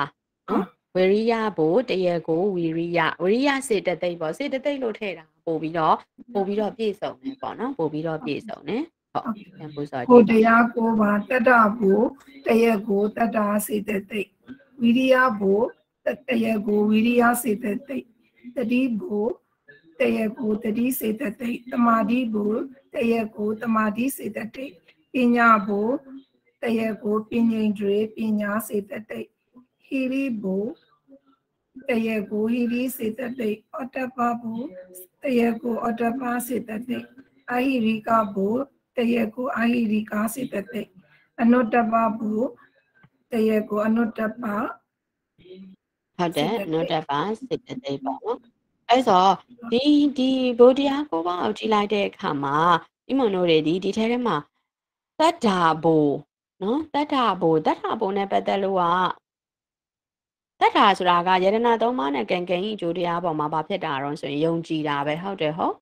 နော်ဝရိယဘိုတရကိုဝီရိယဝရိယစေတသိက်ပေါ့စေတသိက်လို့ထည့်တာပို့ပြီးတော့ပို့ပြီးတော့ပြည့်စုံတယ်ပေါ့နော်ပို့ပြီးတော့ပြည့်စုံတယ်ဟုတ်ပြန်ပူဇော်ကြကိုည့်တရားကိုပါတတ္တဘူတရကိုတတ္တာစေတသိက်ဝိရိယဘူတရကိုဝိရိယစေတသိက်တတိဘူတရကိုတတိစေတသိက်တမာတိဘူတရကိုတမာတိစေတသိက်ပညာဘူ တရကိုပညာတွေပညာစေတသိက်ဟိရိဘူတရကိုဟိရိစေတသိက်အတ္တပဘူတရကိုအတ္တပစေတသိက်အဟိရိကဘူတရကိုအဟိရိကစေတသိက်အနုတ္တပဘူတရကိုအနုတ္တပဟုတ်တယ်စေတသိက်နောတပါစေတသိက်ပေါ့နော်အဲ့ဆိုဒီဒီဗုဒ္ဓရားကိုပေါ့အောင်ကြည့်လိုက်တဲ့အခါမှာဒီမွန်တို့တွေဒီဒီထဲထဲမှာတတ္တာဘို နော်တတ္တာဘိုတတ္တာဘိုနဲ့ပတ်သက်လို့ကတတ္တာဆိုတာကယတနာသုံးပါးနဲ့ကံကံဤအကျိုးတရားပေါ်မှာဘာဖြစ်တာတော့ဆိုရင်ယုံကြည်တာပဲဟုတ်တယ်ဟုတ်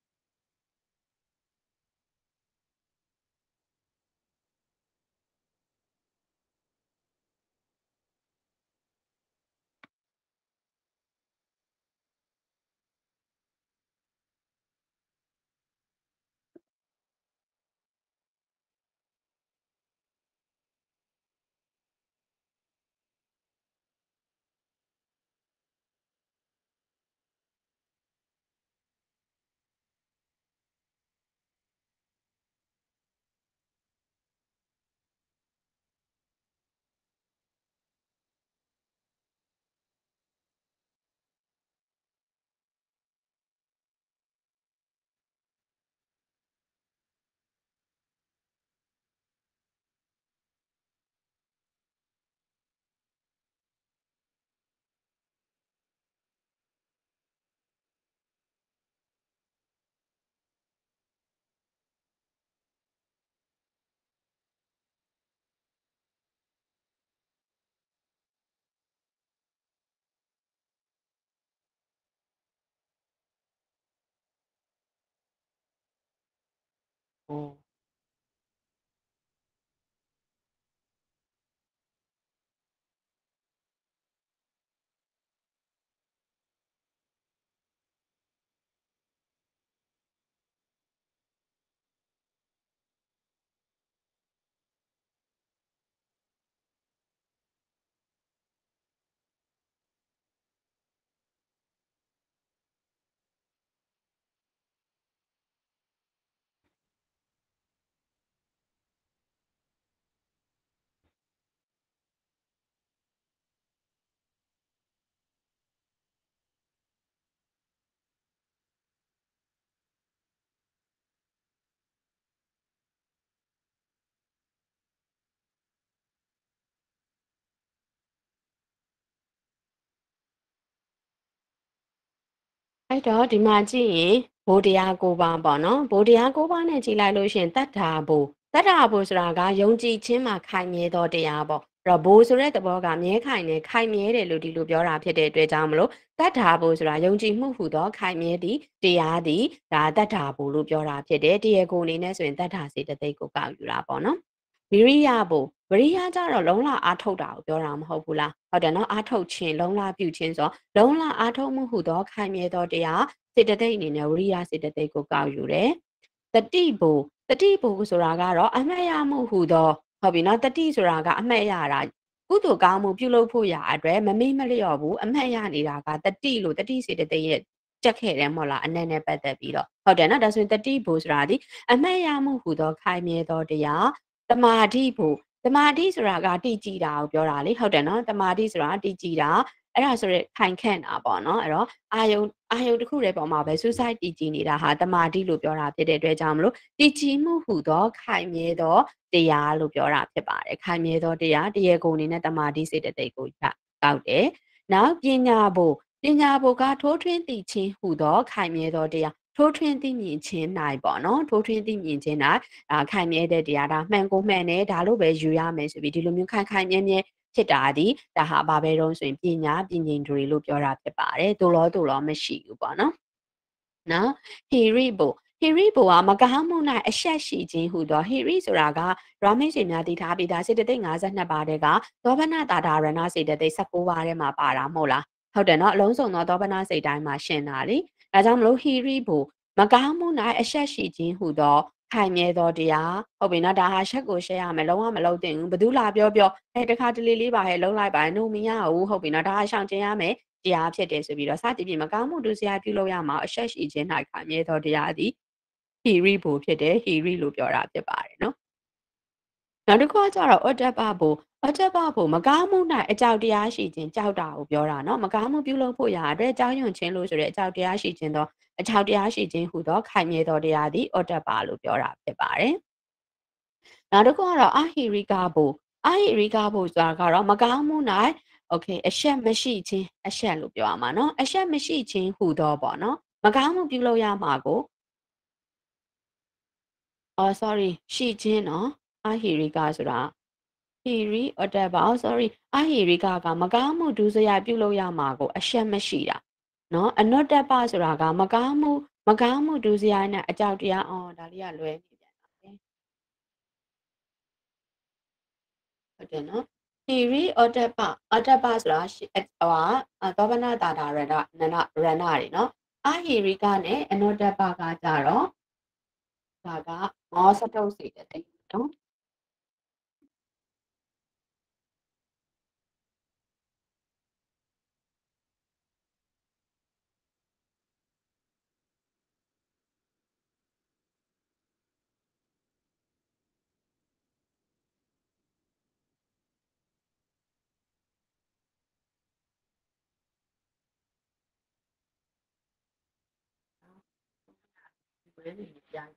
ဟို အဲ့တော့ဒီမှာကြည့်ရင်ဘိုးတရား၉ပါးပေါ့နော်ဘိုးတရား၉ပါးနဲ့ကြည့်လိုက်လို့ရှရင်တတ္ထာဘိုတတ္ထာဘိုဆိုတာကယုံကြည်ခြင်းမှာခိုင်မြဲသောတရားပေါ့အဲ့တော့ဘိုးဆိုတဲ့သဘောကမြဲခိုင်နေခိုင်မြဲတယ်လို့ဒီလိုပြောတာဖြစ်တဲ့အတွက်ကြောင့်မလို့တတ္ထာဘိုဆိုတာယုံကြည်မှုဟူသောခိုင်မြဲသည့်တရားသည်ဒါတတ္ထာဘိုလို့ပြောတာဖြစ်တယ်တရားကိုအနေနဲ့ဆိုရင်တတ္ထာစေတသိက်ကိုကောက်ယူတာပေါ့နော် ဝိရိယဘိုဝိရိယကြတော့လုံးလအားထုတ်တာကိုပြောတာမဟုတ်ဘူးလားဟုတ်တယ်နော်အားထုတ်ခြင်းလုံးလပြုခြင်းဆိုလုံးလအားထုတ်မှုဟုသောခိုင်မြဲသောတရားစေတသိက်အနေနဲ့ဝိရိယစေတသိက်ကိုကောက်ယူတယ်တတိဘိုတတိဘိုဆိုတာကတော့အမှတ်ရမှုဟုသောဟုတ်ပြီနော်တတိဆိုတာကအမှတ်ရတာကုသိုလ်ကောင်းမှုပြုလုပ်ဖို့ရအတွက်မမေ့မလျော့ဘူးအမှတ်ရနေတာကတတိလို့တတိစေတသိက်ရဲ့တက်ခဲ့တယ်မဟုတ်လားအနက်နဲ့ပတ်သက်ပြီးတော့ဟုတ်တယ်နော်ဒါဆိုရင်တတိဘိုဆိုတာဒီအမှတ်ရမှုဟူသောခိုင်မြဲသောတရား တမာတိဘိုတမာတိဆိုတာကတည်ကြည်တာကိုပြောတာလေဟုတ်တယ်နော်တမာတိဆိုတာတည်ကြည်တာအဲ့ဒါဆိုရခိုင်ခန့်တာပေါ့နော်အဲ့တော့အာယုံအာယုံတစ်ခုတည်းပေါ်မှာပဲ suicide တည်ကြည်နေတာဟာတမာတိလို့ပြောတာဖြစ်တဲ့အတွက်ကြောင့်မလို့တည်ကြည်မှုဟူသောခိုင်မြဲသောတရားလို့ပြောတာဖြစ်ပါတယ်ခိုင်မြဲသောတရားတရားကိုအနေနဲ့တမာတိစေတသိက်ကိုကောက်တယ်နောက်ပညာဘိုပညာဘိုကထိုးထွင်းတည်ခြင်းဟူသောခိုင်မြဲသောတရား ထိုးထွင်းသိမြင်ခြင်းနိုင်ပေါ့နော်ထိုးထွင်းသိမြင်ခြင်းနိုင်အာခိုင်မြဲတဲ့တရားဒါမှန်ကိုမှန်တယ်ဒါလို့ပဲယူရမယ်ဆိုပြီးဒီလိုမျိုးခိုင်ခိုင်မြဲမြဲဖြစ်တာဒီဒါဟာဘာပဲတော့ဆိုရင်ပညာပညာတွေလို့ပြောတာဖြစ်ပါတယ်တို့လောတို့လောမရှိဘူးပေါ့နော်နော်ဟီရိဘိုဟီရိဘိုကမကားမှု၌အဆက်ရှိခြင်းဟူသောဟီရိဆိုတာကရာမင်းရှင်များတည်ထားပြီးသားစေတသိက်52ပါးတဲ့ကသောဘနာတာတာရဏစေတသိက်19ပါးထဲမှာပါတာမဟုတ်လားဟုတ်တယ်နော်အလုံးစုံသောသောဘနာစိတ်တိုင်းမှာရှင်းတာလေ ဒါကြောင့်မလို့ဟီရိဘိုမကောင်းမှု၌အဆက်ရှိခြင်းဟူသောခိုင်မြဲသောတရားဟုတ်ပြီနော်ဒါဟာရှက်ကိုရှက်ရမယ်လုံးဝမလုံးတင်ဘူးဘယ်သူလာပြောပြောအဲတခါတလေလေးပါဟဲ့လုံးလိုက်ပါနှုံမရဘူးဟုတ်ပြီနော်ဒါဟာရှောင်ကျင်ရမယ်တရားဖြစ်တယ်ဆိုပြီးတော့စသည်ဖြင့်မကောင်းမှုဒုစရိုက်ပြုလုပ်ရမှာအဆက်ရှိခြင်း၌ခိုင်မြဲသောတရားသည်ဟီရိဘိုဖြစ်တယ်ဟီရိလို့ပြောတာဖြစ်ပါတယ်နော် နောက်တစ်ခုကကျတော့ဩတ္တပဘိုဩတ္တပဘိုမကောင်းမှု၌အကြောက်တရားရှိခြင်းကြောက်တာကိုပြောတာနော်မကောင်းမှုပြုလုပ်ဖို့ရအတွက်ကြောက်ရွံ့ခြင်းလို့ဆိုတဲ့အကြောက်တရားရှိခြင်းတော့အကြောက်တရားရှိခြင်းဟူသောခိုင်မြဲသောတရားသည်ဩတ္တပလို့ပြောတာဖြစ်ပါတယ်နောက်တစ်ခုကတော့အဟိရိကဘိုအဟိရိကဘိုဆိုတာကတော့မကောင်းမှု၌โอเคအရှက်မရှိခြင်းအရှက်လို့ပြောရမှာเนาะအရှက်မရှိခြင်းဟူသောပေါ့เนาะမကောင်းမှုပြုလုပ်ရမှာကိုအော် sorry ရှိခြင်းเนาะ အာဟီရီကာဆိုတာဟီရီအတက်ပါ sorry အာဟီရီကာကမကားမှုဒုစရိုက်ပြုလုပ်ရမှာကို အရှက်မရှိတာနော်အနော့တက်ပါဆိုတာကမကားမှုမကားမှုဒုစရိုက်နဲ့အကြောက်တရားအော်ဒါလေးကလွဲနေပြန်တာပဲဟုတ်တယ်နော် theory အတက်ပါအတက်ပါဆိုတာဟိုဟာသောဗနာတာတာရဏနနရဏတွေနော်အာဟီရီကနဲ့အနောတက်ပါကကြတော့ဒါကမောစတုတ်စီတဲ့နော် ဝဲနေပြန်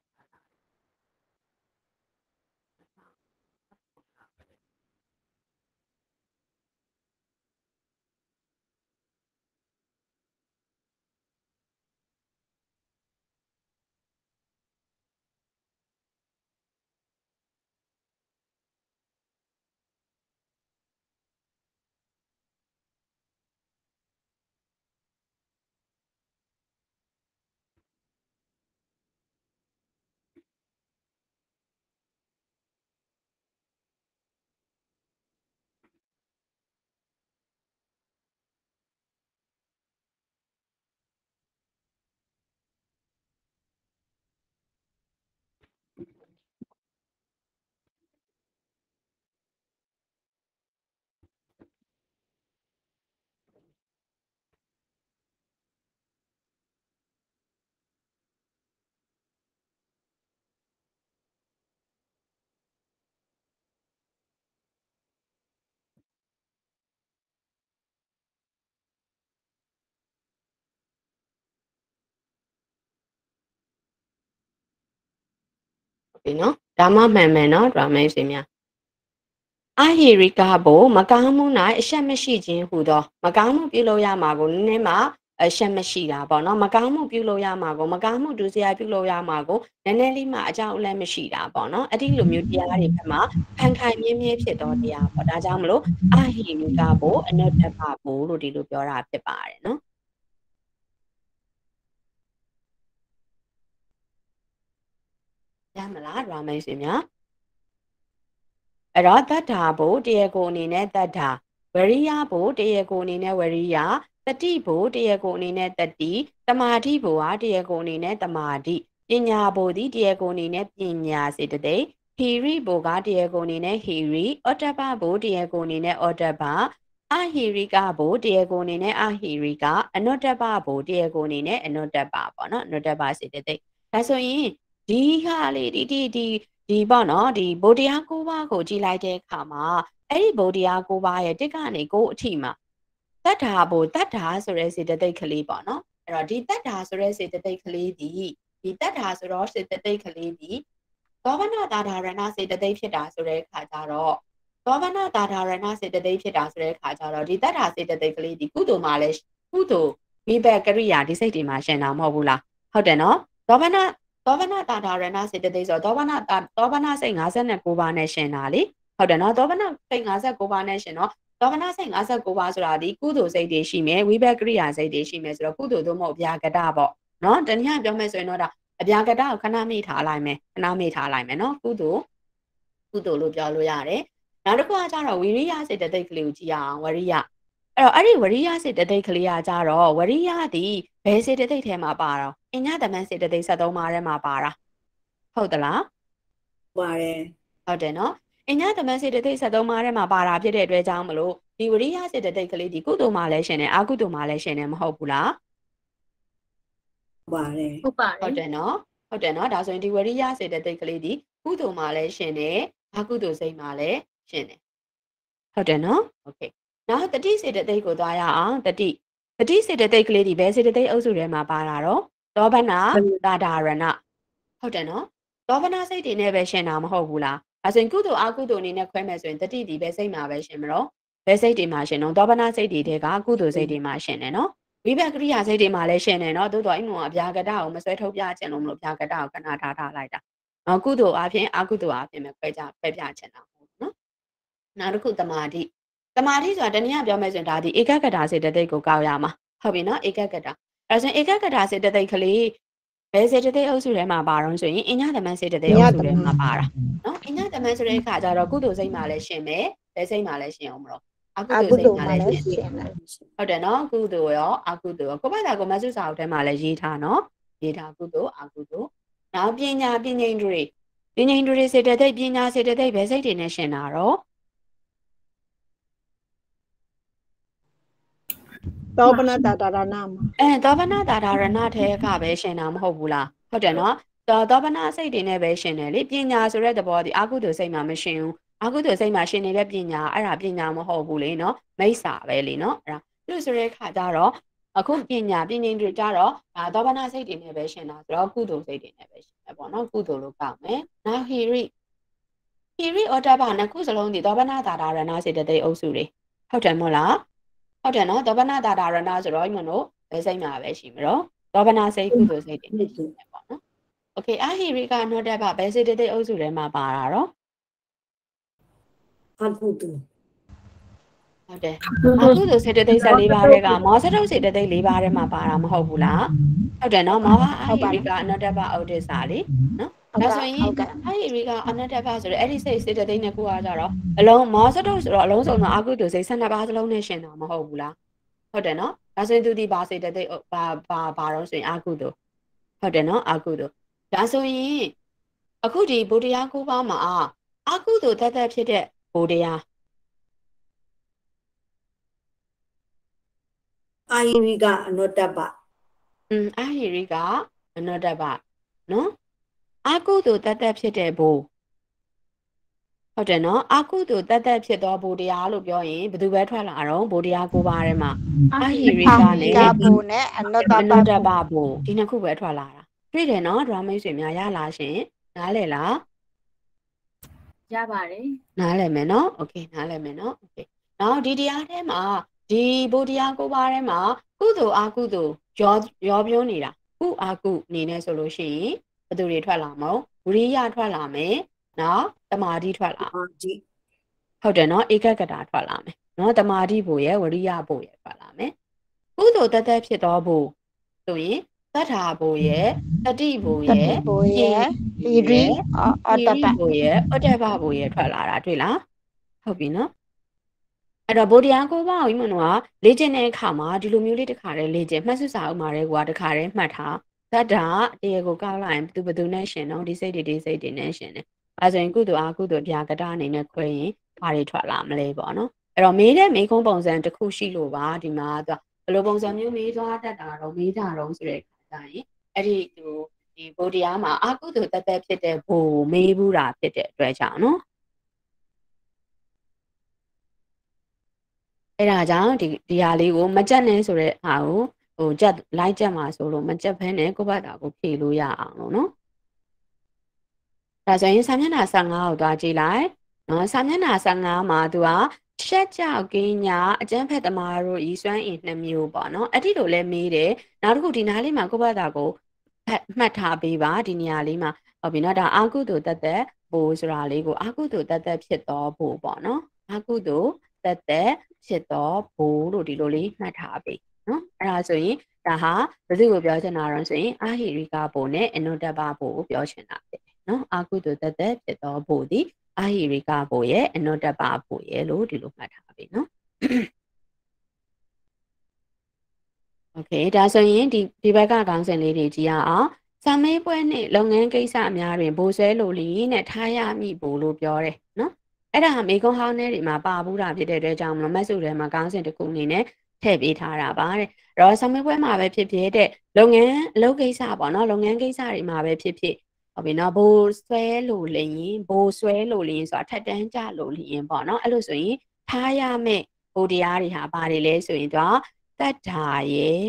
ပြီနော်ဒါမှမှန်မယ်နော်ဒရာမိတ်ဆွေများအဟိရိကဘိုမကောင်းမှု၌အရှက်မရှိခြင်းဟူသောမကောင်းမှုပြုလုပ်ရမှာကိုနည်းနည်းမှအရှက်မရှိတာပေါ့နော်မကောင်းမှုပြုလုပ်ရမှာကိုမကောင်းမှုဒုစရိုက်ပြုလုပ်ရမှာကိုနည်းနည်းလေးမှအကြောင်းအလဲမရှိတာပေါ့နော်အဲ့ဒီလိုမျိုးတရားတွေဘက်မှာဖန်ခိုင်မြင်းမြဲဖြစ်တော်တရားပေါ့ဒါကြောင့်မလို့အဟိရိကဘိုအနုတ္တပဘိုလို့ဒီလိုပြောတာဖြစ်ပါတယ်နော် ရမလားဒရာမိတ်ဆွေများအဲ့တော့တတ္ထာဘုတရားကိုအနေနဲ့တတ္ထာဝရိယဘုတရားကိုအနေနဲ့ဝရိယတတိဘုတရားကိုအနေနဲ့တတိတမာတိဘုဟာတရားကိုအနေနဲ့တမာတိပညာဘုသည်တရားကိုအနေနဲ့ပညာစေတသိက်ဟီရိဘုကတရားကိုအနေနဲ့ဟီရိအောတ္တပဘုတရားကိုအနေနဲ့အောတ္တပအဟိရိကဘုတရားကိုအနေနဲ့အဟိရိကအနုတ္တပဘုတရားကိုအနေနဲ့အနုတ္တပပေါ့နော်အနုတ္တပစေတသိက်ဒါဆိုရင် ဒီဟာလေးဒီဒီဒီဒီပေါ့နော်ဒီဗုဒ္ဓရား၉ပါးကိုကြည်လိုက်တဲ့အခါမှာအဲ့ဒီဗုဒ္ဓရား၉ပါးရဲ့တစ်ကနေကိုအထိမှာတတ္ထာဘုတတ္ထာဆိုတဲ့စေတသိက်ကလေးပေါ့နော်အဲ့တော့ဒီတတ္ထာဆိုတဲ့စေတသိက်ကလေးဒီဒီတတ္ထာဆိုတော့စေတသိက်ကလေးဒီသောဗနာတာဓာရဏစေတသိက်ဖြစ်တာဆိုတဲ့အခါကျတော့သောဗနာတာဓာရဏစေတသိက်ဖြစ်တာဆိုတဲ့အခါကျတော့ဒီတတ္ထာစေတသိက်ကလေးဒီကုသိုလ်မှာလဲကုသိုလ်ဝိဘက်ကရိယာဒီစိတ်တွေမှာရှင်တာမဟုတ်ဘူးလားဟုတ်တယ်နော်သောဗနာ သောဗနာတာဓာရဏစေတသိက်ဆိုတော့သောဗနာသောဗနာစိတ်59ပါးနဲ့ရှင်တာလေဟုတ်တယ်နော်သောဗနာစိတ်59ပါးနဲ့ရှင်တော့သောဗနာစိတ်59ပါးဆိုတာဒီကုသိုလ်စိတ်တွေရှိမယ်ဝိဘက်ကရိယာစိတ်တွေရှိမယ်ဆိုတော့ကုသိုလ်သို့မဟုတ်ဗျာကတပေါ့နော်တနည်းပြောမယ်ဆိုရင်တော့ဒါအဗျာကတကိုခဏမိထားလိုက်မယ်ခဏမိထားလိုက်မယ်နော်ကုသိုလ်ကုသိုလ်လို့ပြောလို့ရတယ်နောက်တစ်ခုကကျတော့ဝိရိယစေတသိက်ကလေးကိုကြည့်ရအောင်ဝရိယ အဲ့တော့အဲ့ဒီဝရိယစေတသိက်ကလေးကကြတော့ဝရိယသည်ဘယ်စေတသိက်ထဲမှာပါတော့အညတမန်စေတသိက်73ပါးထဲမှာပါတာဟုတ်သလား ပါတယ် ဟုတ်တယ်နော်အညတမန်စေတသိက်73ပါးထဲမှာပါတာဖြစ်တဲ့အတွက်ကြောင့်မလို့ဒီဝရိယစေတသိက်ကလေးဒီကုသိုလ်မှာလည်းရှင်တယ်အကုသိုလ်မှာလည်းရှင်တယ်မဟုတ်ဘူးလား ပါတယ် ဟုတ်ပါ ဟုတ်တယ်နော်ဟုတ်တယ်နော်ဒါဆိုရင်ဒီဝရိယစေတသိက်ကလေးဒီကုသိုလ်မှာလည်းရှင်တယ်အကုသိုလ်စိတ်မှာလည်းရှင်တယ်ဟုတ်တယ်နော်โอเค နောက်တတိစေတသိက်ကိုသွားရအောင်တတိတတိစေတသိက်ကလေးဒီဘယ်စေတသိက်အုပ်စုထဲမှာပါတာတော့သောဗနာတာဒါရဏဟုတ်တယ်နော်သောဗနာစိတ်တွေနဲ့ပဲရှင်တာမဟုတ်ဘူးလားအဲဆိုရင်ကုသိုလ်အကုသိုလ်အနေနဲ့ခွဲမယ်ဆိုရင်တတိဒီပဲစိတ်မှာပဲရှင်မလို့ဘယ်စိတ်တွေမှာရှင်တော့သောဗနာစိတ်တွေတဲကကုသိုလ်စိတ်တွေမှာရှင်တယ်နော်ဝိဘက်ကရိယာစိတ်တွေမှာလည်းရှင်တယ်နော်သို့တော့အိမ်ကအဗျာကတကိုမဆွဲထုတ်ပြချင်လို့မလို့ဗျာကတကိုခဏထားထားလိုက်တာနော်ကုသိုလ်အပြင်အကုသိုလ်အပြင်ပဲခွဲကြခွဲပြချင်တာဟုတ်နော်နောက်တစ်ခုတမာတိ တမာတိဆိုတာတနည်းပြောမယ်ဆိုရင်ဒါဒီဧကကတာစေတသိက်ကိုကောက်ရမှာဟုတ်ပြီနော်ဧကကတာအဲဆိုရင်ဧကကတာစေတသိက်ကလေးဘယ်စေတသိက်အုပ်စုထဲမှာပါတော့ဆိုရင်အညတမန်စေတသိက်အုပ်စုထဲမှာပါတာနော်အညတမန်ဆိုတဲ့အခါကျတော့ကုသိုလ်စိတ်မှာလည်းရှင်မယ်ဘယ်စိတ်မှာလည်းရှင်အောင်မလို့အကုအသိုလ်ကုစိသိုတ်လ်မှာမှာလည်းလည်းရှင်ရှင်တယ်ဟုတ်တယ်နော်ကုသိုလ်ရောအကုသိုလ်ရောကိုယ့်ဘာသာကိုယ်မဆုစာအုပ်ထဲမှာလည်းရေးထားနော်ရေးထားကုသိုလ်အကုသိုလ်နောက်ပညာပညာတွေပညာတွေစေတသိက်ပညာစေတသိက်ဘယ်စိတ်တွေနဲ့ရှင်တာတော့ သောပနတာတာရဏမှာအဲသောဗနာတာဒါရဏထဲကပဲရှင်တာမဟုတ်ဘူးလားဟုတ်တယ်နော်သောသောဗနာစိတ်တွေနဲ့ပဲရှင်တယ်လေပညာဆိုတဲ့သဘောဒီအကုသိုလ်စိတ်မှာမရှင်ဘူးအကုသိုလ်စိတ်မှာရှင်နေတဲ့ပညာအဲ့ဒါပညာမဟုတ်ဘူးလေနော်မိစ္ဆာပဲလေနော်အဲ့ဒါလို့ဆိုတဲ့အခါကျတော့အခုပညာပညာတွေကြတော့ဒါသောဗနာစိတ်တွေနဲ့ပဲရှင်တာဆိုတော့ကုသိုလ်စိတ်တွေနဲ့ပဲရှင်တယ်ပေါ့နော်ကုသိုလ်လို့ကောက်မယ်နောက်ဟီရိဟီရိအော်တဘာနှစ်ခုစလုံးဒီသောဗနာတာဒါရဏစေတသိက်အုပ်စုတွေဟုတ်တယ်မို့လား ဟုတ်တယ်နော်သောဗနာတာဒါရဏဆိုတော့မလို့ဘယ်စိတ်မှာပဲရှိမလို့သောဗနာစိတ်ကုသိုလ်စိတ်တွေနဲ့ရှင်တယ်ပေါ့နော်โอเคအဟီရိကနောတဘာဘယ်စေတသိက်အုပ်စုထဲမှာပါတာတော့ အကုတု ဟုတ်တယ်အခုဆိုစေတသိက်14ပါးတွေကမောစတုစေတသိက်4ပါးထဲမှာပါတာမဟုတ်ဘူးလားဟုတ်တယ်နော်မောဟအဟိရိကအနတ္တပဩဒိစာလေနော် ဒါဆိုရင်ဟုတ်ကဲ့အဟိရိကအနတ္တပဆိုတော့အဲ့ဒီစိတ်စေတသိက်နှစ်ခုကကြတော့အလုံးမောစတုဆိုတော့အလုံးစုံတော့အကုသိုလ်စိတ်12ပါးစလုံးနဲ့ရှင်တာမဟုတ်ဘူးလားဟုတ်တယ်နော်ဒါဆိုရင်သူဒီပါစေတသိက်ဘာဘာဘာတော့ဆိုရင်အကုသိုလ်ဟုတ်တယ်နော်အကုသိုလ်ဒါဆိုရင်အခုဒီဗုဒ္ဓရား၉ပါးမှာအကုသိုလ်တတ်တတ်ဖြစ်တဲ့ဗုဒ္ဓရားအာဟိရိကအနောတ္တပอืมအဟိရိကအနောတ္တပနော် အကုသိုလ်တတ်တတ်ဖြစ်တဲ့ဘိုးဟုတ်တယ်နော်အကုသိုလ်တတ်တတ်ဖြစ်သောဘိုးတရားလို့ပြောရင်ဘယ်သူပဲထွက်လာတော့ဘိုးတရား၉ပါးထဲမှာအဟိရိကနဲ့ ကာဘူနဲ့အနတ္တ အ ပ နောတ္တပဘိုးဒီနှစ်ခုပဲထွက်လာတာတွေ့တယ်နော်ဒရာမိတ်ဆွေများရလာရှင်နားလည်လား ရပါတယ် နားလည်မယ်နော်โอเคနားလည်မယ်နော်โอเคနောက်ဒီတရားထဲမှာဒီဘုရားကိုပါထဲမှာကုသိုလ်အကုသိုလ်ရောရောပြောနေတာကုအကုအနေနဲ့ဆိုလို့ရှိရင် ဘယ်သူတွေထွက်လာမလို့ဝိရိယထွက်လာမယ်နော်တမာတိထွက်လာအာဒီဟုတ်တယ်နော်ဧကကတာထွက်လာမယ်နော်တမာတိဘုရဲ့ဝိရိယဘုရဲ့ထွက်လာမယ်ကုသိုလ်တသက်ဖြစ်သောဘုဆိုရင်တတထာဘိုရဲ့တတိဘိုတရဲ့တိဘိုရဲ့သီရိအော်အော်တပဘိုရဲ့အတ္တပဘိုရဲ့ထွက်လာတာတွေ့လားဟုတ်ပြီနော်အဲ့တော့ဗိုလ်တရားကိုပေါ့ဦးမနော်ကလေ့ကျင့်တဲ့အခါမှာဒီလိုမျိုးလေးတစ်ခါတည်းလေ့ကျင့်မှတ်စုစာအုပ်မှာတဲ့ကွာတစ်ခါတည်းမှတ်ထား တတ္တာတရားကိုကောက်လိုက်ရင်ဘသူဘသူနဲ့ရှင်တော့ဒီစိတ်တွေဒီစိတ်တွေနဲ့ရှင်တယ်အဲဆိုရင်ကုသိုလ်အကုသိုလ်ဗျာကတအနေနဲ့ခွဲရင်ဘာတွေထွက်လာမလဲပေါ့နော်အဲ့တော့မေးတဲ့မေးခွန်းပုံစံတစ်ခုရှိလို့ပါဒီမှာသူကဘယ်လိုပုံစံမျိုးမေးသွားတတ်တာတော့မေးကြတော့ဆိုတဲ့အခါကျရင်အဲ့ဒီဟိုဒီဗိုလ်တရားမှာအကုသိုလ်တသက်ဖြစ်တဲ့ဘိုလ်မေးဘူးတာဖြစ်တဲ့အတွက်ကြောင့်နော်အဲ့ဒါကြောင့်ဒီဒီဟာလေးကိုမကြက်နဲ့ဆိုတဲ့ဟာကို ဟိုကြက်လိုက်ကြက်မှာဆိုလို့မကြက်ဖဲနဲ့ကိုယ့်ဘက်တာကိုဖြေလို့ရအောင်လို့နော်ဒါဆိုရင်စာမျက်နှာ15ကိုသွားကြည့်လိုက်နော်စာမျက်နှာ15မှာသူကရှက်ကြောက်ကင်းညာအကျန်းဖက်သမားတို့ဤစွမ်းအင်နှစ်မျိုးပေါ့နော်အဲ့ဒီလိုလဲမေးတယ်နောက်တစ်ခုဒီနားလေးမှာကိုယ့်ဘက်တာကိုမှတ်ထားပေးပါဒီနေရာလေးမှာဟုတ်ပြီနော်ဒါအာကုသိုလ်တက်တက်ဘိုးဆိုတာလေးကိုအာကုသိုလ်တက်တက်ဖြစ်တော့ဘိုးပေါ့နော်အာကုသိုလ်တက်တက်ဖြစ်တော့ဘိုးလို့ဒီလိုလေးမှတ်ထားပေး နော်အဲ့ဒါဆိုရင်ဒါဟာဘယ်သူကိုပြောချင်တာတော့ဆိုရင်အာဟိရိကဘိုးနဲ့အနုတ္တပဘိုးကိုပြောချင်တာဖြစ်တယ်နော်အာကုသိုလ်တက်တက်ဖြစ်တော့ဘိုးဒီအာဟိရိကဘိုးရဲ့အနုတ္တပဘိုးရဲ့လို့ဒီလိုမှတ်ထားပေးနော်โอเคဒါဆိုရင်ဒီဒီဘက်ကခေါင်းစဉ်လေးတွေကြည့်ရအောင်စာမေးပွဲနဲ့လုပ်ငန်းကိစ္စအများတွင်ဘိုးဆွဲလိုလီနဲ့ထားရမည်ဘိုးလို့ပြောတယ်နော်အဲ့ဒါမေကုန်းဟောင်းထဲတွေမှာပါဘူးတာဖြစ်တဲ့အတွက်ကြောင့်မလို့မက်စုထဲမှာခေါင်းစဉ်တစ်ခုအနေနဲ့ ထည့်ပေးထားတာပါတဲ့အဲ့တော့စာမေးပွဲမှာပဲဖြစ်ဖြစ်တဲ့လုပ်ငန်းအလုပ်ကိစ္စပေါ့နော်လုပ်ငန်းကိစ္စတွေမှာပဲဖြစ်ဖြစ်ဟုတ်ပြီနော်ဘိုးဆွဲလိုလရင်ဘိုးဆွဲလိုလရင်ဆိုတာထက်တန်းကြလိုလရင်ပေါ့နော်အဲ့လိုဆိုရင်ထားရမယ့်ဘိုးတရားတွေဟာဘာတွေလဲဆိုရင်တော့တတ္ထာရဲ့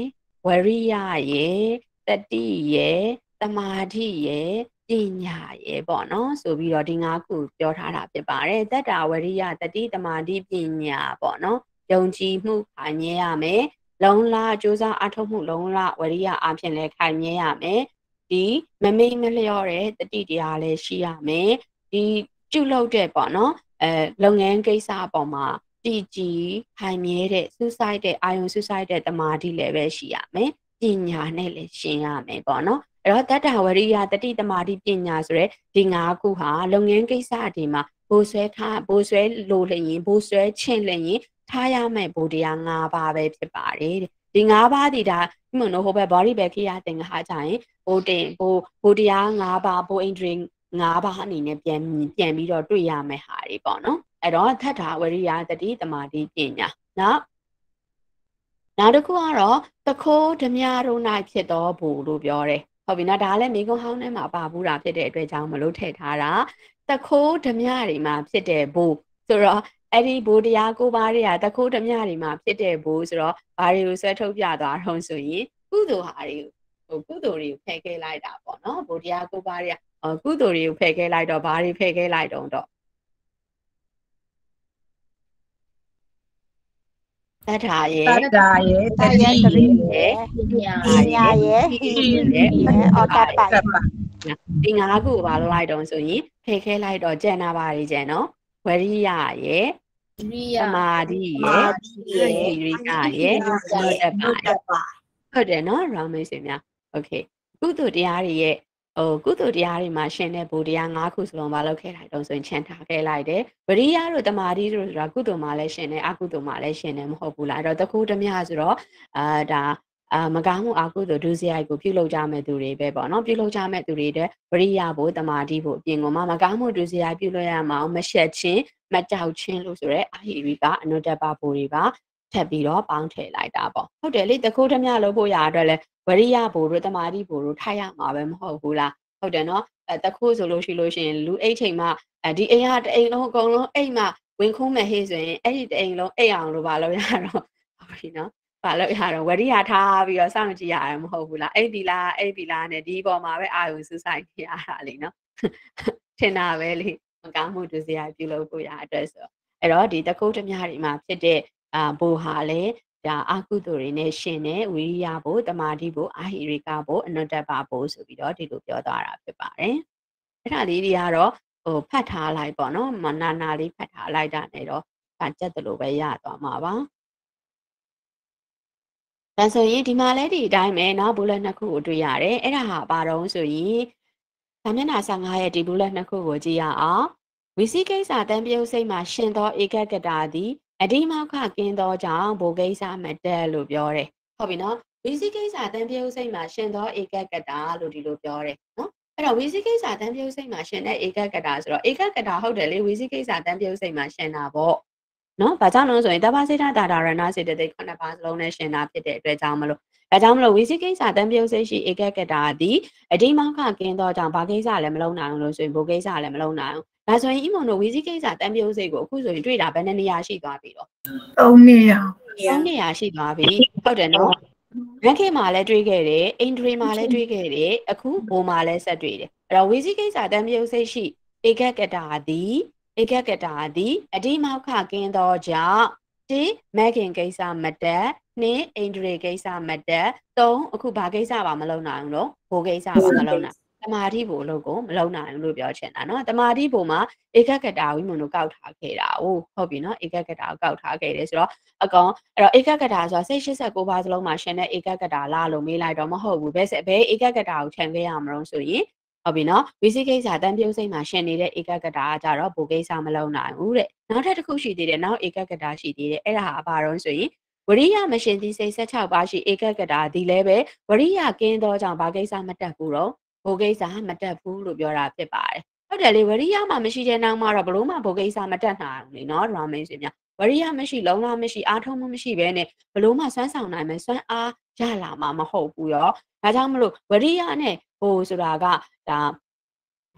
ဝရိယရဲ့တတိရဲ့တမာတိရဲ့ပညာရဲ့ပေါ့နော်ဆိုပြီးတော့ဒီ၅ခုပြောထားတာဖြစ်ပါတယ်တတ္တာဝရိယတတိတမာတိပညာပေါ့နော် ယုံကြည်မှုခိုင်မြဲရမယ်လုံလစူးစမ်းအထောက်မှုလုံလဝရိယအဖြစ်လည်းခိုင်မြဲရမယ်ဒီမမိတ်မလျော့တဲ့တတိတရားလည်းရှိရမယ်ဒီပြုလုပ်တဲ့ပေါ့နော်အဲလုပ်ငန်းကိစ္စအပေါ်မှာတည်ကြည်ခိုင်မြဲတဲ့စူးစိုက်တဲ့အာယုံစူးစိုက်တဲ့တမာတိလည်းပဲရှိရမယ်ပညာနဲ့လည်းရှင်းရမယ်ပေါ့နော်အဲ့တော့တတ္တဝရိယတတိတမာတိပညာဆိုရဲဒီ၅ခုဟာလုပ်ငန်းကိစ္စတွေမှာဘိုးဆွဲထားဘိုးဆွဲလိုလျင်ဘိုးဆွဲချင့်လျင် ထားရမယ့်ဘိုးတရား၅ပါးပဲဖြစ်ပါတယ်တဲ့ဒီ၅ပါးဒီဒါဒီမနိုဟိုဘက် body ပဲခိရတင်ခါကြရင်ဘိုးတင်ဘိုးဘိုးတရား၅ပါးဘိုး entry ၅ပါးအနေနဲ့ပြန်ပြန်ပြီးတော့တွေ့ရမယ့်ဟာတွေပေါ့နော်အဲ့တော့ထပ်တာဝရိယတတိတမာတိပညာနော်နောက်တစ်ခုကတော့တခိုးဓမြတို့၌ဖြစ်တော်ဘို့လို့ပြောတယ်ဟုတ်ပြီနော်ဒါလည်းမိကုံဟောင်းထဲမှာပါဘူးတာဖြစ်တဲ့အတွက်ကြောင့်မလို့ထည့်ထားတာတခိုးဓမြတွေမှာဖြစ်တဲ့ဘို့ဆိုတော့ အဲ့ဒီဘိုးတရားကိုပါတွေကတခိုးဓမြတွေမှာဖြစ်တဲ့ဘိုးဆိုတော့ဘာတွေကိုဆွဲထုတ်ပြသွားတော့ဆိုရင်ကုသိုလ်ဟာတွေကိုဟိုကုသိုလ်တွေကိုဖယ်ခဲလိုက်တာပေါ့နော်ဘိုးတရားကိုပါတွေကကုသိုလ်တွေကိုဖယ်ခဲလိုက်တော့ဘာတွေဖယ်ခဲလိုက်တော့တော့တထာရဲ့တတ္တာရဲ့တတတိယတရိရဲ့ပညာပညာရဲ့ဟိရိရဲ့အော်တပတပ္ပဒီငါးခုကိုဘာလို့လိုက်တော့ဆိုရင်ဖယ်ခဲလိုက်တော့ကျန်နာပါလေကျန်နော် ဝရိယရဲ့ ရိယ သမာဓိ မာ ရဲ့ တိရဲ့ ဟိရိကရဲ့ နော နော တ တ ပ္ ပ ပ ရဲ့ဟုတ်တယ်နော်ရောင်းမေးစင်များโอเคကုသိုလ်တရားတွေရဲ့ဟိုကုသိုလ်တရားတွေမှာရှင်တဲ့ဘူတရား၅ခုစလုံးမလုပ်ခဲ့လိုက်တော့ဆိုရင်ချန်ထားခဲ့လိုက်တယ်ဝရိယတို့တမာတိတို့ဆိုတာကုသိုလ်မှာလည်းရှင်တယ်အကုသိုလ်မှာလည်းရှင်တယ်မဟုတ်ဘူးလားအဲ့တော့တခုတမျှဆိုတော့အာဒါ အာမကောင်းမှုအကုသိုလ်ဒုစရိုက်ကိုပြုလုပ်ကြမဲ့သူတွေပဲပေါ့နော်ပြုလုပ်ကြမဲ့သူတွေတဲ့ဝရိယဘို့တမာတိဘို့အပြင်ကမှမကောင်းမှုဒုစရိုက်ပြုလုပ်ရမှာအောင်မရှက်ချင်းမကြောက်ချင်းလို့ဆိုရဲအာဟိရိကအနုတ္တပဘို့တွေပါထပ်ပြီးတော့ပေါင်းထည့်လိုက်တာပေါ့ဟုတ်တယ်လေတခုတမျှလုပ်ဖို့ရအတွက်လဲဝရိယဘို့တို့တမာတိဘို့တို့ထိုက်ရမှာပဲမဟုတ်ဘူးလားဟုတ်တယ်နော်အဲတခုဆိုလို့ရှိလို့ရှိရင်လူအိတ်ချိန်မှာအဲဒီအိမ်ကတအိမ်လုံးအကုန်လုံးအိမ်မှာဝင်ခုံးမဲ့ဟေးဆိုရင်အဲ့ဒီတအိမ်လုံးအိမ်အောင်လို့ပါလို့ရတော့ဟုတ်ပြီနော် ပါလို့ရတော့ဝရိယထားပြီးတော့စောင့်ကြည့်ရတယ်မဟုတ်ဘူးလားအိတ်ဒီလားအိတ်ဒီလားနဲ့ဒီပေါ်မှာပဲအာယုစူးစိုက်နေရတာလीနော်ထင်တာပဲလေမကောင်းမှုဒုစရိုက်ပြုလုပ်ဖို့ရအတွက်ဆိုအဲ့တော့ဒီတကုတ်တမျှတွေမှာဖြစ်တဲ့အာဘိုဟာလေဒါအာကုသိုလ်တွေနဲ့ရှင်တဲ့ဝိရိယဘိုတမာတိဘိုအာဟိရိကဘိုအနုတ္တပဘိုဆိုပြီးတော့ဒီလိုပြောသွားတာဖြစ်ပါတယ်အဲ့ဒါလေးတွေကတော့ဟိုဖတ်ထားလိုက်ပေါ့နော်မနာနာလေးဖတ်ထားလိုက်တာနဲ့တော့ဗာကြက်တယ်လို့ပဲရသွားမှာပါ ဒါဆိုရင်ဒီမှာလည်းဒီအတိုင်းပဲနော်ဘူလက်နှစ်ခုကိုတွေ့ရတယ်အဲ့ဒါဟာဘာတော့ဆိုရင်ဗမျက်နှာ15ရဲ့ဒီဘူလက်နှစ်ခုကိုကြည့်ရအောင်ဝီစီကိစ္စတန်ပြုတ်စိတ်မှာရှင်သောဧကကတာသည်အဒီမောက်ခကင်းသောကြောင့်ဘိုကိစ္စမတက်လို့ပြောတယ်ဟုတ်ပြီနော်ဝီစီကိစ္စတန်ပြုတ်စိတ်မှာရှင်သောဧကကတာလို့ဒီလိုပြောတယ်နော်အဲ့တော့ဝီစီကိစ္စတန်ပြုတ်စိတ်မှာရှင်တဲ့ဧကကတာဆိုတော့ဧကကတာဟုတ်တယ်လေဝီစီကိစ္စတန်ပြုတ်စိတ်မှာရှင်တာပေါ့ နော်။ဘာကြောင့်လဲဆိုရင်တဘာစိတ်တာတာရဏစေတသိက်ခုနှစ်ပါးစလုံးနဲ့ရှင်တာဖြစ်တဲ့အတွက်ကြောင့်မလို့ဒါကြောင့်မလို့ဝီစီကိစ္စတန်ပြုတ်စိတ်ရှိဧကကတာသည်အဒီမောခကင်းသောကြောင့်ဘာကိစ္စလည်းမလုံးနိုင်ဘူးလို့ဆိုရင်ဘိုကိစ္စလည်းမလုံးနိုင်ဘူး။ဒါဆိုရင်အီမွန်တို့ဝီစီကိစ္စတန်ပြုတ်စိတ်ကိုအခုဆိုရင်တွေ့တာဘယ်နှစ်နေရာရှိသွားပြီတော့သုံးနေရ။သုံးနေရာရှိသွားပြီ။ဟုတ်တယ်နော်။ငန်းခေမှာလည်းတွေ့ခဲ့တယ်။အင်ဒရီမှာလည်းတွေ့ခဲ့တယ်။အခုဘိုမှာလည်းဆက်တွေ့တယ်။အဲ့တော့ဝီစီကိစ္စတန်ပြုတ်စိတ်ရှိဧကကတာသည် ဧကကတာသည်အဒီမောခကင်းသောကြောင့်တိမက်ခင်ကိစ္စမတက်နှစ်အိန္ဒြေကိစ္စမတက်သုံးအခုဘာကိစ္စပါမလုပ်နိုင်ဘူးလို့ဘိုကိစ္စပါမလုပ်နိုင်တမာတိဘိုလို့ကိုမလုပ်နိုင်ဘူးလို့ပြောချင်တာเนาะတမာတိဘိုမှာဧကကတာဝိမုံတို့ကောက်ထားခဲ့တာဟုတ်ဟုတ်ပြီเนาะဧကကတာကိုကောက်ထားခဲ့တယ်ဆိုတော့အကောင်အဲ့တော့ဧကကတာဆိုတာစိတ်89ပါးစလုံးမှာရှင်တဲ့ဧကကတာလားလို့မေးလိုက်တော့မဟုတ်ဘူးဘယ်စဘယ်ဧကကတာကိုခြံခဲ့ရမလို့ဆိုရင် ဟုတ်ပြီနော်ဝီစီကိစ္စတန်ပြုံးစိတ်မှာရှင်နေတဲ့ဧကကတာကကြတော့ဘိုကိစ္စမလုံးနိုင်ဘူးတဲ့နောက်ထပ်တစ်ခုရှိသေးတယ်နောက်ဧကကတာရှိသေးတယ်အဲ့ဒါဟာဘာတော့ဆိုရင်ဝရိယမရှင်သီစိတ်16ပါးရှိဧကကတာဒီလည်းပဲဝရိယကင်းသောကြောင့်ဘာကိစ္စမတက်ဘူးတော့ဘိုကိစ္စမတက်ဘူးလို့ပြောတာဖြစ်ပါတယ်ဟုတ်တယ်လေဝရိယမှမရှိတဲ့နောက်မှာတော့ဘလို့မှဘိုကိစ္စမတက်နိုင်ဘူးလေနော်ဒရာမင်းရှင်များဝရိယမရှိလုံးဝမရှိအားထုတ်မှုမရှိဘဲနဲ့ဘလို့မှစွမ်းဆောင်နိုင်မယ်စွမ်းအားရလာမှာမဟုတ်ဘူးရောဒါကြောင့်မလို့ဝရိယနဲ့ ဟိုဆိုတာကဒါ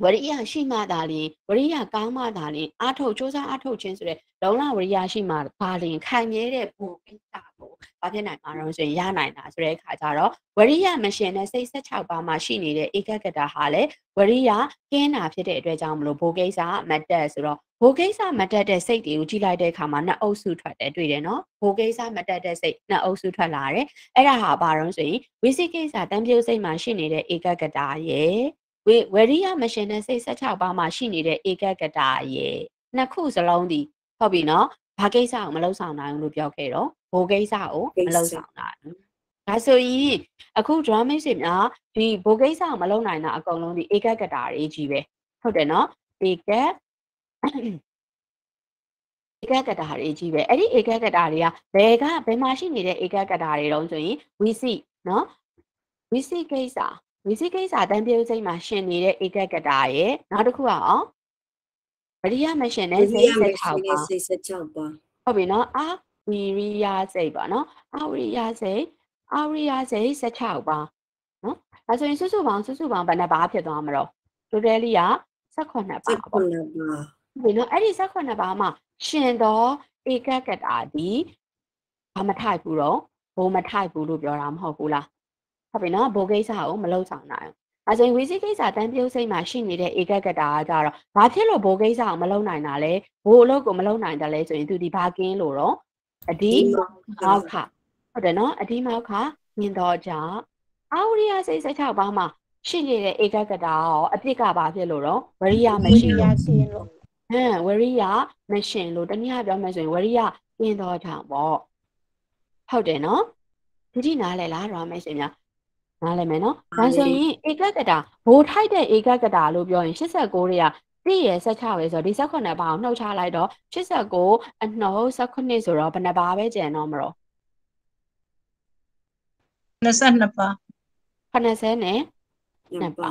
ဝရိယရှိမှသာလျှင်ဝရိယကောင်းမှသာလျှင်အာထုတ်စ조사အာထုတ်ခြင်းဆိုတဲ့လုံလဝရိယရှိမှဘာလျှင်ခံမြဲတဲ့ဘုံကိစ္စကိုဘာဖြစ်နိုင်မှာတော့ဆိုရင်ရနိုင်တာဆိုတဲ့အခါကျတော့ဝရိယမရှင်တဲ့စိတ်16ပါးမှာရှိနေတဲ့ဧကကတဟာလည်းဝရိယကင်းတာဖြစ်တဲ့အတွက်ကြောင့်မလို့ဘိုကိစ္စမတ်တက်ဆိုတော့ဘိုကိစ္စမတ်တက်တဲ့စိတ်တွေကိုကြည့်လိုက်တဲ့အခါမှာနှစ်အုပ်စုထွက်တယ်တွေ့တယ်နော်ဘိုကိစ္စမတ်တက်တဲ့စိတ်နှစ်အုပ်စုထွက်လာတယ်အဲ့ဒါဟာဘာတော့ဆိုရင်ဝိသိကိစ္စတန်ပြုတ်စိတ်မှာရှိနေတဲ့ဧကကတရဲ့ ဝေဝရိယမရှင်တဲ့စိတ်16ပါးမှာရှိနေတဲ့ဧကကတာရဲ့နှစ်ခုစလုံးဒီဟုတ်ပြီနော်ဘာကိစ္စကိုမလုပ်ဆောင်နိုင်ဘူးလို့ပြောခဲ့တော့ဘိုကိစ္စကိုမလုပ်ဆောင်နိုင်ဘူးဒါဆိုရင်အခု drama တွေများဒီဘိုကိစ္စကိုမလုပ်နိုင်တာအကုန်လုံးဒီဧကကတာတွေကြီးပဲဟုတ်တယ်နော်ဧကဧကကတာတွေကြီးပဲအဲ့ဒီဧကကတာတွေကဘယ်ကဘယ်မှာရှိနေတဲ့ဧကကတာတွေတုံးဆိုရင်ဝီစီနော်ဝီစီကိစ္စ ဝီစီကိစ္စတန်ပြုတ်စိတ်မှာရှင်နေတဲ့ဧကကတာရဲ့နောက်တစ်ခုကအောင်ဗရိယမရှင်တဲ့စိတ်ဆက်ထောက်ပါစိတ်16ပါဟုတ်ပြီနော်အာဝီရိယစိတ်ပါနော်အာဝီရိယစိတ်အာဝီရိယစိတ်16ပါနော်ဒါဆိုရင်စုစုပေါင်းစုစုပေါင်းဘယ်နှပါဖြစ်သွားမှာတော့ totally က18ပါပေါ့16ပါဒီနော်အဲ့ဒီ18ပါးမှာရှင်သောဧကကတာဒီဘာမထိုက်ဘူးတော့ဘိုးမထိုက်ဘူးလို့ပြောတာမဟုတ်ဘူးလား ဟုတ်ပြီနော်ဘိုးကိစ္စကိုမလုပ်ဆောင်နိုင်ဘူးအဲဆိုရင်ဝီစီကိစ္စတန်ပြုတ်စိတ်မှာရှိနေတဲ့ဧကကတာကကြတော့ဘာဖြစ်လို့ဘိုးကိစ္စကိုမလုပ်နိုင်တာလဲဘိုးအလုပ်ကိုမလုပ်နိုင်တယ်လဲဆိုရင်သူဒီဘာကင်းလို့တော့အဒီမောက်ခဟုတ်တယ်နော်အဒီမောက်ခမြင်တော့ကြောင့်အာဝရိယစိတ်16ပါးမှာရှိနေတဲ့ဧကကတာရောအပြစ်ကဘာဖြစ်လို့တော့ဝရိယမရှိရလို့ရှင်လို့ဟမ်ဝရိယမရှင်လို့တနည်းအားပြောမယ်ဆိုရင်ဝရိယကျင်းတော့ကြောင်ပေါ့ဟုတ်တယ်နော်ဒီဒီနားလဲလားရောမယ်ရှင်များ နားလဲမယ်နော်ဒါဆိုရင်ဧကကတာဘိုးထိုက်တဲ့ဧကကတာလို့ပြောရင်89တွေကပြည့်ရ16ပဲဆိုတော့ဒီ18ပါးကိုနှုတ်ချလိုက်တော့89အနှုတ်19ဆိုတော့ဘယ်နှပါပဲကျန်တော့မလို့22ပါ80နဲ့နှစ်ပါ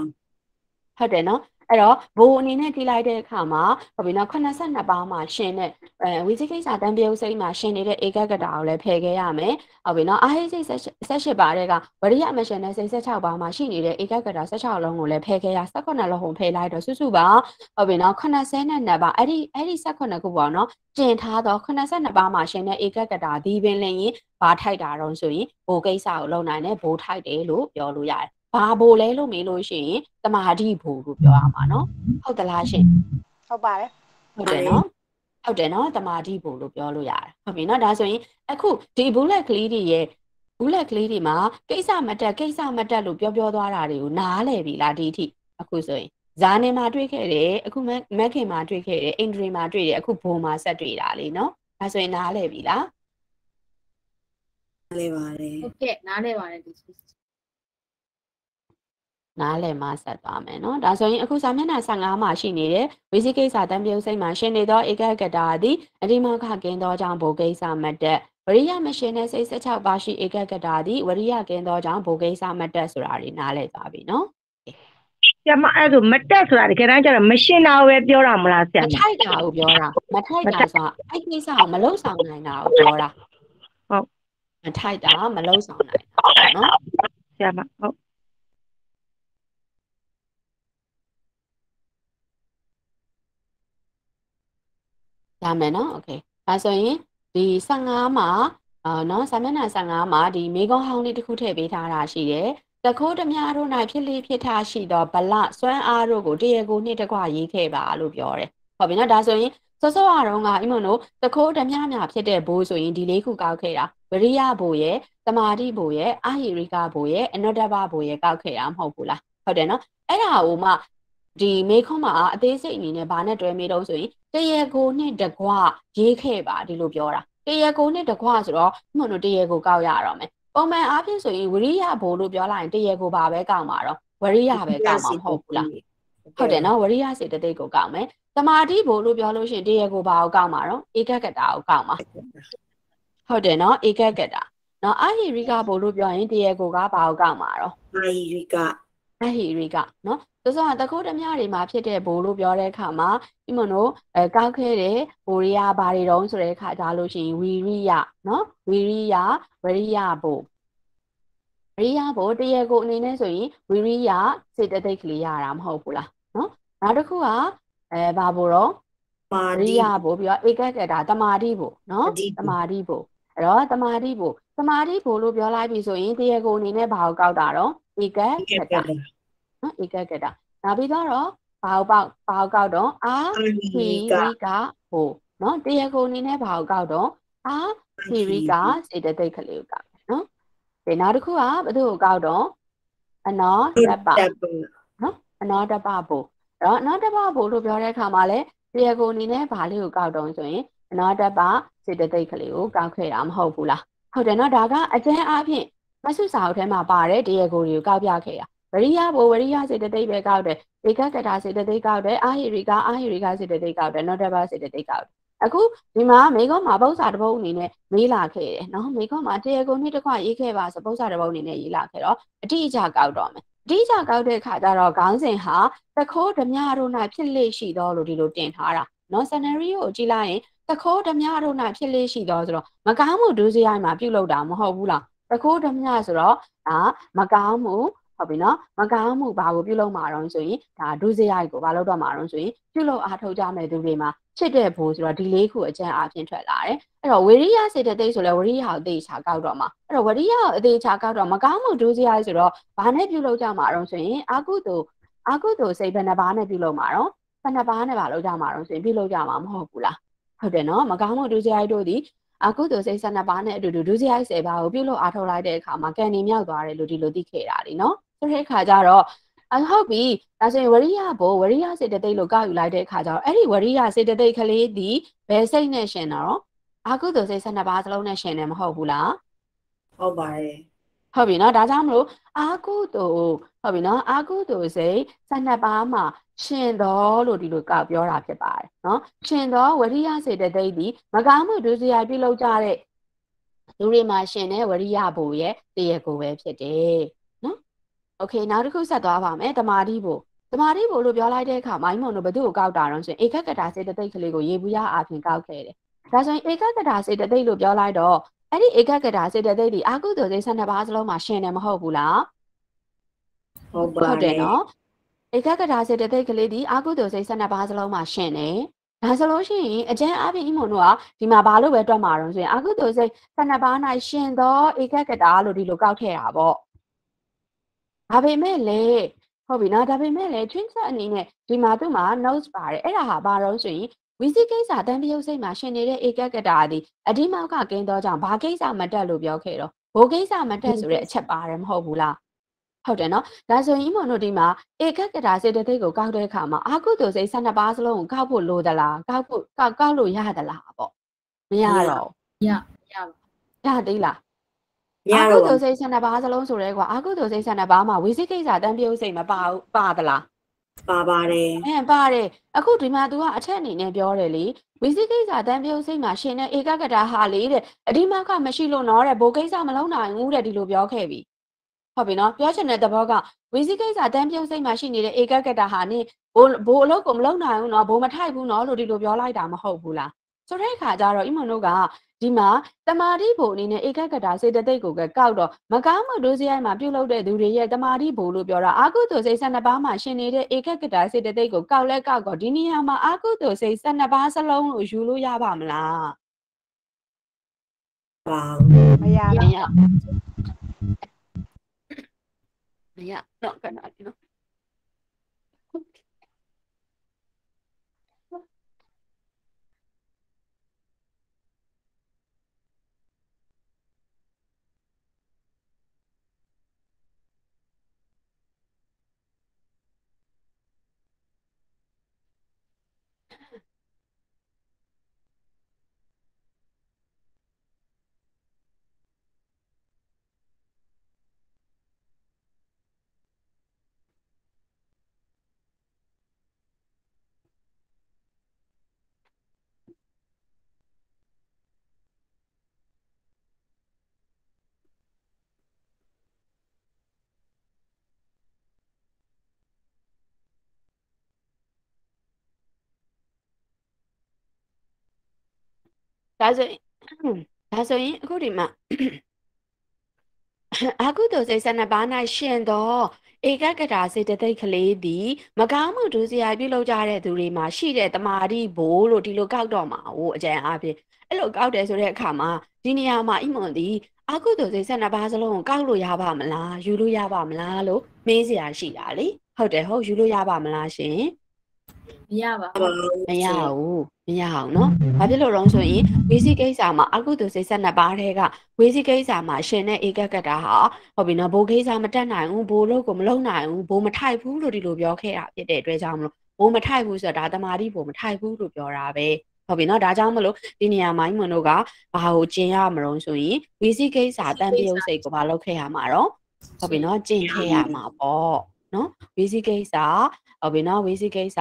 ဟုတ်တယ်နော် အဲ့တော့ဘိုးအနေနဲ့ကြည့်လိုက်တဲ့အခါမှာဟုတ်ပြီနော်82ပါးမှာရှင်တဲ့အဲဝိသိကိစ္စတန်ပြုတ်စိတ်မှာရှင်နေတဲ့ဧကကတာကိုလည်းဖယ်ခဲ့ရမယ်ဟုတ်ပြီနော်အာဟိစိတ်18ပါးတဲ့ကဝရိယမရှင်တဲ့စိတ်16ပါးမှာရှိနေတဲ့ဧကကတာ16လုံးကိုလည်းဖယ်ခဲ့ရ18လုံးကိုဖယ်လိုက်တော့စုစုပါဟုတ်ပြီနော်82ပါးအဲ့ဒီအဲ့ဒီ18ခုပေါ့နော်ကျင်ထားတော့82ပါးမှာရှင်တဲ့ဧကကတာဒီပင်လင်ရင်ဘာထိုက်တာတော့ဆိုရင်ဘိုးကိစ္စကိုလုံနိုင်တယ်ဘိုးထိုက်တယ်လို့ပြောလို့ရတယ် ဘာဘိုလဲလို့မေးလို့ရှိရင်တမာတိဘိုလို့ပြောရမှာနော်ဟုတ်သလားရှင်ဟုတ်ပါတယ်ဟုတ်တယ်နော်ဟုတ်တယ်နော်တမာတိဘိုလို့ပြောလို့ရတယ်ဟုတ်ပြီနော်ဒါဆိုရင်အခုဒီဘူးလက်ကလေးတွေရဲ့ဘူးလက်ကလေးတွေမှာကိစ္စမတက်ကိစ္စမတက်လို့ပြောပြောသွားတာတွေကိုနားလည်ပြီလားဒီအထိအခုဆိုရင်ဇာနေမှာတွေ့ခဲ့တယ်အခုမမက်ခင်မှာတွေ့ခဲ့တယ်အင်ဒရီမှာတွေ့တယ်အခုဘုံမှာဆက်တွေ့တာလေနော်ဒါဆိုရင်နားလည်ပြီလားလဲပါတယ်ဟုတ်ကဲ့နားလဲပါတယ်ဒီ နားလည်မှဆက်သွားမယ်နော်ဒါဆိုရင်အခုစာမျက်နှာ15မှာရှိနေတဲ့ဝိသိကိစ္စတံပြုံးစိတ်မှာရှင်နေသောဧကကတာသည်အရိမောခကင်းသောကြောင့်ဘုကိစ္စမတ်တက်ဝရိယမရှင်တဲ့စိတ်16ပါးရှိဧကကတာသည်ဝရိယကင်းသောကြောင့်ဘုကိစ္စမတ်တက်ဆိုတာဒီနားလည်သွားပြီနော်ဆရာမအဲ့ဒါဆိုမတက်ဆိုတာတကယ်တမ်းကျတော့မရှင်းတာကိုပဲပြောတာမလားဆရာမမထိုက်တာကိုပြောတာမထိုက်တာဆိုတာအဲ့ကိစ္စကိုမလုံဆောင်နိုင်တာကိုပြောတာဟုတ်မထိုက်တာမလုံဆောင်နိုင်တာပေါ့နော်ဆရာမဟုတ် ရမယ်နော်โอเคဒါဆိုရင်ဒီ15မှာအာနော်စာမျက်နှာ15မှာဒီမေကွန်ဟောင်းလေးတစ်ခုထည့်ပေးထားတာရှိတယ်တခိုးဓမြတို့၌ဖြစ်လေဖြစ်ထားရှိသောဗလစွမ်းအားတို့ကိုတရကိုနှစ်တကွရေးခဲ့ပါလို့ပြောတယ်ဟုတ်ပြီနော်ဒါဆိုရင်စောစောအရုံးကအင်မတို့တခိုးဓမြမြဖြစ်တဲ့ဘိုးဆိုရင်ဒီလေးခုကောက်ခဲ့တာဝရိယဘိုးရဲ့တမာတိဘိုးရဲ့အာဟိရိကဘိုးရဲ့အနုတ္တဘဘိုးရဲ့ကောက်ခဲ့တာမဟုတ်ဘူးလားဟုတ်တယ်နော်အဲ့ဒါဟိုမှ ဒီမေခွန်းမှာအသေးစိတ်အနေနဲ့ဘာနဲ့တွဲမိတော့ဆိုရင်တရကိုနဲ့တကွရေးခဲ့ပါဒီလိုပြောတာတရကိုနဲ့တကွဆိုတော့မဟုတ်လို့တရကိုကောက်ရတော့မယ်ပုံမှန်အားဖြင့်ဆိုရင်ဝရိယဘိုလ်လို့ပြောလိုက်ရင်တရကိုပါပဲကောက်မှာတော့ဝရိယပဲကောက်မှာမဟုတ်ဘူးလားဟုတ်တယ်နော်ဝရိယစေတသိက်ကိုကောက်မယ်တမာတိဘိုလ်လို့ပြောလို့ရှိရင်တရကိုပါကိုကောက်မှာတော့ဧကကတာကိုကောက်မှာဟုတ်တယ်နော်ဧကကတာနော်အဟိရိကဘိုလ်လို့ပြောရင်တရကိုကဘာကိုကောက်မှာတော့အာဟိရိကအဟိရိကနော် ဆိုတော့တကုတ်ဓမြတွေမှာဖြစ်တဲ့ဘိုလ်လို့ပြောတဲ့အခါမှာဒီမနိုအဲကောက်ခဲ့တဲ့ဘိုရိယဘာတွေတုံးဆိုတဲ့အခါဒါလို့ရှိရင်ဝီရိယနော်ဝီရိယဝရိယဘိုလ်ဝရိယဘိုလ်တရကိုအနေနဲ့ဆိုရင်ဝီရိယစေတသိက်ကလေးရတာမဟုတ်ဘူးလားနော်နောက်တစ်ခုကအဲဘာဘိုလ်တော့မာဝတိရိယဘိုလ်ပြီးတော့ဧကကတာတမာတိဘိုလ်နော်တတိဘိုလ်တမာတိဘိုလ်အဲ့တော့တမာတိဘိုလ်တမာတိဘိုလ်လို့ပြောလိုက်ပြီဆိုရင်တရကိုအနေနဲ့ဘာကိုကောက်တာတော့ဧကကကကတာတာ နော်ဧကကတာနောက်ပြီးတော့ဘာကိုပေါက်ဘာကိုကောက်တော့အာအာဟိဟီရိကရိကဟိုနော်တရားကိုအနေနဲ့ဘာကိုကောက်တော့အာဟီရိကစေတသိက်ကလေးကိုကောက်တယ်နော်ဒီနောက်တစ်ခုကဘယ်သူ့ကိုကောက်တော့အနောတပတပ်ပနော်အနောတပဘို့အဲ့တော့အနောတပဘို့လို့ပြောတဲ့အခါမှာလဲတရားကိုအနေနဲ့ဘာလေးကိုကောက်တော့ဆိုရင်အနောတပစေတသိက်ကလေးကိုကောက်ခဲ့တာမဟုတ်ဘူးလားဟုတ်တယ်နော်ဒါကအကျဉ်းအားဖြင့်မဆုစာအုပ်ထဲမှာပါတယ်တရားကိုတွေကိုကောက်ပြခဲ့တာ ဝရိယဘို့ဝရိယစေတသိက်ပဲကောက်တယ်ဧကကတာစေတသိက်ကောက်တယ်အာဟိရိကအာဟိရိကစေတသိက်ကောက်တယ်နောတပစေတသိက်ကောက်တယ်အခုဒီမှာမိကောမှာပု္ပ္ပစာတစ်ပုဒ်အနေနဲ့မေးလာခဲ့တယ်နော်မိကောမှာတရားကိုနှစ်တစ်ခွရေးခဲ့ပါဆိုပု္ပ္ပစာတစ်ပုဒ်အနေနဲ့ရေးလာခဲ့တော့အတိအကျကောက်တော့မယ်အတိအကျကောက်တဲ့အခါကျတော့ခေါင်းစဉ်ဟာတခိုးဓမြတို့၌ဖြစ်လေရှိသောလို့ဒီလိုတင်ထားတာနော် scenario ကိုကြည့်လိုက်ရင်တခိုးဓမြတို့၌ဖြစ်လေရှိသောဆိုတော့မကောင်းမှုဒုစရိုက်မှာပြုတ်လောက်တာမဟုတ်ဘူးလားတခိုးဓမြဆိုတော့ဒါမကောင်းမှု ဟုတ်ပြီနော်မကောင်းမှုဘာကိုပြုလုပ်မှာတော့ဆိုရင်ဒါဒုစရိုက်ကိုဘာလုပ်တော့မှာတော့ဆိုရင်ပြုလုပ်အားထုတ်ကြမဲ့သူတွေမှာဖြစ်တဲ့ဘိုးဆိုတော့ဒီလေးခုအကျဉ်းအားဖြင့်ထွက်လာတယ်အဲ့တော့ဝိရိယစေတသိက်ဆိုလဲဝိရိယကိုအသေးချာကောက်တော့မှာအဲ့တော့ဝိရိယကိုအသေးချာကောက်တော့မကောင်းမှုဒုစရိုက်ဆိုတော့ဘာနဲ့ပြုလုပ်ကြမှာတော့ဆိုရင်အာကုသို့အာကုသို့စိတ်ဘယ်နှပါးနဲ့ပြုလုပ်မှာတော့ဘယ်နှပါးနဲ့ပါလုပ်ကြမှာတော့ဆိုရင်ပြုလုပ်ကြမှာမဟုတ်ဘူးလားဟုတ်တယ်နော်မကောင်းမှုဒုစရိုက်တို့ဒီအာကုသို့စိတ်12ပါးနဲ့အတူတူဒုစရိုက်10ပါးကိုပြုလုပ်အားထုတ်လိုက်တဲ့အခါမှာကံနေမြောက်သွားတယ်လို့ဒီလိုသိခဲ့တာလीနော် ဆိုတဲ့အခါကျတော့အဟုတ်ပြီဒါဆိုရင်ဝရိယဘို့ဝရိယစေတသိက်လို့ကောက်ယူလိုက်တဲ့အခါကျတော့အဲ့ဒီဝရိယစေတသိက်ကလေးဒီဘယ်စိတ်နဲ့ရှင်တာတော့အာကုသိုလ်စိတ်12ပါးစလုံးနဲ့ရှင်တယ်မဟုတ်ဘူးလားဟုတ်ပါတယ်ဟုတ်ပြီနော်ဒါကြောင့်မလို့အာကုသိုလ်ဟုတ်ပြီနော်အာကုသိုလ်စိတ်12ပါးမှာရှင်တော်လို့ဒီလိုကောက်ပြောတာဖြစ်ပါတယ်နော်ရှင်တော်ဝရိယစေတသိက်ဒီမကောင်းမှုဒုစရိုက်ပြုလုပ်ကြတဲ့လူတွေမှာရှင်တဲ့ဝရိယဘိုရဲ့တရားကိုပဲဖြစ်တယ်နော် โอเคနောက်တစ်ခုဆက်သွားပါမယ်တမာတိဘိုတမာတိဘိုလို့ပြောလိုက်တဲ့အခါမိုင်းမုံတို့ဘယ်သူ့ကိုကောက်တာတော့ဆိုရင်ဧကကတာစေတသိက်ကလေးကိုရေဘူးရအားဖြင့်ကောက်ခဲ့တယ်ဒါဆိုရင်ဧကကတာစေတသိက်လို့ပြောလိုက်တော့ အဲ့ဒီဧကကတာစေတသိက်ဒီအာကုသိုလ်စိတ်12ပါးစလုံးမှာရှင်တယ်မဟုတ်ဘူးလား ဟုတ်ပါ ဟုတ်တယ်နော်ဧကကတာစေတသိက်ကလေးဒီအာကုသိုလ်စိတ်12ပါးစလုံးမှာရှင်တယ်ဒါဆိုလို့ရှိရင်အကျဉ်းအပြင်အမုံတို့ကဒီမှာဘာလို့ပဲတွက်မှာတော့ဆိုရင်အာကုသိုလ်စိတ်12ပါး၌ရှင်သောဧကကတာလို့ဒီလိုကောက်ထည့်တာပေါ့ ဒါပေမဲ့လေဟုတ်ပြီနော်ဒါပေမဲ့လေချင်းချက်အနေနဲ့ဒီမှာသူ့မှာ notes ပါတယ်အဲ့ဒါဟာဘာလို့ဆိုရင်ဝိသိကိစ္စတန်တရုပ်စိတ်မှာရှင်နေတဲ့ဧကကတာသည်အဒီမောက်ကကင်းသောကြောင့်ဘာကိစ္စမတက်လို့ပြောခဲ့တော့ဘိုးကိစ္စမတက်ဆိုတဲ့အချက်ပါတယ်မဟုတ်ဘူးလားဟုတ်တယ်နော်ဒါဆိုရင်အမတို့ဒီမှာဧကကတာစေတသိက်ကိုကောက်တဲ့အခါမှာအာကုသိုလ်စိတ်12ပါးစလုံးကိုကောက်ဖို့လိုသလားကောက်ဖို့ကောက်ကောက်လို့ရသလားပေါ့မရတော့ရရပါရသေးလားရ အာတော့ကုသိုလ်စိတ်ဆန္ဒပါးစလုံးဆိုရဲကွာအာကုသိုလ်စိတ်ဆန္ဒပါးမှာဝိသိကိစ္စတန်ပြုတ်စိတ်မပါဘူးပါသလားပါပါတယ်အဲပါတယ်အခုဒီမှာ तू ကအချက်အနေနဲ့ပြောတယ်လေဝိသိကိစ္စတန်ပြုတ်စိတ်မှာရှင်တဲ့ဧကကတာဟာလေတဲ့အဒီမကမရှိလို့နော်တဲ့ဘိုကိစ္စမလုံးနိုင်ဘူးတဲ့ဒီလိုပြောခဲ့ပြီဟုတ်ပြီနော်ပြောချင်တဲ့သဘောကဝိသိကိစ္စတန်ပြုတ်စိတ်မှာရှိနေတဲ့ဧကကတာဟာနေဘိုဘိုအလုပ်ကိုမလုံးနိုင်ဘူးနော်ဘိုမထိုက်ဘူးနော်လို့ဒီလိုပြောလိုက်တာမဟုတ်ဘူးလား ဆိုတဲ့အခါကျတော့အိမွန်တို့ကဒီမှာတမာတိဘိုအနေနဲ့ဧကကတာစေတသိက်ကိုကကောက်တော့မကောင်းမှုဒုစရိုက်မှာပြုတ်လုပ်တဲ့သူတွေရဲ့တမာတိဘိုလို့ပြောတာအာကုသိုလ်စိတ်12ပါးမှာရှင်နေတဲ့ဧကကတာစေတသိက်ကိုကောက်လဲကောက်တော့ဒီနေရာမှာအာကုသိုလ်စိတ်12ပါးစလုံးလို့ယူလို့ရပါမလားပါမရမတော့ရမရတော့ကနာ ဒါဆိုရင်ဒါဆိုရင်အခုဒီမှာအာကုသိုလ်စိတ်12ပါး၌ရှင်သောဧကကတာစေတသိက်ကလေးသည်မကောင်းမှုဒုစရိုက်ပြုလုပ်ကြတဲ့သူတွေမှာရှိတဲ့တမာတိဘိုးလို့ဒီလိုကောက်တော့မှာဟိုအကြံအားဖြင့်အဲ့လိုကောက်တယ်ဆိုတဲ့အခါမှာဒီနေရာမှာအိမွန်သည်အာကုသိုလ်စိတ်12ပါးစလုံးကိုကောက်လို့ရပါမလားယူလို့ရပါမလားလို့မေးစရာရှိတာလေဟုတ်တယ်ဟုတ်ယူလို့ရပါမလားရှင် မရပါပါဘူးမရဘူးမရအောင်နော်။ဘာဖြစ်လို့လဲဆိုရင်ဝေစီကိစ္စမှာအကုသိုလ်စိတ်ဆက်နှစ်ပါးထဲကဝေစီကိစ္စမှာရှင်တဲ့ဧကကတာဟာဟုတ်ပြီနော်ဘိုးကိစ္စမတက်နိုင်ဘူးဘိုးလို့ကိုမလုံနိုင်ဘူးဘိုးမထိုက်ဘူးလို့ဒီလိုပြောခဲ့တာဖြစ်တဲ့အတွက်ကြောင့်မလို့ဘိုးမထိုက်ဘူးဆိုတာဒါတမာတိဘိုးမထိုက်ဘူးလို့ပြောတာပဲဟုတ်ပြီနော်ဒါကြောင့်မလို့ဒီနေရာမှာမွန်တို့ကဘာကိုကျင်ရမလို့ဆိုရင်ဝေစီကိစ္စတန်ပြုတ်စိတ်ကိုမလုပ်ခဲ့ရမှာတော့ဟုတ်ပြီနော်ကျင်ခဲ့ရမှာပေါ့ နော်ဝေစီကိစ္စဟုတ်ပြီနော်ဝေစီကိစ္စ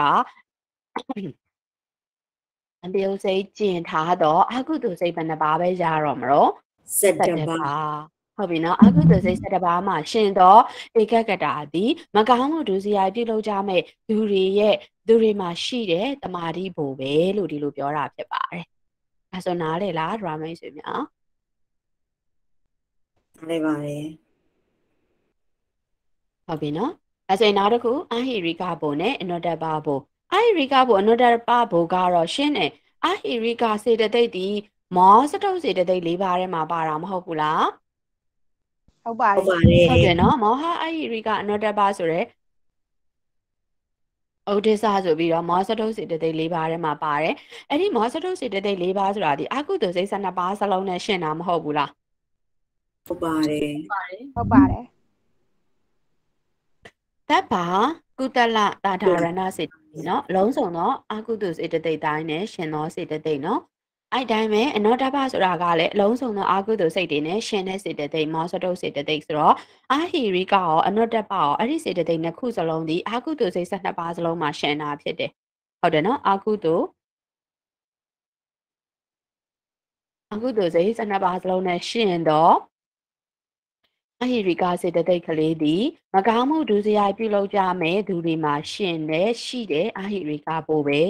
အပြုံးစိတ်ကျင်ထားတော့အကုသိုလ်စိတ်ဘယ်နှပါးပဲရတော့မလို့စက်တ17ပါပါးဟုတ်ပြီနော်အကုသိုလ်စိတ်17ပါးမှာရှင်တော့ဧကကတာသည်မကောင်းမှုဒုစရိုက်ပြုလုပ်ကြမဲ့သူတွေရဲ့သူတွေမှာရှိတဲ့တမာတိဘိုပဲလို့ဒီလိုပြောတာဖြစ်ပါတယ်။အဲဆိုနားလေလားဒရာမိတ်ဆွေများလည်းပါတယ်ဟုတ်ပြီနော်။ အဲဆိုရင်နောက်တစ်ခုအာဟိရိကဘိုနဲ့အနုတ္တပဘိုအာဟိရိကဘိုအနုတ္တပဘိုကတော့ရှင်းတယ်အာဟိရိကစေတသိက်ဒီမောစတုတ်စေတသိက်၄ပါးထဲမှာပါတာမဟုတ်ဘူးလားဟုတ်ပါဟုတ်တပါယ်တယ်ဟုတ်တယ်နော်မောဟအဟိရိကအနုတ္တပဆိုရဲဩဒိစ္စဆိုပြီးတော့မောစတုတ်စေတသိက်၄ပါးထဲမှာပါတယ်အဲ့ဒီမောစတုတ်စေတသိက်၄ပါးဆိုတာဒီအကုသိုလ်စိတ်12ပါးစလုံးနဲ့ရှင်းတာမဟုတ်ဘူးလားဟုတ်ပါတယ်ပါတယ်ဟုတ်ပါတယ် တပ်ပါကုတလတာထာရဏစေတသိက်နော်အလုံးစုံတော့အကုသိုလ်စေတသိက်တိုင်းနဲ့ရှင်သောစေတသိက်နော်အဲ့တိုင်းပဲအနောတပဆိုတာကလည်းအလုံးစုံသောအာကုသိုလ်စိတ်တွေနဲ့ရှင်တဲ့စေတသိက်မောစတုတ်စေတသိက်ဆိုတော့အာဟိရိကရောအနောတပရောအဲ့ဒီစေတသိက်နှစ်ခုစလုံးဒီအာကုသိုလ်စိတ်12ပါးစလုံးမှာရှင်တာဖြစ်တယ်ဟုတ်တယ်နော်အာကုသိုလ်အာကုသိုလ်စိတ်12ပါးစလုံးနဲ့ရှင်တော့အ ဟိရိကစေတသိက်ကလေးသည်မကောင်းမှုဒုစရိုက်ပြုလုပ်ကြမယ်သူတွေမှာရှင်တဲ့ရှိတဲ့အဟိရိကပို့ပဲ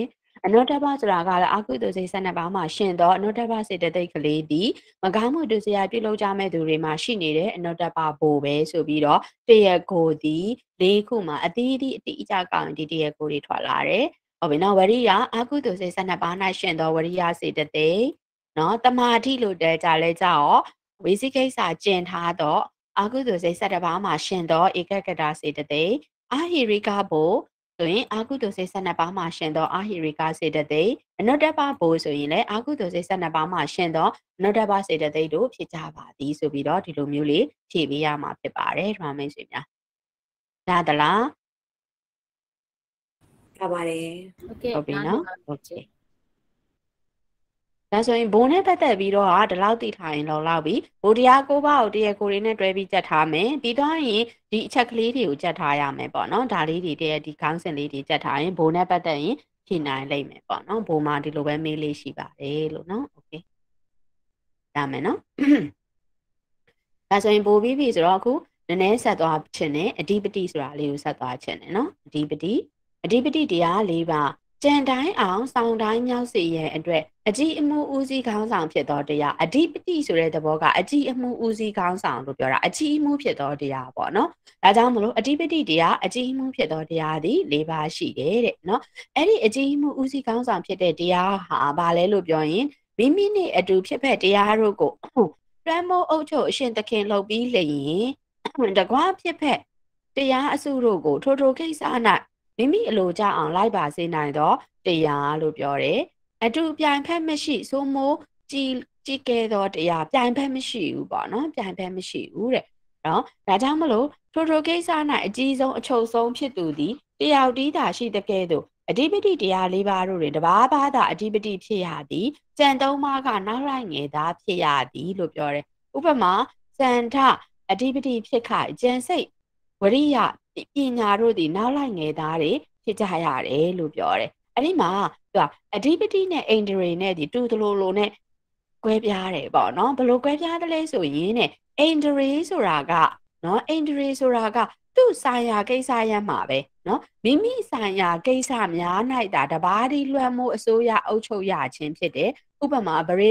အနုတ္တပဆိုတာကလည်းအကုသိုလ်စိတ်12ပါးမှာရှင်တော့အနုတ္တပစေတသိက်ကလေးသည်မကောင်းမှုဒုစရိုက်ပြုလုပ်ကြမဲ့သူတွေမှာရှိနေတဲ့အနုတ္တပပို့ပဲဆိုပြီးတော့တရကိုသည်လေးခုမှာအတီးအတီးအတိအကျကောင်းဒီတရကိုတွေထွက်လာတယ်ဟုတ်ပြီနော်ဝရိယအကုသိုလ်စိတ်12ပါး၌ရှင်တော့ဝရိယစေတသိက်နော်တမာတိလို့တဲကြလဲကြတော့ဝိသိကိစ္စကျင်ထားတော့ အာကုသိုလ်စိတ်၁၁ပါးမှရှင်သောဧကကတာစေတသိက်အာဟိရိကဘို့ဆိုရင်အာကုသိုလ်စိတ်၁၂ပါးမှရှင်သောအာဟိရိကစေတသိက်အနုတ္တပဘို့ဆိုရင်လည်းအာကုသိုလ်စိတ်၁၂ပါးမှရှင်သောအနုတ္တပစေတသိက်တို့ဖြစ်ကြပါသည်ဆိုပြီးတော့ဒီလိုမျိုးလေးဖြည့်ပေးရမှာဖြစ်ပါတယ်ဓမ္မမိတ်ဆွေများဒါတလားရပါတယ်ဟုတ်ကဲ့ဟုတ်ပြီနော်ဟုတ်ကဲ့ ဒါဆိုရင်ဘုံနဲ့ပတ်သက်ပြီးတော့ဟာဒီလောက်သိထားရင်လောက်လောက်ပြီဘိုတရားကိုပါကိုတရားကိုရင်းနဲ့တွဲပြီးကြက်ထားမယ်ပြီးတော့ရင်ဒီအချက်ကလေးတွေကိုကြက်ထားရမယ်ပေါ့နော်ဒါလေးတွေတည်းဒီခေါင်းစဉ်လေးတွေကြက်ထားရင်ဘုံနဲ့ပတ်သက်ရင်ဖြေနိုင်လိမ့်မယ်ပေါ့နော်ဘုံမှာဒီလိုပဲမေးလေးရှိပါတယ်လို့နော်โอเคဒါမယ်နော်ဒါဆိုရင်ပို့ပြီးပြီဆိုတော့အခုနည်းနည်းဆက်သွားခြင်းနဲ့အဓိပတိဆိုတာလေးကိုဆက်သွားခြင်းနဲ့နော်အဓိပတိအဓိပတိတရား၄ပါး ကြံတိုင်းအောင်စောင်းတိုင်းမြောက်စီရဲ့အတွက်အကြည်အမှုဦးစီးခေါင်းဆောင်ဖြစ်သောတရားအဓိပတိဆိုတဲ့သဘောကအကြည်အမှုဦးစီးခေါင်းဆောင်လို့ပြောတာအကြည်အမှုဖြစ်သောတရားပေါ့နော်ဒါကြောင့်မလို့အဓိပတိတရားအကြည်အမှုဖြစ်သောတရားသည်၄ပါးရှိတယ်တဲ့နော်အဲ့ဒီအကြည်အမှုဦးစီးခေါင်းဆောင်ဖြစ်တဲ့တရားဟာဘာလဲလို့ပြောရင်မိမိနဲ့အတူဖြစ်ဖက်တရားတို့ကိုလွှမ်းမိုးအုပ်ချုပ်အရှင်သခင်လုပ်ပြီးလျင်တကွာဖြစ်ဖက်တရားအစုတို့ကိုထိုထိုကိစ္စ၌ မိမိအလိုကြအောင်လိုက်ပါစေနိုင်သောတရားလို့ပြောတယ်။အတူပြိုင်ဖက်မရှိသို့မို့ကြည်ကြည်ကဲသောတရားပြိုင်ဖက်မရှိဘူးပေါ့နော်ပြိုင်ဖက်မရှိဘူးတဲ့။နော်ဒါကြောင့်မလို့ထိုထိုကိစ္စ၌အကြီးဆုံးအချုပ်ဆုံးဖြစ်သူသည်တယောက်တည်းသာရှိတဲ့ကဲ့သို့အဓိပတိတရားလေးပါးတို့တွင်တဘာဘာသာအဓိပတိဖြစ်ရသည်ကြံသုံးပါးကနောက်လိုက်ငယ်သားဖြစ်ရသည်လို့ပြောတယ်။ဥပမာစန္ထအဓိပတိဖြစ်ခကြံစိတ်ဝရိယ ပညာတို့သည်နောက်လိုက်ငယ်သားတွေဖြစ်ကြရတယ်လို့ပြောတယ်အဲ့ဒီမှာသူကအဓိပတိနဲ့အိန္ဒြေနဲ့ဒီတူတလိုလိုနဲ့ကွဲပြားတယ်ပေါ့နော်ဘလို့ကွဲပြားတယ်လဲဆိုရင်တဲ့အိန္ဒြေဆိုတာကနော်အိန္ဒြေဆိုတာကသူ့ဆိုင်ရာကိစ္စရမှာပဲနော်မိမိဆိုင်ရာကိစ္စများ၌တာတဘာဒီလွှမ်းမိုးအစိုးရအုပ်ချုပ်ရခြင်းဖြစ်တယ်ဥပမာဗရေ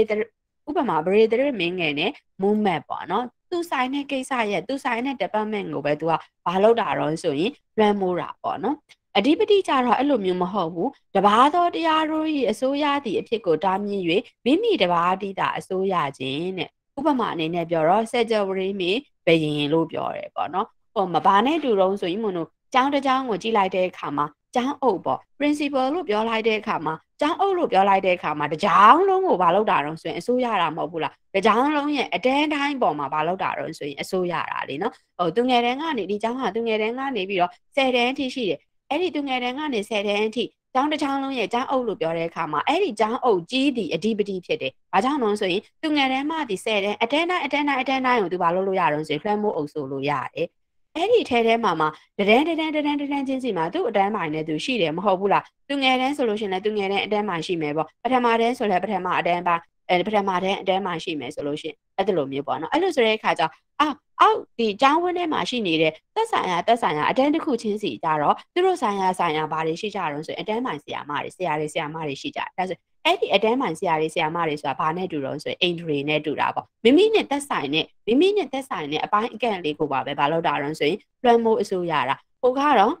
ဥပမာဗရေတရမင်းငယ်နဲ့ movement ပေါ့နော် သူဆိုင်တဲ့ကိစ္စရဲ့သူဆိုင်တဲ့ department ကိုပဲသူကဘာလုပ်တာတော့ဆိုရင်လွှမ်းမိုးတာပေါ့နော်အဓိပတိကြတော့အဲ့လိုမျိုးမဟုတ်ဘူးတဘာသောတရားတို့၏အစိုးရသည့်အဖြစ်ကိုတားမြစ်၍မိမိတဘာတိတာအစိုးရခြင်းတဲ့ဥပမာအနေနဲ့ပြောတော့စက်ကြဝရီမီဘယင်လို့ပြောတယ်ပေါ့နော်ဟိုမဘာနဲ့တူတော့ဆိုရင်မလို့ကျောင်းတစ်ကျောင်းကိုကြည့်လိုက်တဲ့အခါမှာကျောင်းအုပ်ပေါ့ principal လို့ပြောလိုက်တဲ့အခါမှာ ကျောင်းအုပ်လို့ပြောလိုက်တဲ့အခါမှာတကြောင်လုံးကိုဘာလုပ်တာတော့ဆိုရင်အစိုးရတာမဟုတ်ဘူးလားတကြောင်လုံးရဲ့အတန်းတိုင်းပေါ်မှာဘာလုပ်တာတော့ဆိုရင်အစိုးရတာလေနော်ဟိုသူငယ်တန်းကနေဒီကျောင်းကသူငယ်တန်းကနေပြီးတော့10တန်းအထိရှိတယ်အဲ့ဒီသူငယ်တန်းကနေ10တန်းအထိကျောင်းတစ်ချောင်းလုံးရဲ့ကျောင်းအုပ်လို့ပြောတဲ့အခါမှာအဲ့ဒီကျောင်းအုပ်ကြီးဒီအဓိပတိဖြစ်တယ်။ဘာကြောင့်လဲဆိုရင်သူငယ်တန်းမှဒီ10တန်းအတန်းတိုင်းအတန်းတိုင်းအတန်းတိုင်းကိုသူဘာလုပ်လို့ရတော့ဆိုရင်လွှမ်းမိုးအုပ်ဆိုလို့ရတယ်။ အဲ့ဒီထဲထဲမှာမှာတဒန်းတဒန်းတဒန်းတဒန်းချင်းစီမှာသူ့အတန်းပိုင်းနဲ့သူရှိတယ်မဟုတ်ဘူးလားသူငယ်တန်းဆိုလို့ရှိရင်လည်းသူငယ်တန်းအတန်းပိုင်းရှိမယ်ပေါ့ပထမတန်းဆိုလည်းပထမအတန်းပိုင်းအဲပထမတန်းအတန်းပိုင်းရှိမယ်ဆိုလို့ရှိရင်အဲ့ဒါလိုမျိုးပေါ့နော်အဲ့လိုဆိုတဲ့အခါကျအောက်အောက်ဒီကျောင်းဝင်းထဲမှာရှိနေတဲ့သက်ဆိုင်ရာသက်ဆိုင်ရာအတန်းတစ်ခုချင်းစီကြတော့သူတို့ဆိုင်ရာဆိုင်ရာဘာတွေရှိကြတော့ဆိုရင်အတန်းပိုင်းဆရာမတွေဆရာတွေဆရာမတွေရှိကြတယ်ဒါဆို အဲ့ဒီအတန်းပိုင်းဆရာတွေဆရာမတွေဆိုတာဘာနဲ့တူတော့ဆိုရင်အိန္ဒြေနဲ့တူတာပေါ့မိမိနဲ့သက်ဆိုင်နဲ့မိမိနဲ့သက်ဆိုင်နဲ့အပိုင်းအကန့်လေးကိုပါပဲဘာလို့တာတော့ဆိုရင်လွှမ်းမိုးအစိုးရတာဟိုကတော့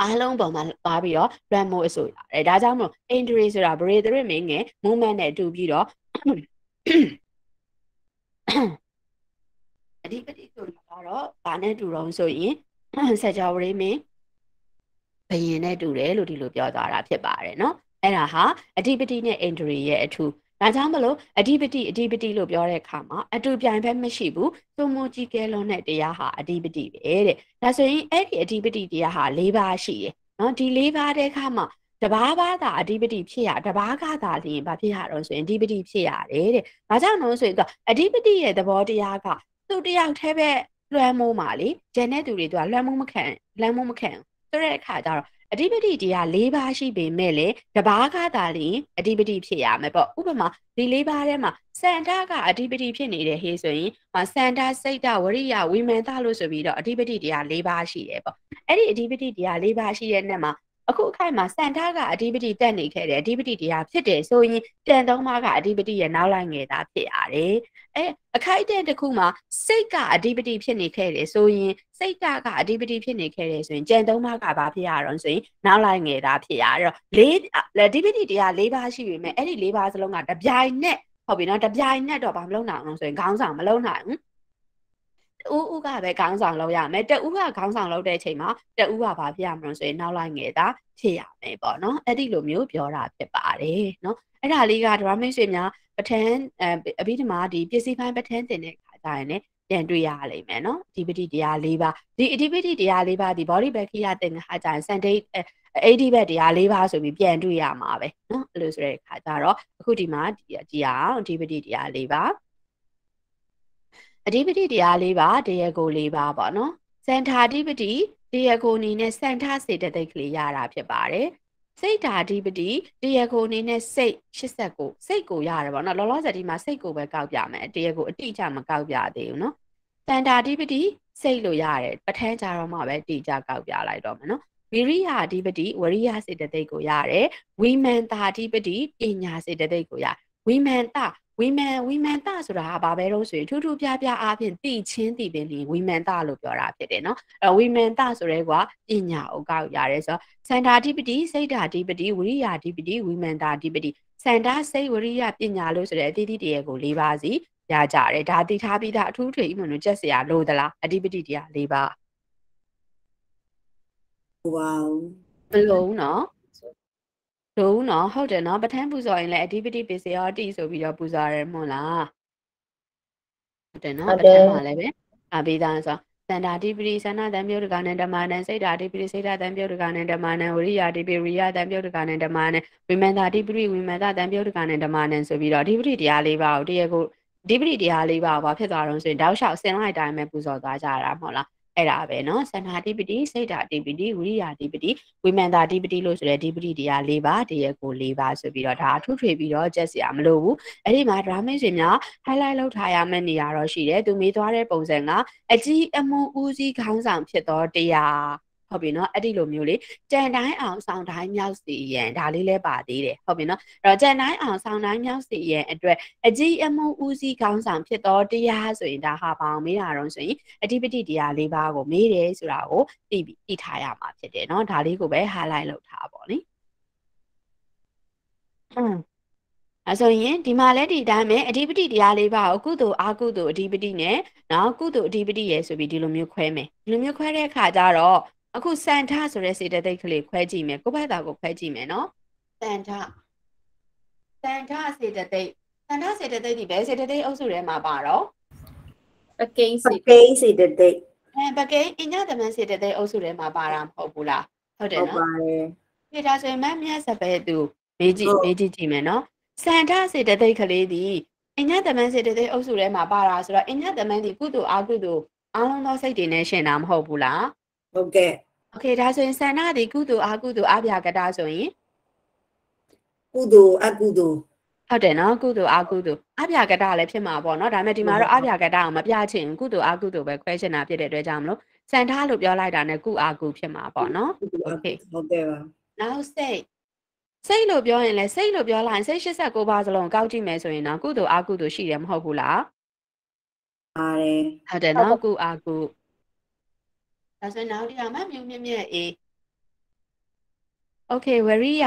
အားလုံးပေါ်မှာပါပြီးတော့လွှမ်းမိုးအစိုးရတယ်ဒါကြောင့်မို့အိန္ဒြေဆိုတာ breathing မင်းငယ် movement နဲ့တူပြီးတော့အဓိပတိဆိုတာကတော့ဘာနဲ့တူတော့ဆိုရင်ဆက်ကြောဝရိမင်းဘယင်နဲ့တူတယ်လို့ဒီလိုပြောသွားတာဖြစ်ပါတယ်เนาะ အဲ့ဒါဟာအဓိပတိနဲ့အင်ဒရီရဲ့အထူးဒါကြောင့်မလို့အဓိပတိအဓိပတိလို့ပြောတဲ့အခါမှာအတူပြိုင်ဘက်မရှိဘူးသူမူကြီးကဲလုံးတဲ့တရားဟာအဓိပတိပဲတဲ့ဒါဆိုရင်အဲ့ဒီအဓိပတိတရားဟာ၄ပါးရှိတယ်နော်ဒီ၄ပါးတဲ့အခါမှာတဘာဘာသာအဓိပတိဖြစ်ရတဘာကသာလျင်ဘာဖြစ်ရတော့ဆိုရင်အဓိပတိဖြစ်ရတယ်တဲ့ဘာကြောင့်လို့ဆိုရင်အဓိပတိရဲ့သဘောတရားကသူတယောက်တည်းပဲလွှမ်းမိုးပါလေဂျန်တဲ့သူတွေသူကလွှမ်းမိုးမခံလွှမ်းမိုးမခံဆိုတဲ့အခါကျတော့ အဓိပတိတရား၄ပါးရှိပေမဲ့လေတဘာကသာလျင်အဓိပတိဖြစ်ရမယ်ပေါ့။ဥပမာဒီ၄ပါးထဲမှာစန္ဒကအဓိပတိဖြစ်နေတဲ့ဟေးဆိုရင်စန္ဒစိတ်တဝရိယဝိမန်သလို့ဆိုပြီးတော့အဓိပတိတရား၄ပါးရှိတယ်ပေါ့။အဲ့ဒီအဓိပတိတရား၄ပါးရှိတဲ့နေ့မှာ အခုအခိုက်မှာစန္ဒကအဓိပတိတက်နေခဲ့တယ်အဓိပတိတရားဖြစ်တယ်ဆိုရင်တန်သုံးပါးကအဓိပတိရဲ့နောက်လိုက်ငယ်သားဖြစ်ရတယ်အဲအခိုက်တဲ့တစ်ခုမှာစိတ်ကအဓိပတိဖြစ်နေခဲ့တယ်ဆိုရင်စိတ်ကအဓိပတိဖြစ်နေခဲ့တယ်ဆိုရင်ကြံသုံးပါးကဘာဖြစ်ရတော့ဆိုရင်နောက်လိုက်ငယ်သားဖြစ်ရတော့လေးအဓိပတိတရား၄ပါးရှိပြီမဲ့အဲ့ဒီ၄ပါးစလုံးကတပြိုင်နက်ဟုတ်ပြီနော်တပြိုင်နက်တော့ဘာမလုပ်နိုင်အောင်ဆိုရင်ခေါင်းဆောင်မလုပ်နိုင်ဘူး တူဦးကပဲခေါင်းဆောင်လုပ်ရမယ်တူဦးကခေါင်းဆောင်လုပ်တဲ့အချိန်မှာတူဦးကဘာဖြစ်ရမလို့ဆိုရင်နောက်လိုက်ငယ်တာဖြစ်ရမယ်ပေါ့နော်အဲ့ဒီလိုမျိုးပြောတာဖြစ်ပါတယ်နော်အဲ့ဒါလေးကဒရမိတ်ဆွေများပထန်းအဘိဓမ္မာဒီပစ္စည်းပိုင်းပထန်းတင်တဲ့ခါကျရင်လည်းပြန်တွေ့ရလိမ့်မယ်နော်အဓိပတိတရား၄ပါးဒီအဓိပတိတရား၄ပါးဒီ body bacteria တင်ခါကျရင် sunday အဲ့ဒီဘက်တရား၄ပါးဆိုပြီးပြန်တွေ့ရမှာပဲနော်အဲ့လိုဆိုတဲ့ခါကျတော့အခုဒီမှာဒီတရားအဓိပတိတရား၄ပါး အဓိပတိတရား၄ပါးတရားကို၄ပါးပေါ့နော်စံထာအဓိပတိတရားကိုအနေနဲ့စံထစေတသိက်ကလေးရတာဖြစ်ပါတယ်စိတ်ဓာအဓိပတိတရားကိုအနေနဲ့စိတ်89စိတ်ကိုရတယ်ပေါ့နော်လောလောဆယ်ဒီမှာစိတ်ကိုပဲကောက်ပြမယ်တရားကိုအတိအကျမကောက်ပြသေးဘူးနော်စံထာအဓိပတိစိတ်လို့ရတယ်ပဋ္ဌာန်းကြတော့မှပဲအတိအကျကောက်ပြလိုက်တော့မယ်နော်ဝိရိယအဓိပတိဝရိယစေတသိက်ကိုရတယ်ဝိမန်တာအဓိပတိပညာစေတသိက်ကိုရ ဝိမန်တာဝိမန်ဝိမန်တဆိုတာကဘာပဲလို့ဆိုရင်ထူးထူးပြားပြားအားဖြင့်သိချင်းသိပင်လင်ဝိမန်တလို့ပြောတာဖြစ်တယ်နော်အဲဝိမန်တဆိုရဲကွာပညာဥကောက်ရတယ်ဆိုတော့စန္ဒာဓိပတိစိတ်ဓာဓိပတိဝိရိယဓိပတိဝိမန်တာဓိပတိစန္ဒာစိတ်ဝရိယပညာလို့ဆိုတဲ့အတိအတိတရေကို၄ပါးစီရကြတယ်ဒါသိထားပြီးသားအထူးထွေအမှန်လို့ကြက်စရာလို့သလားအဓိပတိတရား၄ပါးဝေါမလုံးနော် လုံးနော်ဟုတ်တယ်နော်ပဋ္ဌာန်းပူဇော်ရင်လည်းအဓိပတိပိစယောတိဆိုပြီးတော့ပူဇော်ရတယ်မဟုတ်လားဟုတ်တယ်နော်ဟုတ်ပဋ္ဌာတယ်န်းမှာလည်းပဲအဘိဓာဆိုသန္တာတိပတိသန္တာတံပြုတ်တကနဲ့ဓမ္မနံစိတ်ဓာတိပတိစိတ်ဓာတံပြုတ်တကနဲ့ဓမ္မနံဝရိယတိပိဝရိယတံပြုတ်တကနဲ့ဓမ္မနံဝိမန္တာတိပတိဝိမန္တာတံပြုတ်တကနဲ့ဓမ္မနံဆိုပြီးတော့အဓိပတိတရားလေးပါကိုတရားကိုအဓိပတိတရားလေးပါကိုဘာဖြစ်သွားတော့ဆိုရင်တောက်လျှောက်ဆင်လိုက်တိုင်းပဲပူဇော်သွားကြတာမဟုတ်လား အဲ့ဒါပဲเนาะသန္တာတိပတိစိတ်ဓာတိပတိဝိရိယတိပတိဝိမန္တာတိပတိလို့ဆိုတဲ့ဒီပတိတရား၄ပါးတရားကို၄ပါးဆိုပြီးတော့ဒါအထူးထွေပြီးတော့ကြက်စရာမလိုဘူးအဲ့ဒီမှာ drama ရှင်များ highlight လုပ်ထားရမယ့်နေရာတော့ရှိတယ်သူမေးသွားတဲ့ပုံစံကအကြီးအမှုဦးစီးခေါင်းဆောင်ဖြစ်သောတရား ဟုတ်ပြီနော်အဲ့ဒီလိုမျိုးလေကြံတိုင်းအောင်ဆောင်တိုင်းမြောက်စီရန်ဒါလေးလဲပါသေးတယ်ဟုတ်ပြီနော်အဲ့တော့ကြံတိုင်းအောင်ဆောင်တိုင်းမြောက်စီရန်အတွက်အကြီးအမှုဦးစီးခေါင်းဆောင်ဖြစ်သောတရားဆိုရင်ဒါဟာပေါင်းမေးတာတော့ဆိုရင်အဓိပတိတရား၄ပါးကိုမေးတယ်ဆိုတာကိုသိပြီးသိထားရမှာဖြစ်တယ်နော်ဒါလေးကိုပဲ highlight လုပ်ထားပါလေဟွန်းအဲဆိုရင်ဒီမှာလည်းဒီအတိုင်းပဲအဓိပတိတရားလေးပါကိုကုသိုလ်အာကုသိုလ်အဓိပတိနဲ့နော်ကုသိုလ်အဓိပတိရယ်ဆိုပြီးဒီလိုမျိုးခွဲမယ်ဒီလိုမျိုးခွဲတဲ့အခါကျတော့ အခုစန္ထဆိုတဲ့စေတသိက်ကလေးခွဲကြည့်မယ်ကိုယ့်ဘက်သားကိုခွဲကြည့်မယ်နော်စန္ထစန္ထစေတသိက်စန္ထစေတသိက်ဒီဘယ်စေတသိက်အုပ်စုထဲမှာပါတော့ပကိန်းပစီကိန်းစေတသိက်အဲပကိန်းအညသမန်းစေတသိက်အုပ်စုထဲမှာပါတာမဟုတ်ဘူးလားဟုတ်တယ်ဟုတ်နော်ပါတယ်ဒီဒါဆိုရင်မမြတ်စပယ်သူမေးကြည့်ဟုတ်မေးကြည့်ကြည့်မယ်နော်စန္ဒစေတသိက်ကလေးဒီအညသမန်းစေတသိက်အုပ်စုထဲမှာပါတာဆိုတော့အညသမန်းဒီကုသိုလ်အကုသိုလ်အားလုံးသောစိတ်တွေနဲ့ရှင်တာမဟုတ်ဘူးလား ဟုတ်ကဲ့ โอเคဒါဆိုရင်စန္ဒဒီကုသိုလ်အကုသိုလ်အပြာကတာဆိုရင် ကုသိုလ်အကုသိုလ် ဟုတ်တယ်နော်ကုသိုလ်အကုသိုလ်အပြာကတာလည်းဖြစ်မှာပေါ့နော်ဒါပေမဲ့ဒီမှာတော့အပြာကတာအောင်မပြချင်ဘူးကုသိုလ်အကုသိုလ်ပဲခွဲချင်တာဖြစ်တဲ့အတွက်ကြောင့်မလို့စန္ဒလို့ပြောလိုက်တာနဲ့ကုအကုဖြစ်မှာပေါ့နော် ကုသိုလ်အ โอเค ဟုတ်ကဲ့ပါ နောက်စိတ်စိတ်လို့ပြောရင်လည်းစိတ်လို့ပြောလိုက်ရင်စိတ်89ပါးစလုံးကောက်ကြည့်မယ်ဆိုရင်တော့ကုသိုလ်အကုသိုလ်ရှိတယ်မဟုတ်ဘူးလား ပါတယ် ဟုတ်တယ်နော်ကုအကု ဒါဆိုရင်နောက်တစ်ယောက်မှမြုံမြင့်မြင့်အေး Okay ဝရိယ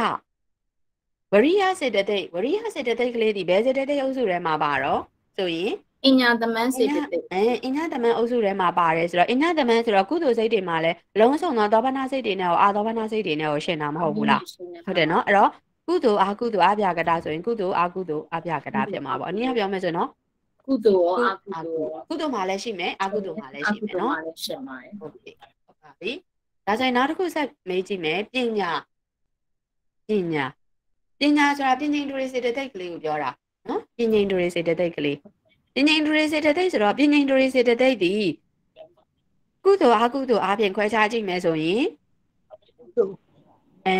ဝရိယစေတသိက်ဝရိယစေတသိက်ကလေးဒီဘယ်စေတသိက်အုပ်စုထဲမှာပါတော့ဆိုရင်အညာသမန်းစေတသိက်အဲအညတမန်အုပ်စုထဲမှာပါတယ်ဆိုတော့အညတမန်ဆိုတော့ကုသိုလ်စိတ်တွေမှာလည်းအလုံးစုံသောသောဘနာစိတ်တွေနဲ့ရောအာသောဘနာစိတ်တွေနဲ့ရောရှင်တာမဟုတ်ဘူးလားဟုတ်တယ်နော်အဲ့တော့ကုသိုလ်အာကုသိုလ်အပြာကတာဆိုရင်ကုသိုလ်အာကုသိုလ်အပြာကတာဖြစ်မှာပေါ့အနည်းပြောမယ်ဆိုရင်နော် ကုသိုလ်ရောအကုသိုလ်ရောကုသိုလ်မှာလည်းရှိမယ်အာကုသိုလ်မှာလည်းရှိမယ်နော်အကုသိုလ်မှာလည်းရှင်ပါတယ်ဟုတ်ပြီဟုတ်ပါပြီဒါဆိုရင်နောက်တစ်ခုဆက်မေးကြည့်မယ်ပညာပညာပညာဆိုတာပညာဒူရီစေတသိက်ကလေးကိုပြောတာနော်ပညာဒူရီစေတသိက်ကလေးပညာဒူရီစေတသိက်ဆိုတော့ပညာဒူရီစေတသိက်ဒီကုသိုလ်အာကုသိုလ်အပြင်ခွဲခြားကြည့်မယ်ဆိုရင်အဲ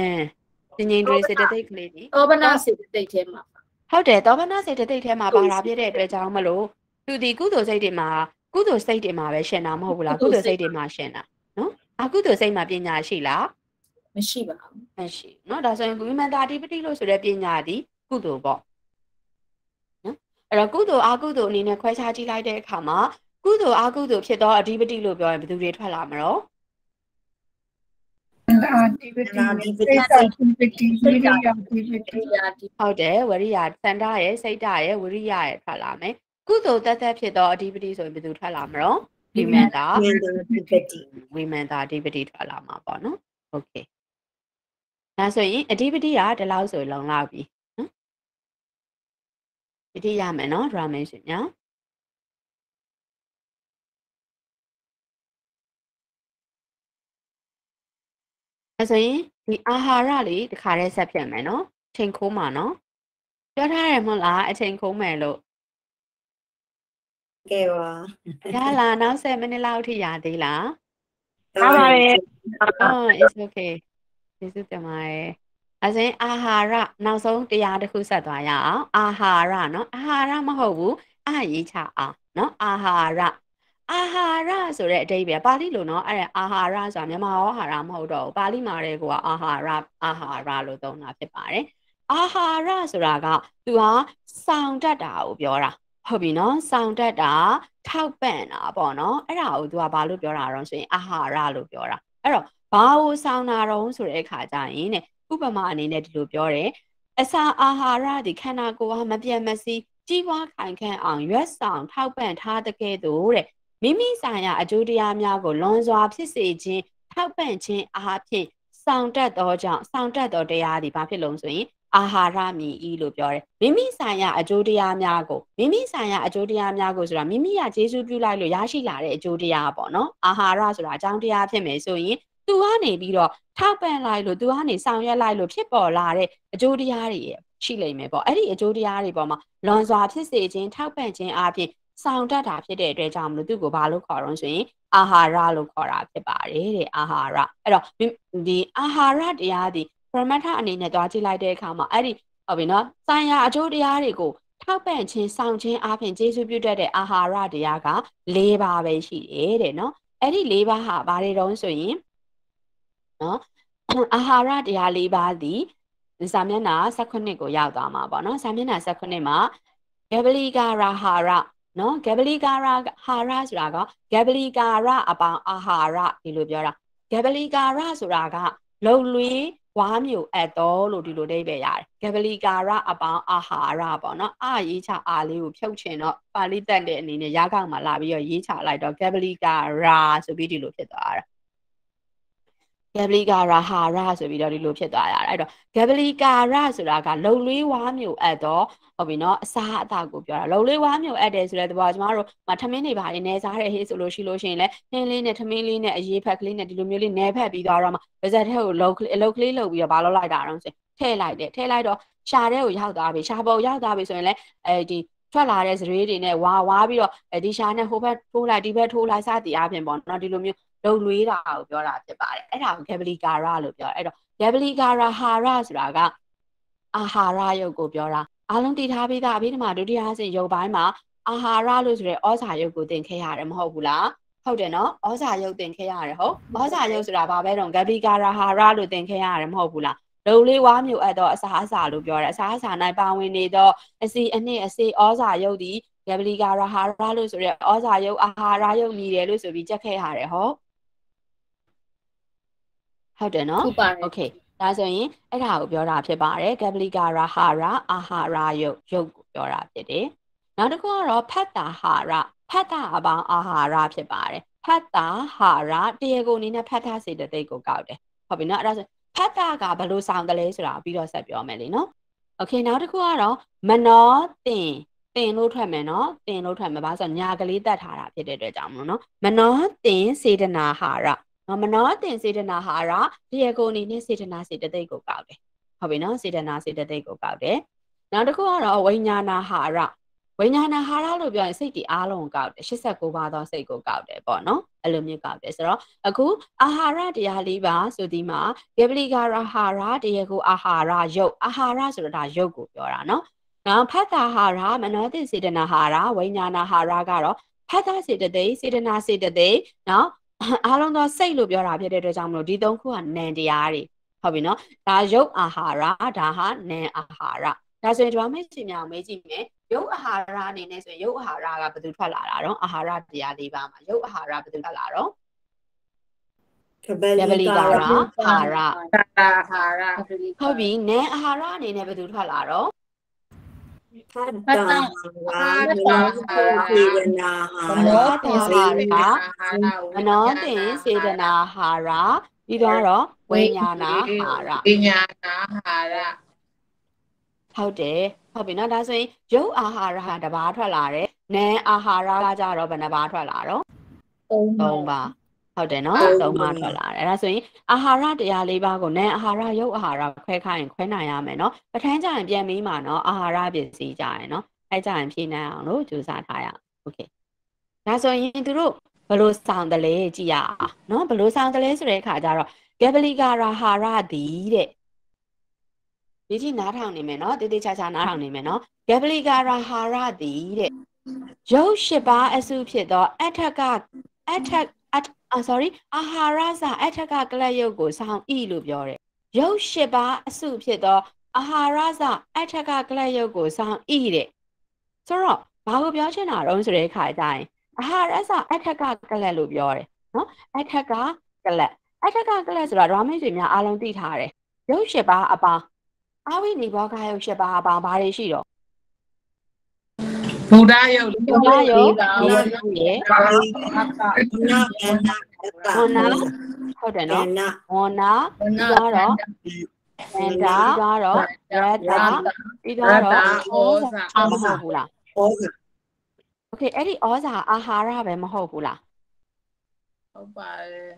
ပညာဒူရီစေတသိက်ကလေးဒီသောဘနာစေတသိက်ထဲမှာ ဟုတ်တယ်သောမနာစေတသိက်ထဲမှာပါတာဖြစ်တဲ့အတွက်ကြောင့်မလို့သူဒီကုသိုလ်စိတ်တွေမှာကုသိုလ်စိတ်တွေမှာပဲရှင်တာမဟုတ်ဘူးလားကုသိုလ်စိတ်တွေမှာရှင်တာနော်အကုသိုလ်စိတ်မှာပညာရှိလားမရှိပါဘူးမရှိဘူးနော်ဒါဆိုရင်ဝိမန္တာတိပတိလို့ဆိုတဲ့ပညာဒီကုသိုလ်ပေါ့နော်အဲ့တော့ကုသိုလ်အကုသိုလ်အနေနဲ့ခွဲခြားကြည့်လိုက်တဲ့အခါမှာကုသိုလ်အကုသိုလ်ဖြစ်သောအဓိပတိလို့ပြောရင်ဘယ်သူတွေထွက်လာမလို့ and activity activity ဝိရိယ activity ဟုတ်တယ်ဝိရိယစန္ဒရယ်စိတ်ဓာတ်ရယ်ဝိရိယရယ်ထွက်လာမယ်ကုသိုလ်သက်သက်ဖြစ်သော activity ဆိုရင်ဘယ်သူထွက်လာမလို့ women သာ women သာ activity ထွက်လာမှာပေါ့နော် okay ဒါဆိုရင် activity ကဒီလောက်ဆိုလုံလောက်ပြီနော် activity ရမယ်နော် drama ရှင်ညာ အဲဆိုရင်ဒီအာဟာရလေးတခါတည်းဆက်ဖြစ်မယ်နော်အချိန်ခိုးမှာနော်ပြောထားတယ်မဟုတ်လားအချိန်ခိုးမယ်လို့ကဲပါရလားနောက်10မိနစ်လောက်ထိရသေးလားဟုတ်ပါတယ် Oh it's okay ကျေးဇူးတင်ပါတယ်အစင်အာဟာရနောက်ဆုံးတရားတစ်ခုဆက်သွားရအောင်အာဟာရနော်အာဟာရမဟုတ်ဘူးအရေးချအောင်နော်အာဟာရ အာဟာရဆိုတဲ့အဓိပ္ပာယ်ပါဠိလိုနော်အဲ့ဒါအာဟာရဆိုတာမြန်မာရောဟာရမဟုတ်တော့ဘူးပါဠိမှာတဲ့ကောအာဟာရအာဟာရလို့သုံးတာဖြစ်ပါတယ်အာဟာရဆိုတာကသူဟာစောင့်တတ်တာကိုပြောတာဟုတ်ပြီနော်စောင့်တတ်တာထောက်ပံ့တာပေါ့နော်အဲ့ဒါကိုသူကဘာလို့ပြောတာတော့ဆိုရင်အာဟာရလို့ပြောတာအဲ့တော့ဘာကိုစောင့်တာတော့ဆိုတဲ့အခါကျရင်တဲ့ဥပမာအနေနဲ့ဒီလိုပြောတယ်အစာအာဟာရဒီခန္ဓာကိုယ်ဟာမပြတ်မစီးကြီးပွားခိုင်ခန့်အောင်ရွက်ဆောင်ထောက်ပံ့ထားတဲ့ကဲ့သို့တဲ့ မိမိဆိုင်ရာအကျိုးတရားများကိုလွန်စွာဖြစ်စေခြင်းထောက်ပံ့ခြင်းအားဖြင့်ဆောင်တတ်သောကြောင့်ဆောင်တတ်သောတရားသည်ဘာဖြစ်လို့ဆိုရင်အာဟာရမည်ဤလို့ပြောတယ်မိမိဆိုင်ရာအကျိုးတရားများကိုမိမိဆိုင်ရာအကျိုးတရားများကိုဆိုတာမိမိကကျေစုပြုလိုက်လို့ရရှိလာတဲ့အကျိုးတရားပေါ့နော်အာဟာရဆိုတာအကြောင်းတရားဖြစ်မယ်ဆိုရင်သူကနေပြီးတော့ထောက်ပံ့လိုက်လို့သူကနေဆောင်ရွက်လိုက်လို့ဖြစ်ပေါ်လာတဲ့အကျိုးတရားတွေရှိလိမ့်မယ်ပေါ့အဲ့ဒီအကျိုးတရားတွေပေါ်မှာလွန်စွာဖြစ်စေခြင်းထောက်ပံ့ခြင်းအပြင် ဆောင်တတ်တာဖြစ်တဲ့အတွက်ကြောင့်မလို့သူ့ကိုဘာလို့ခေါ်တော့ဆိုရင်အာဟာရလို့ခေါ်တာဖြစ်ပါတယ်တဲ့အာဟာရအဲ့တော့ဒီအာဟာရတရားဒီပရမတ္ထအနေနဲ့တွားကြည့်လိုက်တဲ့အခါမှာအဲ့ဒီဟုတ်ပြီနော်ဆိုင်ရာအကျိုးတရားတွေကိုထောက်ပံ့ခြင်းဆောင်ခြင်းအပြင်ကျေစုပြုတတ်တဲ့အာဟာရတရားက၄ပါးပဲရှိတယ်တဲ့နော်အဲ့ဒီ၄ပါးဟာဘာတွေတုံးဆိုရင်နော်အာဟာရတရား၄ပါးသည်စာမျက်နှာ18ကိုရောက်သွားမှာပေါ့နော်စာမျက်နှာ18မှာဂဗလီကာရဟာရ နော်ဂဗလီကာရဟာရဆိုတာကဂဗလီကာရအပေါင်းအာဟာရဒီလိုပြောတာဂဗလီကာရဆိုတာကလုံလွေဝါမျိုးအပ်တော်လို့ဒီလိုအိဗယ်ရတယ်ဂဗလီကာရအပေါင်းအာဟာရပေါ့နော်အာရေးချအာလေးကိုဖြုတ်ချင်တော့ပါဠိတက်တဲ့အနေနဲ့ရာခေါက်မှာလာပြီးတော့ရေးချလိုက်တော့ဂဗလီကာရာဆိုပြီးဒီလိုဖြစ်သွားတာ ဂဗလီကာရာဟာရဆိုပြီးတော့ဒီလိုဖြစ်သွားရတာအဲ့တော့ဂဗလီကာရဆိုတာကလုံလွေးဝါမျိုးအပ်တော့ဟုတ်ပြီနော်အစားအသောက်ကိုပြောတာလုံလွေးဝါမျိုးအပ်တယ်ဆိုတဲ့သဘောကကျမတို့မထမင်းတွေပါနေစားတဲ့ဟေးဆိုလို့ရှိလို့ရှိရင်လည်းနှင်းလေးနဲ့ထမင်းလေးနဲ့အရေးဖက်ကလေးနဲ့ဒီလိုမျိုးလေးနဲဖက်ပြီးသွားတော့မှပါဇက်ထဲကိုလုံအလုတ်ကလေးလုံပြီးတော့ဘာလုပ်လိုက်တာတော့ဆိုထည့်လိုက်တယ်ထည့်လိုက်တော့ရှာတဲ့ကိုရောက်သွားပြီရှာပေါ်ရောက်သွားပြီဆိုရင်လည်းအဲဒီထွက်လာတဲ့ဇရေးတွေနဲ့ဝါဝါပြီးတော့ဒီရှာနဲ့ဟိုဘက်ထိုးလိုက်ဒီဘက်ထိုးလိုက်စသည်အပြင်ပေါ့နော်ဒီလိုမျိုး လုံလွေးတာကိုပြောတာဖြစ်ပါတယ်အဲ့ဒါကိုဂဗလီကာရလို့ပြောတယ်အဲ့တော့ဂဗလီကာရဟာရဆိုတာကအာဟာရယုတ်ကိုပြောတာအားလုံးတည်ထားပြီးသားအဘိဓမ္မာဒုတိယအဆင့်ယုတ်ပိုင်းမှာအာဟာရလို့ဆိုရဲဩဇာယုတ်ကိုသင်ခဲ့ရတယ်မဟုတ်ဘူးလားဟုတ်တယ်နော်ဩဇာယုတ်သင်ခဲ့ရတယ်ဟုတ်ဩဇာယုတ်ဆိုတာဘာပဲတော့ဂဗလီကာရဟာရလို့သင်ခဲ့ရတယ်မဟုတ်ဘူးလားလုံလေးဝါမျိုးအပ်တော့အစာအစာလို့ပြောတယ်အစာအစာ၌ပါဝင်နေတော့အစီအနှစ်အစီဩဇာယုတ်ဒီဂဗလီကာရဟာရလို့ဆိုရဲဩဇာယုတ်အာဟာရယုတ်မြည်တယ်လို့ဆိုပြီးကြက်ခဲ့ရတယ်ဟုတ် ဟုတ်တယ်နော် ဟုတ်ပါတယ် โอเคဒါဆိုရင်အဲ့ဒါကိုပြောတာဖြစ်ပါတယ်ကပလီကာရာဟာရအာဟာရယုတ်ယုတ်ကိုပြောတာဖြစ်တယ်နောက်တစ်ခုကတော့ဖတ်တာဟာရဖတ်တာအပေါင်းအာဟာရဖြစ်ပါတယ်ဖတ်တာဟာရတရားကိုအနေနဲ့ဖတ်တာစေတသိက်ကိုကောက်တယ်ဟုတ်ပြီနော်အဲ့ဒါဆိုဖတ်တာကဘယ်လိုဆောင်တယ်လဲဆိုတာပြီးတော့ဆက်ပြောမယ်လေနော်โอเคနောက်တစ်ခုကတော့မနောတင်တင်လို့ထွက်မယ်နော်တင်လို့ထွက်မယ်ဘာလို့ဆိုညာကလေးတတ်ထားတာဖြစ်တဲ့အတွက်ကြောင့်မလို့နော်မနောတင်စေတနာဟာရနော် မနောတင်စေတနာဟာရတရားကိုအနေနဲ့စေတနာစေတသိက်ကိုကောက်တယ်ဟုတ်ပြီနော်စေတနာစေတသိက်ကိုကောက်တယ်နောက်တစ်ခုကတော့ဝိညာဏဟာရဝိညာဏဟာရလို့ပြောရင်စိတ်တည်အားလုံးကိုကောက်တယ်89ပါးသောစိတ်ကိုကောက်တယ်ပေါ့နော်အဲ့လိုမျိုးကောက်တယ်ဆိုတော့အခုအာဟာရတရားလေးပါဆိုဒီမှာဂဗလိကာရဟာရတရားကိုအာဟာရယုတ်အာဟာရဆိုတာဒါယုတ်ကိုပြောတာနော်နောက်ဖတ်တာဟာရမနောတိစေတနာဟာရဝိညာဏဟာရကတော့ဖတ်တာစေတသိက်စေတနာစေတသိက်နော် အားလုံးသောစိတ်လို့ပြောတာဖြစ်တဲ့အတွက်ကြောင့်မလို့ဒီသုံးခုကနံတရားတွေဟုတ်ပြီနော်ဒါယုတ်အာဟာရဒါဟာနံအာဟာရဒါဆိုရင်ဒီမှာမေ့ချင်များမေးကြည့်မယ်ရုပ်အာဟာရအနေနဲ့ဆိုရင်ရုပ်အာဟာရကဘယ်သူထွက်လာတာတော့အာဟာရတရား၄ပါးမှာရုပ်အာဟာရဘယ်သူထွက်လာတော့ကပယဗလီလီကာကာရရအာဟာရတာဟာရဟုတ်ပြီနံအာဟာရအနေနဲ့ဘယ်သူထွက်လာတော့ ဖတ်တာဟာမနောစေဝနာဟာမနောတင်စေတနာမနောတင်စေတနာဟာရပြီးတော့ဝိညာဏဟာရဝိညာဏဟာရဟုတ်တယ်ဟုတ်ပြီနော်ဒါဆိုရင်ရုပ်အာဟာရဟာတစ်ပါးထွက်လာတယ်နံအာဟာရကကြတော့ဘယ်နှပါးထွက်လာတော့သုံးသုံးပါ ဟုတ်တယ်နော်သုံးပါထွက်လာတယ်အဲ့ဒါဆိုရင်အာဟာရတရားလေးပါးကိုနာအာဟာရရုပ်အာဟာရခွဲခိုင်းရင်ခွဲနိုင်ရမယ်နော်ပဋ္ဌာန်းကြရင်ပြန်ပြီးမှနော်အာဟာရပစ္စည်းကြရင်နော်အဲ့ကြရင်ဖြည့်နိုင်အောင်လို့ကြိုးစားထားရအောင်โอเคဒါဆိုရင်သူတို့ဘယ်လိုဆောင်တယ်လဲကြည့်ရအောင်နော်ဘယ်လိုဆောင်တယ်လဲဆိုတဲ့အခါကျတော့ဂဗလိကာရာဟာရသည်တဲ့ဒီကြည့်နားထောင်နေမယ်နော်တေးသေးချာချာနားထောင်နေမယ်နော်ဂဗလိကာရာဟာရသည်တဲ့ရုပ်၈ပါးအစုဖြစ်သောအထက်ကအထက် အအာ sorry အာဟာရစာအထက်ကကလပ်ရုပ်ကိုစောင်းဤလို့ပြောတယ်ရုပ်၈ပါးအစုဖြစ်သောအာဟာရစာအထက်ကကလပ်ရုပ်ကိုစောင်းဤတဲ့ဆိုတော့ဘာကိုပြောချင်တာတော့ဆိုတဲ့အခါကျရင်အာဟာရစာအထက်ကကလပ်လို့ပြောတယ်နော်အထက်ကကလပ်အထက်ကကလပ်ဆိုတာဒရာမိတ်ဆွေများအားလုံးသိထားတယ်ရုပ်၈ပါးအပေါင်းအာဝိနိဘောကရုပ်၈ပါးအပေါင်းဘာတွေရှိတော့ ဘုရားယုတ်ဘုရားယုတ်ရဲ့ဘာသာဘာနာဟုတ်တယ်နော်ဘောနာပြီးတော့စန္ဒာပြီးတော့ရတာပြီးတော့ဩဇာမဟုတ်ဘူးလားဩဇာ Okay အဲ့ဒီဩဇာအာဟာရပဲမဟုတ်ဘူးလားဟုတ်ပါတယ်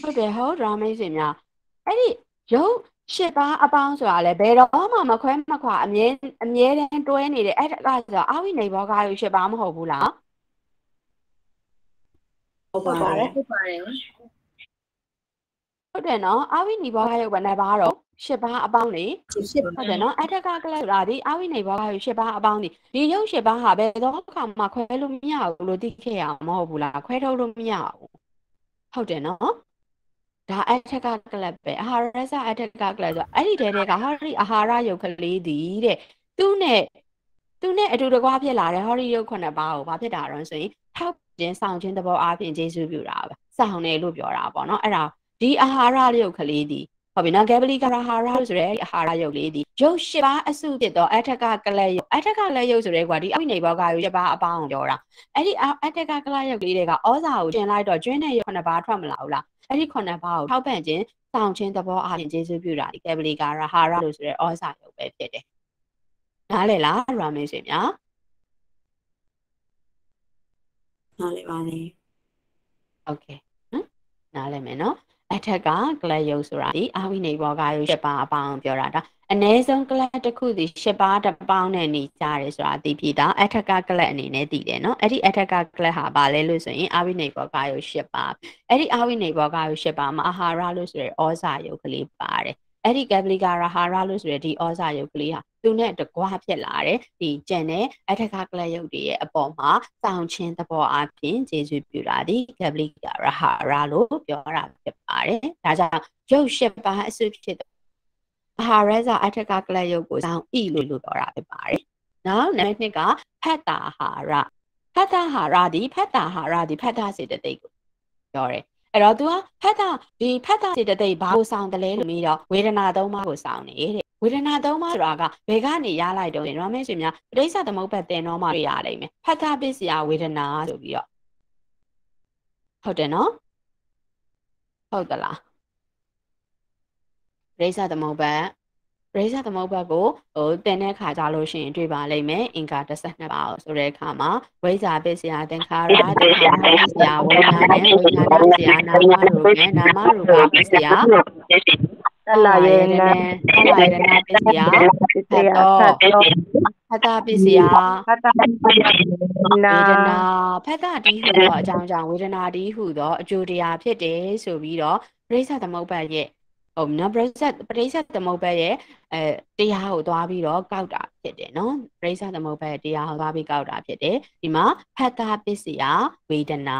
ဟုတ်တယ်ဟုတ်ရာမေးစင်များအဲ့ဒီယုတ် ရှစ်ပါးအပေါင်းဆိုတာလေဘယ်တော့မှမခွဲမခွာအမြဲအမြဲတမ်းတွဲနေတယ်အဲ့ဒါကဆိုအာဝိနေဘောကရုပ်ရှစ်ပါးမဟုတ်ဘူးလားဟုတ်ပါတယ်ဟုတ်ပါတယ်ဟုတ်တယ်နော်အာဝိနေဘောကရုပ်ဘယ်နှပါတော့ရှစ်ပါးအပေါင်းလေရှစ်ဟုတ်တယ်နော်အထက်ကကလပ်ဆိုတာဒီအာဝိနေဘောကရုပ်ရှစ်ပါးအပေါင်းဒီဒီရုပ်ရှစ်ပါးဟာဘယ်တော့မှခွဲလို့မရဘူးလို့သိခဲ့ရမှာမဟုတ်ဘူးလားခွဲထုတ်လို့မရဘူးဟုတ်တယ်နော် ဒါအထက်ကကလပ်ပဲအာဟာရစအထက်ကကလပ်ဆိုအဲ့ဒီတဲတဲကဟာဒီအာဟာရယုတ်ကလေးဒီတဲ့သူ့နဲ့သူနဲ့အတူတကွာဖြစ်လာတဲ့ဟောဒီယုတ်ခုနှစ်ပါးကိုဘာဖြစ်တာတော့ဆိုရင်ထောက်ခြင်းဆောင်ခြင်းသဘောအားဖြင့်ကျေစုပြုတာပဲဆောင်တယ်လို့ပြောတာပေါ့နော်အဲ့ဒါဒီအာဟာရယုတ်ကလေးဒီ ဟုတ်ပြီနော်ဂေဘလီကာရာဟာရဆိုတဲ့အာဟာရယုတ်လေးဒီယုတ်၈ပါးအစုဖြစ်တော့အထက်ကကလပ်ယုတ်အထက်ကကလပ်ယုတ်ဆိုတဲ့ကွာဒီအဝိနေဘောကယုတ်၈ပါးအပေါင်းကိုပြောတာအဲ့ဒီအထက်ကကလပ်ယုတ်လေးတွေကဩဇာကိုကျင်လိုက်တော့ကျွင်းတဲ့ယုတ်ခုနှစ်ပါးထွက်မလာဘူးလားအဲ့ဒီခုနှစ်ပါးကိုထောက်ပံ့ခြင်းဆောင်ခြင်းသဘောအားဖြင့်ကျေစုပြုတာဒီကယ်ဘလီကာရာဟာရလို့ဆိုတဲ့ဩဇာယုတ်ပဲဖြစ်တယ်နားလေလားရာမင်းရှင်များ နားလည်ပါလေ โอเคနော်နားလည်မယ်နော် အထက်ကကလပ်ယုတ်ဆိုတာဒီအာဝိနေဘောကယုတ်၈ပါးအပေါင်းပြောတာဒါအ ਨੇ ဆုံးကလပ်တစ်ခုစီ၈ပါးတစ်ပေါင်းနဲ့နေကြတယ်ဆိုတာသိပြီဒါအထက်ကကလပ်အနေနဲ့သိတယ်နော်အဲ့ဒီအထက်ကကလပ်ဟာဘာလဲလို့ဆိုရင်အာဝိနေဘောကယုတ်၈ပါးအဲ့ဒီအာဝိနေဘောကယုတ်၈ပါးမှာအာဟာရလို့ဆိုရယ်ဩဇာယုတ်ကလေးပါတယ် အဲ့ဒီကပလီကာရာဟာရလို့ဆိုရယ်ဒီဩဇာယုတ်ကလေးဟာသူနဲ့တကွာဖြစ်လာတယ်ဒီကျန်တဲ့အထက်ကကလပ်ယုတ်တွေရဲ့အပေါ်မှာစောင့်ချင်းသဘောအပြင်ကျေစုပြုတာဒီကပလီကာရာဟာရလို့ပြောတာဖြစ်ပါတယ်ဒါကြောင့်ရုပ်ရှစ်ပါးအစုဖြစ်အာဟာရဇာအထက်ကကလပ်ယုတ်ကိုစောင့်ဤလို့လို့ပြောတာဖြစ်ပါတယ်နောက်နံပါတ်2ကဖတ်တာဟာရဖတ်တာဟာရဒီဖတ်တာဟာရဒီဖတ်တာစေတသိက်ကိုပြောတယ် အဲ့တော့ तू ကဖတ်တာဒီဖတ်တာစေတသိက်ဘာကိုစောင့်တယ်လဲလို့ပြီးတော့ဝေဒနာသုံးပါးကိုစောင့်နေတဲ့ဝေဒနာသုံးပါးဆိုတာကဘယ်ကနေရလိုက်တော့ရင်ရောမင်းရှင်များပဋိစ္စသမုပ္ပါတင်တော့မှတွေ့ရလိမ့်မယ်ဖတ်တာပစ္စယဝေဒနာဆိုပြီးတော့ဟုတ်တယ်နော်ဟုတ်သလားပဋိစ္စသမုပ္ပါပ ရိစ္ဆသမုပ္ပါကိုဟိုတင်တဲ့ခါကြလို့ရှိရင်တွေ့ပါလိမ့်မယ်အင်္ဂါ12ပါးဆိုတဲ့အခါမှာဝိဇ္ဇာပစ္စယသင်္ခါရသင်္ခါရပစ္စယဝိညာဉ်နဲ့ဝိညာဉ်ပစ္စယနာမရူပနဲ့နာမရူပပစ္စယတလာယေနသလာယေနပစ္စယပစ္စယသတ္တောဖတ္တပစ္စယဖတ္တပယနာဝေဒနာဖက်တာတီးဟူသောအကြောင်းကြောင့်ဝေဒနာတီးဟူသောအကျိုးတရားဖြစ်တယ်ဆိုပြီးတော့ပရိစ္ဆသမုပ္ပါရဲ့ ဟိုနော်ပရိစ္ဆပရိစ္ဆသမုပ္ပါရဲ့အဲတရားကိုသွားပြီးတော့ကောက်တာဖြစ်တယ်နော်ပရိစ္ဆသမုပ္ပါရဲ့တရားကိုသွားပြီးကောက်တာဖြစ်တယ်ဒီမှာဖက်တာပစ္စယဝေဒနာ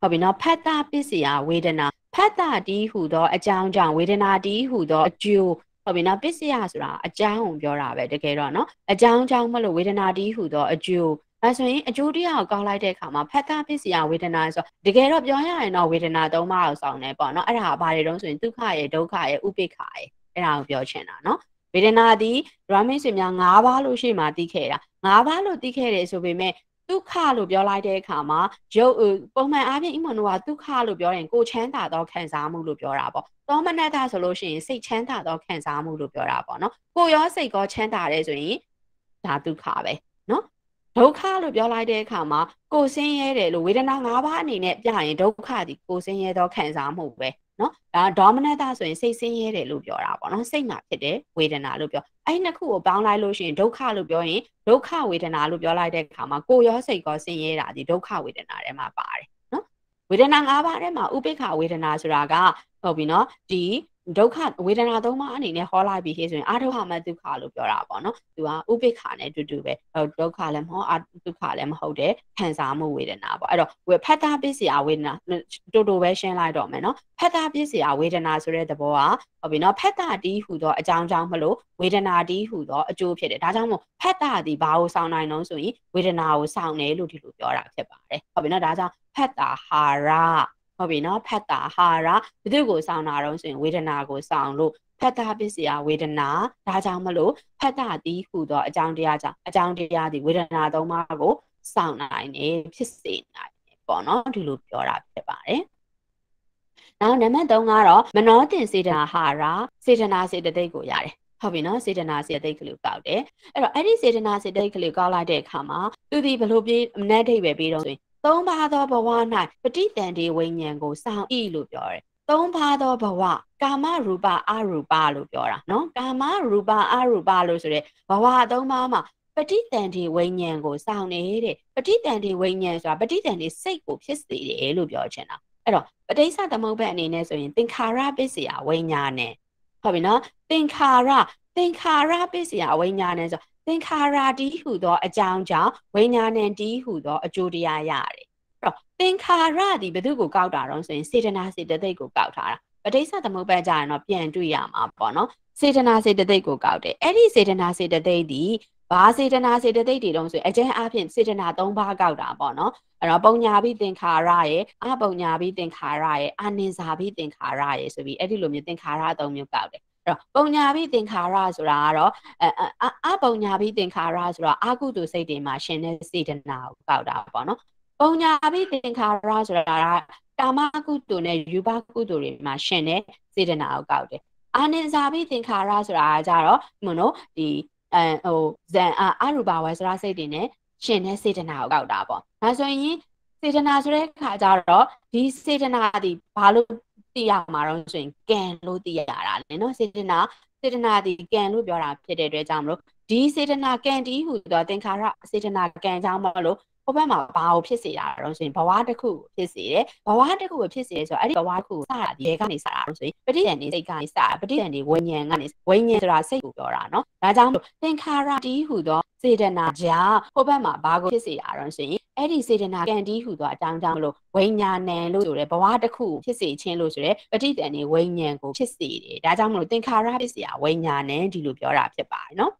ဟုတ်ပြီနော်ဖက်တာပစ္စယဝေဒနာဖက်တာတီးဟူသောအကြောင်းကြောင့်ဝေဒနာတီးဟူသောအကျိုးဟုတ်ပြီနော်ပစ္စယဆိုတာအကြောင်းကိုပြောတာပဲတကယ်တော့နော်အကြောင်းကြောင့်မလို့ဝေဒနာတီးဟူသောအကျိုး အဲဆိုရင်အကျိုးတရားကိုကောက်လိုက်တဲ့အခါမှာဖတ်တာပစ္စယဝေဒနာဆိုတကယ်တော့ပြောရရင်တော့ဝေဒနာသုံးပါးကိုစောင့်နေပေါ့နော်အဲ့ဒါဘာတွေတုံးဆိုရင်ဒုက္ခရဲ့ဒုက္ခရဲ့ဥပိ္ပခရဲ့အဲ့ဒါကိုပြောချင်တာနော်ဝေဒနာသည်ဒရမိတ်ဆွေများ၅ပါးလို့ရှိမှသိခဲ့တာ၅ပါးလို့သိခဲ့တယ်ဆိုပေမဲ့ဒုက္ခလို့ပြောလိုက်တဲ့အခါမှာရုပ်ပုံမှန်အားဖြင့်အိမွန်တို့ကဒုက္ခလို့ပြောရင်ကိုချမ်းသာသောခံစားမှုလို့ပြောတာပေါ့သောမနတဆိုလို့ရှိရင်စိတ်ချမ်းသာသောခံစားမှုလို့ပြောတာပေါ့နော်ကိုရောစိတ်ကောချမ်းသာတယ်ဆိုရင်ဒါဒုက္ခပဲနော် ဒုက္ခလို့ပြောလိုက်တဲ့အခါမှာကိုယ်ဆင်းရဲတယ်လို့ဝေဒနာ၅ပါးအနေနဲ့ပြရင်ဒုက္ခဒီကိုယ်ဆင်းရဲသောခံစားမှုပဲနော်ဒါ dominant တာဆိုရင်စိတ်ဆင်းရဲတယ်လို့ပြောတာပေါ့နော်စိတ်မှာဖြစ်တဲ့ဝေဒနာလို့ပြောအဲ့နှစ်ခုကိုပေါင်းလိုက်လို့ရှိရင်ဒုက္ခလို့ပြောရင်ဒုက္ခဝေဒနာလို့ပြောလိုက်တဲ့အခါမှာကိုယ်ရောစိတ်ရောဆင်းရဲတာဒီဒုက္ခဝေဒနာထဲမှာပါတယ်နော်ဝေဒနာ၅ပါးထဲမှာဥပိ္ပခဝေဒနာဆိုတာကဟုတ်ပြီနော်ဒီ ဒုက္ခဝေဒနာသုံးပါးအနေနဲ့ဟောလိုက်ပြီးခေဆိုရင်အာဒုက္ခမဒုက္ခလို့ပြောတာပေါ့နော်သူကဥပိ္ပခနဲ့တူတူပဲဒုက္ခလည်းမဟုတ်အာဒုက္ခလည်းမဟုတ်တဲ့ခံစားမှုဝေဒနာပေါ့အဲ့တော့ဝေဖတ်တာပစ္စယဝေဒနာတူတူပဲရှင်းလိုက်တော့မယ်နော်ဖတ်တာပစ္စယဝေဒနာဆိုတဲ့သဘောကဟုတ်ပြီနော်ဖတ်တာတီးဟူသောအကြောင်းကြောင့်မလို့ဝေဒနာတီးဟူသောအကျိုးဖြစ်တယ်ဒါကြောင့်မို့ဖတ်တာဒီဘာကိုစောင်းနိုင်တော့ဆိုရင်ဝေဒနာကိုစောင်းတယ်လို့ဒီလိုပြောတာဖြစ်ပါတယ်ဟုတ်ပြီနော်ဒါကြောင့်ဖတ်တာဟာရ ဟုတ်ပြီနော်ဖတ်တာဟာရဘယ်သူကိုစောင်းတာတော့ဆိုရင်ဝေဒနာကိုစောင်းလို့ဖတ်တာပစ္စယဝေဒနာဒါကြောင့်မလို့ဖတ်တာတီးဟူသောအကြောင်းတရားကြောင့်အကြောင်းတရားဒီဝေဒနာသုံးပါးကိုစောင့်နိုင်နေဖြစ်စေနိုင်တယ်ပေါ့နော်ဒီလိုပြောတာဖြစ်ပါတယ်နောက်နံပါတ်3ကတော့မနောတင်စေတနာဟာရစေတနာစေတသိက်ကိုရတယ်ဟုတ်ပြီနော်စေတနာစေတသိက်ကလေးကောက်တယ်အဲ့တော့အဲ့ဒီစေတနာစေတသိက်ကလေးကောက်လိုက်တဲ့အခါမှာသူဒီဘလို့ပြေးအနက်ဒိတ်ပဲပြီးတော့ဆိုရင် သုံးပါးသောဘဝ၌ပဋိတန်ဒီဝိညာဉ်ကိုစောင့်ဤလို့ပြောတယ်သုံးပါးသောဘဝကာမရူပအရူပလို့ပြောတာနော်ကာမရူပအရူပလို့ဆိုတဲ့ဘဝသုံးပါးမှာပဋိတန်ဒီဝိညာဉ်ကိုစောင့်နေတဲ့ပဋိတန်ဒီဝိညာဉ်ဆိုတာပဋိတန်ဒီစိတ်ကိုဖြစ်စေတယ်လို့ပြောချင်တာအဲ့တော့ပဋိစ္စသမုပ္ပါအနေနဲ့ဆိုရင်သင်္ခါရပစ္စယဝိညာဉ်နဲ့ဟုတ်ပြီနော်သင်္ခါရသင်္ခါရပစ္စယဝိညာဉ်နဲ့ဆို သင်္ခါရတီးဟူသောအကြောင်းကြောင့်ဝိညာဉ်နဲ့တီးဟူသောအကျိုးတရားရတယ်တော့သင်္ခါရဒီဘယ်သူကိုကောက်တာတော့ဆိုရင်စေတနာစေတသိက်ကိုကောက်ထားတာပဋိစ္စသမုပ္ပါကြရင်တော့ပြန်တွေ့ရမှာပေါ့နော်စေတနာစေတသိက်ကိုကောက်တယ်အဲ့ဒီစေတနာစေတသိက်ဒီဘာစေတနာစေတသိက်တွေတုံးဆိုအကျဉ်းအဖြစ်စေတနာ၃ပါးကောက်တာပေါ့နော်အဲ့တော့ပုံညာပြီးသင်္ခါရရဲ့အပုံညာပြီးသင်္ခါရရဲ့အာနိစာပြီးသင်္ခါရရဲ့ဆိုပြီးအဲ့ဒီလိုမျိုးသင်္ခါရ၃မျိုးကောက်တယ်အဲ့ တော့ပုံညာပြီးသင်္ခါရဆိုတာကတော့အအပုံညာပြီးသင်္ခါရဆိုတော့အာကုတုစိတ်တွေမှာရှင်တဲ့စေတနာကိုကောက်တာပေါ့နော်ပုံညာပြီးသင်္ခါရဆိုတာကကာမကုတုနဲ့ယူဘကုတုတွေမှာရှင်တဲ့စေတနာကိုကောက်တယ်အာနိစာပြီးသင်္ခါရဆိုတာကကြတော့မနော်ဒီအဲဟိုဇန်အရူပါဝဲစရာစိတ်တွေနဲ့ရှင်တဲ့စေတနာကိုကောက်တာပေါ့ဒါဆိုရင် စေတနာဆိုတဲ့အခါကျတော့ဒီစေတနာဒီဘာလို့သိရမှာတော့ဆိုရင်ကံလို့သိရတာလေနော်စေတနာစေတနာဒီကံလို့ပြောတာဖြစ်တဲ့အတွက်ကြောင့်မလို့ဒီစေတနာကံတီးဟူသောသင်္ခါရစေတနာကံကြောင့်မလို့ ဟိုဘက်မှာဘာကိုဖြစ်စေတာတော့ဆိုရင်ဘဝတစ်ခုကိုဖြစ်စေတယ်ဘဝတစ်ခုကိုဖြစ်စေတယ်ဆိုတော့အဲ့ဒီဘဝတစ်ခုကိုစတာဒီကနေစတာတော့ဆိုရင်ပဋိသင်္နေစိတ်ကနေစတာပဋိသင်္နေဝိညာဉ်ကနေဝိညာဉ်ဆိုတာစိတ်ကိုပြောတာနော်ဒါကြောင့်မို့သင်္ခါရတီးဟူသောစေတနာကြောင့်ဟိုဘက်မှာဘာကိုဖြစ်စေတာတော့ဆိုရင်အဲ့ဒီစေတနာကံတီးဟူသောအကြောင်းကြောင့်မလို့ဝိညာဉ်နယ်လို့ဆိုရဲဘဝတစ်ခုကိုဖြစ်စေခြင်းလို့ဆိုရဲပဋိသင်္နေဝိညာဉ်ကိုဖြစ်စေတယ်ဒါကြောင့်မလို့သင်္ခါရဖြစ်စေရဝိညာဉ်နယ်ဒီလိုပြောတာဖြစ်ပါတယ်နော်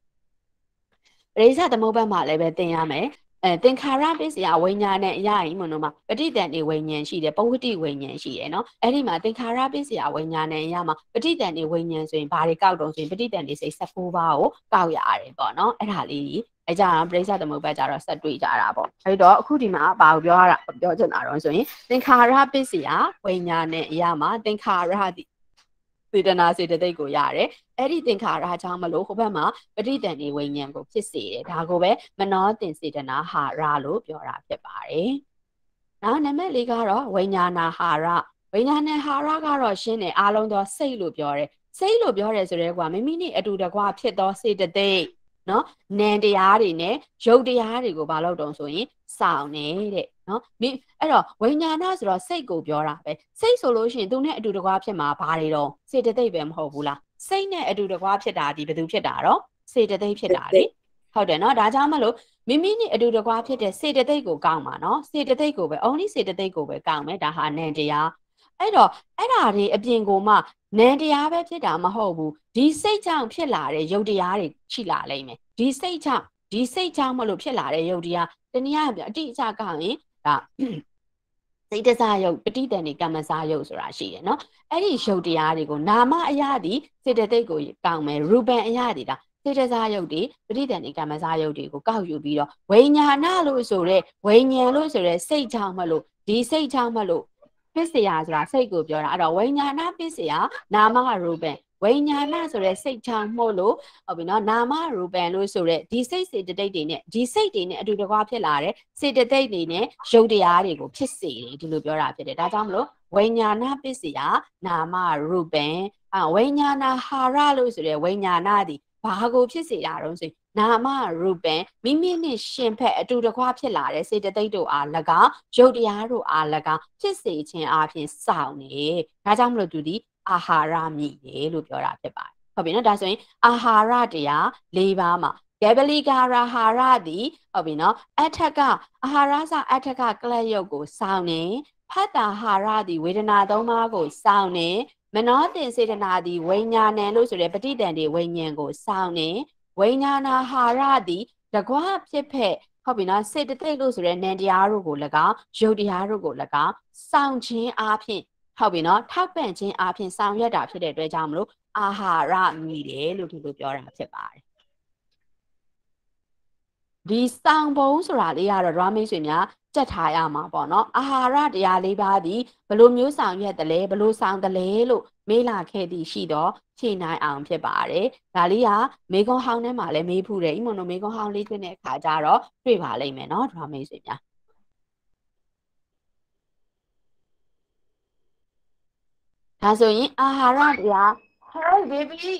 ပရိစ္ဆသမုပ္ပါမှာလည်းပဲသင်ရမယ် အဲသင်္ခါရပစ္စယဝိညာဉ်နဲ့အရာကြီးမလို့မှာပဋိတန်နေဝိညာဉ်ရှိတယ်ပဝတ္တိဝိညာဉ်ရှိတယ်နော်အဲ့ဒီမှာသင်္ခါရပစ္စယဝိညာဉ်နဲ့အရာမှာပဋိတန်နေဝိညာဉ်ဆိုရင်ဘာတွေကောက်တုံးဆိုရင်ပဋိတန်နေစိတ်16ပါးကိုကောက်ရတယ်ပေါ့နော်အဲ့ဒါလေးအကြမ်းပရိစ္ဆသမုပ္ပါကြတော့ဆက်တွေ့ကြတာပေါ့အဲ့တော့အခုဒီမှာဘာကိုပြောရတာပြောချင်တာတော့ဆိုရင်သင်္ခါရပစ္စယဝိညာဉ်နဲ့အရာမှာသင်္ခါရဒီ စေတနာစေတသိက်ကိုရတယ်အဲ့ဒီသင်္ခါရကြောင့်မလို့ဟိုဘက်မှာပဋိတန်နေဝိညာဉ်ကိုဖြစ်စေတယ်ဒါကိုပဲမနောတင်စေတနာဟာရလို့ပြောတာဖြစ်ပါတယ်နောက်နံပါတ်၄ကတော့ဝိညာဏဟာရဝိညာဏဟာရကတော့ရှင်းတယ်အားလုံးသောစိတ်လို့ပြောတယ်စိတ်လို့ပြောတယ်ဆိုတော့ကွာမိမိနဲ့အတူတကွဖြစ်သောစေတသိက်နော်နံတရားတွေနဲ့ရုပ်တရားတွေကိုမလုပ်တော့ဆိုရင်စောင့်နေတဲ့ နော်မိအဲ့တော့ဝိညာဏဆိုတော့စိတ်ကိုပြောတာပဲစိတ်ဆိုလို့ရှိရင်သူနဲ့အတူတကွာဖြစ်မှာဘာတွေတော့စေတသိက်ပဲမဟုတ်ဘူးလားစိတ်နဲ့အတူတကွာဖြစ်တာဒီဘယ်သူဖြစ်တာတော့စေတသိက်ဖြစ်တာလေဟုတ်တယ်နော်ဒါကြောင့်မလို့မိမိနဲ့အတူတကွာဖြစ်တဲ့စေတသိက်ကိုကောင်းပါနော်စေတသိက်ကိုပဲ only စေတသိက်ကိုပဲကောင်းမယ်ဒါဟာနံတရားအဲ့တော့အဲ့ဓာတွေအပြင်ကိုမှနံတရားပဲဖြစ်တာမဟုတ်ဘူးဒီစိတ်ကြောင့်ဖြစ်လာတဲ့ယုတ်တရားတွေရှိလာလိမ့်မယ်ဒီစိတ်ကြောင့်ဒီစိတ်ကြောင့်မလို့ဖြစ်လာတဲ့ယုတ်တရားတနည်းအားဖြင့်အတိအကျကောင်းရင် ဒါစိတ်တစားယုတ်ပဋိတန်နေကမ္မစားယုတ်ဆိုတာရှိတယ်နော်အဲ့ဒီယုတ်တရားတွေကိုနာမအရာသည်စေတသိက်ကိုကောင်းမယ်ရူပန်အရာသည်ဒါစေတစားယုတ်တွေပဋိတန်နေကမ္မစားယုတ်တွေကိုကောက်ယူပြီးတော့ဝိညာဏလို့ဆိုရဲဝိညာဉ်လို့ဆိုရဲစိတ်ကြောင့်မလို့ဒီစိတ်ကြောင့်မလို့ပစ္စယဆိုတာစိတ်ကိုပြောတာအဲ့တော့ဝိညာဏပစ္စယနာမရူပံ ဝိညာဏဆိုတဲ့စိတ်ချမှုလို့ဟုတ်ပြီနော်နာမရူပံလို့ဆိုတဲ့ဒီစိတ်စေတသိက်တွေနဲ့ဒီစိတ်တွေနဲ့အတူတကွဖြစ်လာတဲ့စေတသိက်တွေနဲ့ရုပ်တရားတွေကိုဖြစ်စေတယ်ဒီလိုပြောတာဖြစ်တယ်ဒါကြောင့်မလို့ဝိညာဏပစ္စယနာမရူပံအဝိညာဏဟာရလို့ဆိုတဲ့ဝိညာဏသည်ဘာကိုဖြစ်စေတာတော့ဆိုရင်နာမရူပံမိမိနှင့်ရှင်ဖက်အတူတကွဖြစ်လာတဲ့စေတသိက်တို့အား၎င်းရုပ်တရားတို့အား၎င်းဖြစ်စေခြင်းအပြင်စောင့်နေဒါကြောင့်မလို့သူဒီ အာဟာရမြည်တယ်လို့ပြောတာဖြစ်ပါတယ်ဟုတ်ပြီနော်ဒါဆိုရင်အာဟာရတရား၄ပါးမှာဂေဗလိကာရဟာရသည်ဟုတ်ပြီနော်အထက်ကအာဟာရစအထက်ကကလပ်ရုပ်ကိုစောင့်နေဖတ်တာဟာရသည်ဝေဒနာသုံးပါးကိုစောင့်နေမနောတင်စေတနာသည်ဝိညာဏံလို့ဆိုတဲ့ပဋိတန်တွေဝိညာဉ်ကိုစောင့်နေဝိညာဏဟာရသည်တကွဖြစ်ဖက်ဟုတ်ပြီနော်စေတသိက်လို့ဆိုတဲ့နံတရားတို့ကို၎င်းယုတ်တရားတို့ကို၎င်းစောင့်ခြင်းအားဖြင့် ဟုတ်ပြီနော်ထောက်ပံ့ခြင်းအားဖြင့်ဆောင်ရွက်တာဖြစ်တဲ့အတွက်ကြောင့်မလို့အာဟာရမြည်တယ်လို့ဒီလိုပြောတာဖြစ်ပါတယ်ဒီစောင်ပုံဆိုတာလေးကတော့ raw မိတ်ဆွေများကြက်ထားရမှာပေါ့နော်အာဟာရတရားလေးပါးဒီဘယ်လိုမျိုးဆောင်ရွက်တယ်လဲဘယ်လိုဆောင်တယ်လဲလို့မေးလာခဲ့သည်ရှိတော့ဖြေနိုင်အောင်ဖြစ်ပါတယ်ဒါလေးကမေကွန်ဟောင်းထဲမှာလည်းမေးဖူးတယ်အီမွန်တို့မေကွန်ဟောင်းလေးတွေ့တဲ့အခါကျတော့တွေ့ပါလိမ့်မယ်နော် raw မိတ်ဆွေများ ဒါဆိုရင်အာဟာရတရား Hey baby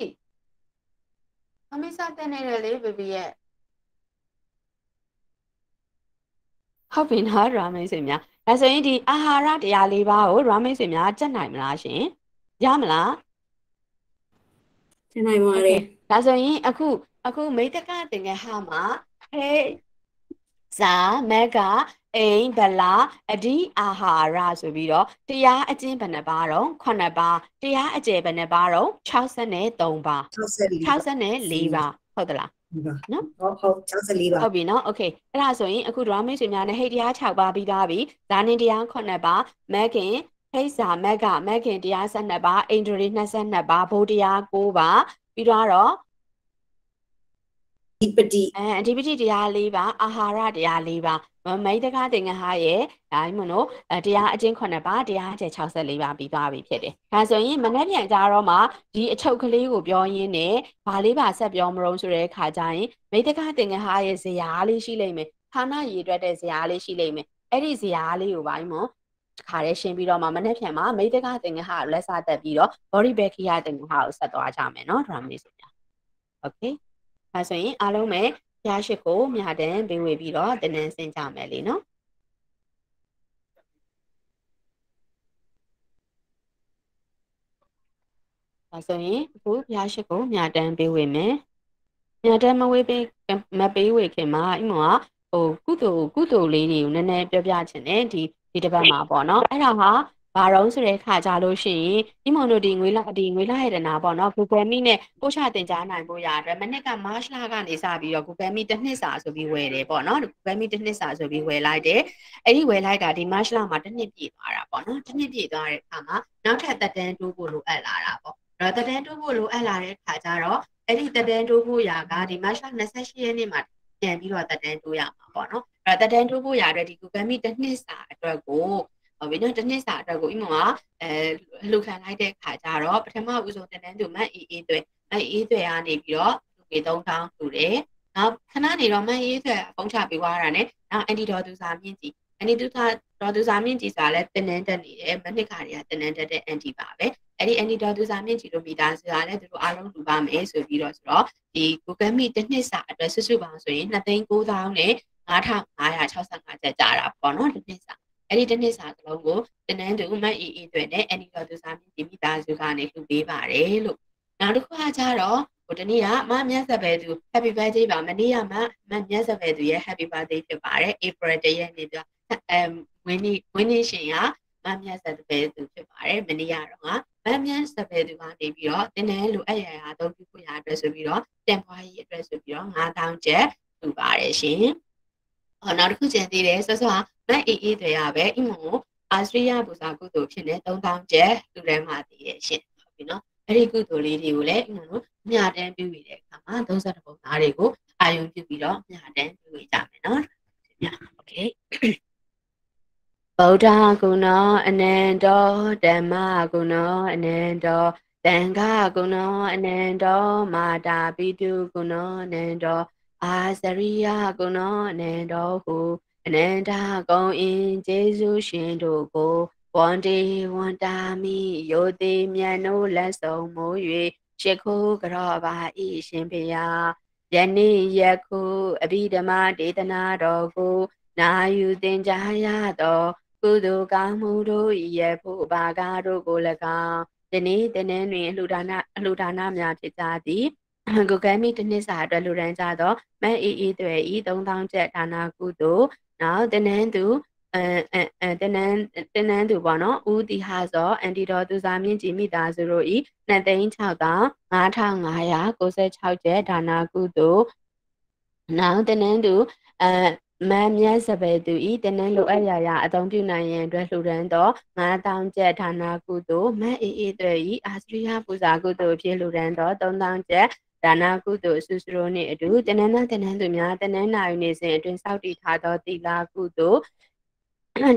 အမေစားတဲ့နေတယ်လေ baby ရဲ့ဟုတ်ပြီနော်ရာမိတ်ဆွေများဒါဆိုရင်ဒီအာဟာရတရားလေးပါးကိုရာမိတ်ဆွေများကြက်နိုင်မလားရှင်ရမလားကျန်နိုင်ပါတယ်ဒါဆိုရင်အခုအခုမိတ္တကတင်ငယ်ဟာမှာဟေးဇာမက်က အိမ်ဗလာအဒီအာဟာရဆိုပြီးတော့တရားအကျင့်ဘယ်နှပါတော့9ပါတရားအကျယ်ဘယ်နှပါတော့63ပါ 64 64ပါဟုတ်သလား နော် ဟုတ်ဟုတ်64ပါ ဟုတ်ပြီနော်โอเคအဲ့ဒါဆိုရင်အခုဒရာမိတ်ဆွေများနဲ့ဟိတ်တရား6ပါပြီးသားပြီဇာနေတရား9ပါမက်ခင်ဟိတ်စာမက်ကမက်ခင်တရား12ပါအိန္ဒြေ22ပါဘုဒ္ဓတရား9ပါပြီးတော့ ဒီပတိ အဲအဓိပတိတရား၄ပါအာဟာရတရား၄ပါ မိုင်းတကားတင်ငဟာရဲ့ဒါမှမဟုတ်တရားအကျဉ်း9ပါတရားချက်64ပါပြီးသွားပြီဖြစ်တယ်။ဒါဆိုရင်မနေ့ပြန်ကြတော့မှဒီအချုပ်ကလေးကိုပြောရင်းနဲ့ဘာလေးပါဆက်ပြောမလို့ဆိုတဲ့အခါကျရင်မိတကားတင်ငဟာရဲ့ဇရာလေးရှိလိမ့်မယ်။ဌာနရည်တွက်တဲ့ဇရာလေးရှိလိမ့်မယ်။အဲ့ဒီဇရာလေးကိုပိုင်းမောတခါတည်းရှင်းပြီးတော့မှမနေ့ပြန်မှာမိတကားတင်ငဟာကိုလက်စားတက်ပြီးတော့ body back ရတင်ငဟာကိုဆက်သွားကြမယ်နော် drum လေးဆိုတာ။ Okay ဒါဆိုရင်အားလုံးပဲ ဖျားရှိကိုမြာတန်ပေးဝေပြီးတော့တနန်းဆင်းကြမယ်လေနော်ဒါဆိုရင်အခုဖျားရှိကိုမြာတန်ပေးဝေမယ်မြာတန်မဝေးပေးမပေးဝေခင်မှာအမေကဟိုကုသိုလ်ကုသိုလ်လေးတွေကိုနည်းနည်းပြောပြချင်တယ်ဒီဒီတစ်ပတ်မှာပေါ့နော်အဲ့ဒါဟာ ဘာတော့ဆိုတဲ့ခါကြလို့ရှိရင်ဒီမွန်တို့ဒီငွေလာဒီငွေလာရတနာပေါ့နော် Google Meet နဲ့ပို့ချတင်ကြားနိုင်ဖို့ရအတွက်မနစ်က March လကနေစပြီးတော့ Google Meet တစ်နှစ်စာဆိုပြီးဝယ်တယ်ပေါ့နော် Google Meet တစ်နှစ်စာဆိုပြီးဝယ်လိုက်တယ်အဲ့ဒီဝယ်လိုက်တာဒီ March လမှာတစ်နှစ်ပြည့်သွားတာပေါ့နော်တစ်နှစ်ပြည့်သွားတဲ့အခါမှာနောက်ထပ်သက်တမ်းတိုးဖို့လိုအပ်လာတာပေါ့အဲ့တော့သက်တမ်းတိုးဖို့လိုအပ်လာတဲ့အခါကျတော့အဲ့ဒီသက်တမ်းတိုးဖို့ရာကဒီ March လ28ရက်နေ့မှာပြန်ပြီးတော့သက်တမ်းတိုးရမှာပေါ့နော်အဲ့တော့သက်တမ်းတိုးဖို့ရာအတွက်ဒီ Google Meet တစ်နှစ်စာအတွက်ကို ဟုတ်ပြီနော်တစ်နှစ်စာအတွက်ကိုအီမကအဲလှူခံလိုက်တဲ့ခါကျတော့ပထမဦးဆုံးတန်းတန်းသူမတ်အေးအေးတွေမတ်အေးတွေကနေပြီးတော့လူပေ3000ထူတယ်နောက်ခဏနေတော့မတ်အေးတွေဖုန်းချပေးသွားတာနဲ့နောက်အန်တီဒေါ်သူစာမြင့်ကြီးအန်တီသူစာဒေါ်သူစာမြင့်ကြီးဆိုတာလည်းတင်းနှန်းတက်နေတယ်မနှစ်ခါတွေကတင်းနှန်းတက်တဲ့အန်တီပါပဲအဲ့ဒီအန်တီဒေါ်သူစာမြင့်ကြီးတို့မိသားစုကလည်းသူတို့အားလုံးလူပါမယ်ဆိုပြီးတော့ဆိုတော့ဒီ Google Meet တစ်နှစ်စာအတွက်ဆွစုပေါင်းဆိုရင်2,9000နဲ့9565ကျပ်ကြတာပေါ့နော်တစ်နှစ်စာ အဲ့ဒီတစ်နှစ်စာကလုံးကိုတနန်းသူမတ်အီအီတွေနဲ့အန်ဒီတော်သူစာမြင့်ဒီမိသားစုကနေလှူပေးပါတယ်လို့နောက်တစ်ခုကကြတော့ဟိုတနေ့ကမမြတ်စပယ်သူ Happy Birthday ပါမနေ့ကမမမြတ်စပယ်သူရဲ့ Happy Birthday ဖြစ်ပါတယ် April 1ရက်နေ့ပြအဲဝင်းနေဝင်းနေရှင်ကမမြတ်စပယ်သူဖြစ်ပါတယ်မနေ့ကတော့ကမမြတ်စပယ်သူကနေပြီးတော့တင်းတယ်လိုအပ်ရရအသုံးပြုဖို့ရအတွက်ဆိုပြီးတော့တန်ဖွားရေးအတွက်ဆိုပြီးတော့9000ကျပ်လှူပါတယ်ရှင်ဟော နောက်တစ်ခုကျန်သေးတယ်ဆော့ဆော့မတ်အေးအေးတွေရပဲအီမိုအာစတြေးလျဘူစာကုသိုလ်ဖြစ်နေ3000ကျပ်လူတန်းမှာတည်ရရှင်ဟုတ်ပြီနော်အဲ့ဒီကုသိုလ်လေးတွေကိုလည်းအီမိုတို့မျှတန်းပြုပြီးတဲ့အခါမှာ32ပုံသားတွေကိုအာယုံပြုပြီးတော့မျှတန်းပြုကြမယ်နော်โอเค ဗုဒ္ဓဂုဏောအနန္တောဓမ္မဂုဏောအနန္တောတန်ခါဂုဏောအနန္တောမာတာပိတုဂုဏောအနန္တော အာစရိယဂုဏောအနန္တောဟုအနန္တကုံအင်ကျေးဇူးရှင်တို့ကိုဝန္တေဝန္တာမိယောတိမြတ်နိုးလက်ဆောင်မိုး၍ရှ िख ိုးကြောပါဤရှင်ဖေယယနေ့ယခုအဘိဓမ္မာဒေသနာတော်ကိုနာယူသင်ကြားရသောကုသိုလ်ကောင်းမှုတို့၏ရဖို့ဘာကားတို့ကို၎င်းဒီနေ့တနေ့တွင်အလှူဒါနအလှူဒါနများဖြစ်ကြသည် ကိုကဲမိတစ်နှစ်စာအတွက်လူရန်ကြသောမတ်အေးအေးတွေဤ3000ကျပ်ဒါနာကုသိုလ်နောက်တနန်းသူအဲအဲတနန်းတနန်းသူပေါ့နော်ဦးတီဟာဇောအန်တီတော်သူစာမြင့်ကြည်မိသားစုတို့ဤ2သိန်း6596ကျပ်ဒါနာကုသိုလ်နောက်တနန်းသူအဲမန်မြတ်စပယ်သူဤတနန်းလိုအပ်ရာရာအသုံးပြုနိုင်ရန်အတွက်လှူဒန်းသော9000ကျပ်ဒါနာကုသိုလ်မန်အေးအေးတွေဤအာစရိယပူဇာကုသိုလ်ဖြင့်လှူဒန်းသော3000ကျပ် ဒါနာကုသိုလ်အဆူစရိုနှင့်အတူတနန်းသားတနန်းသူများတနန်းနာယူနေစဉ်အတွင်းစောက်တည်ထားသောတိလာကုသိုလ်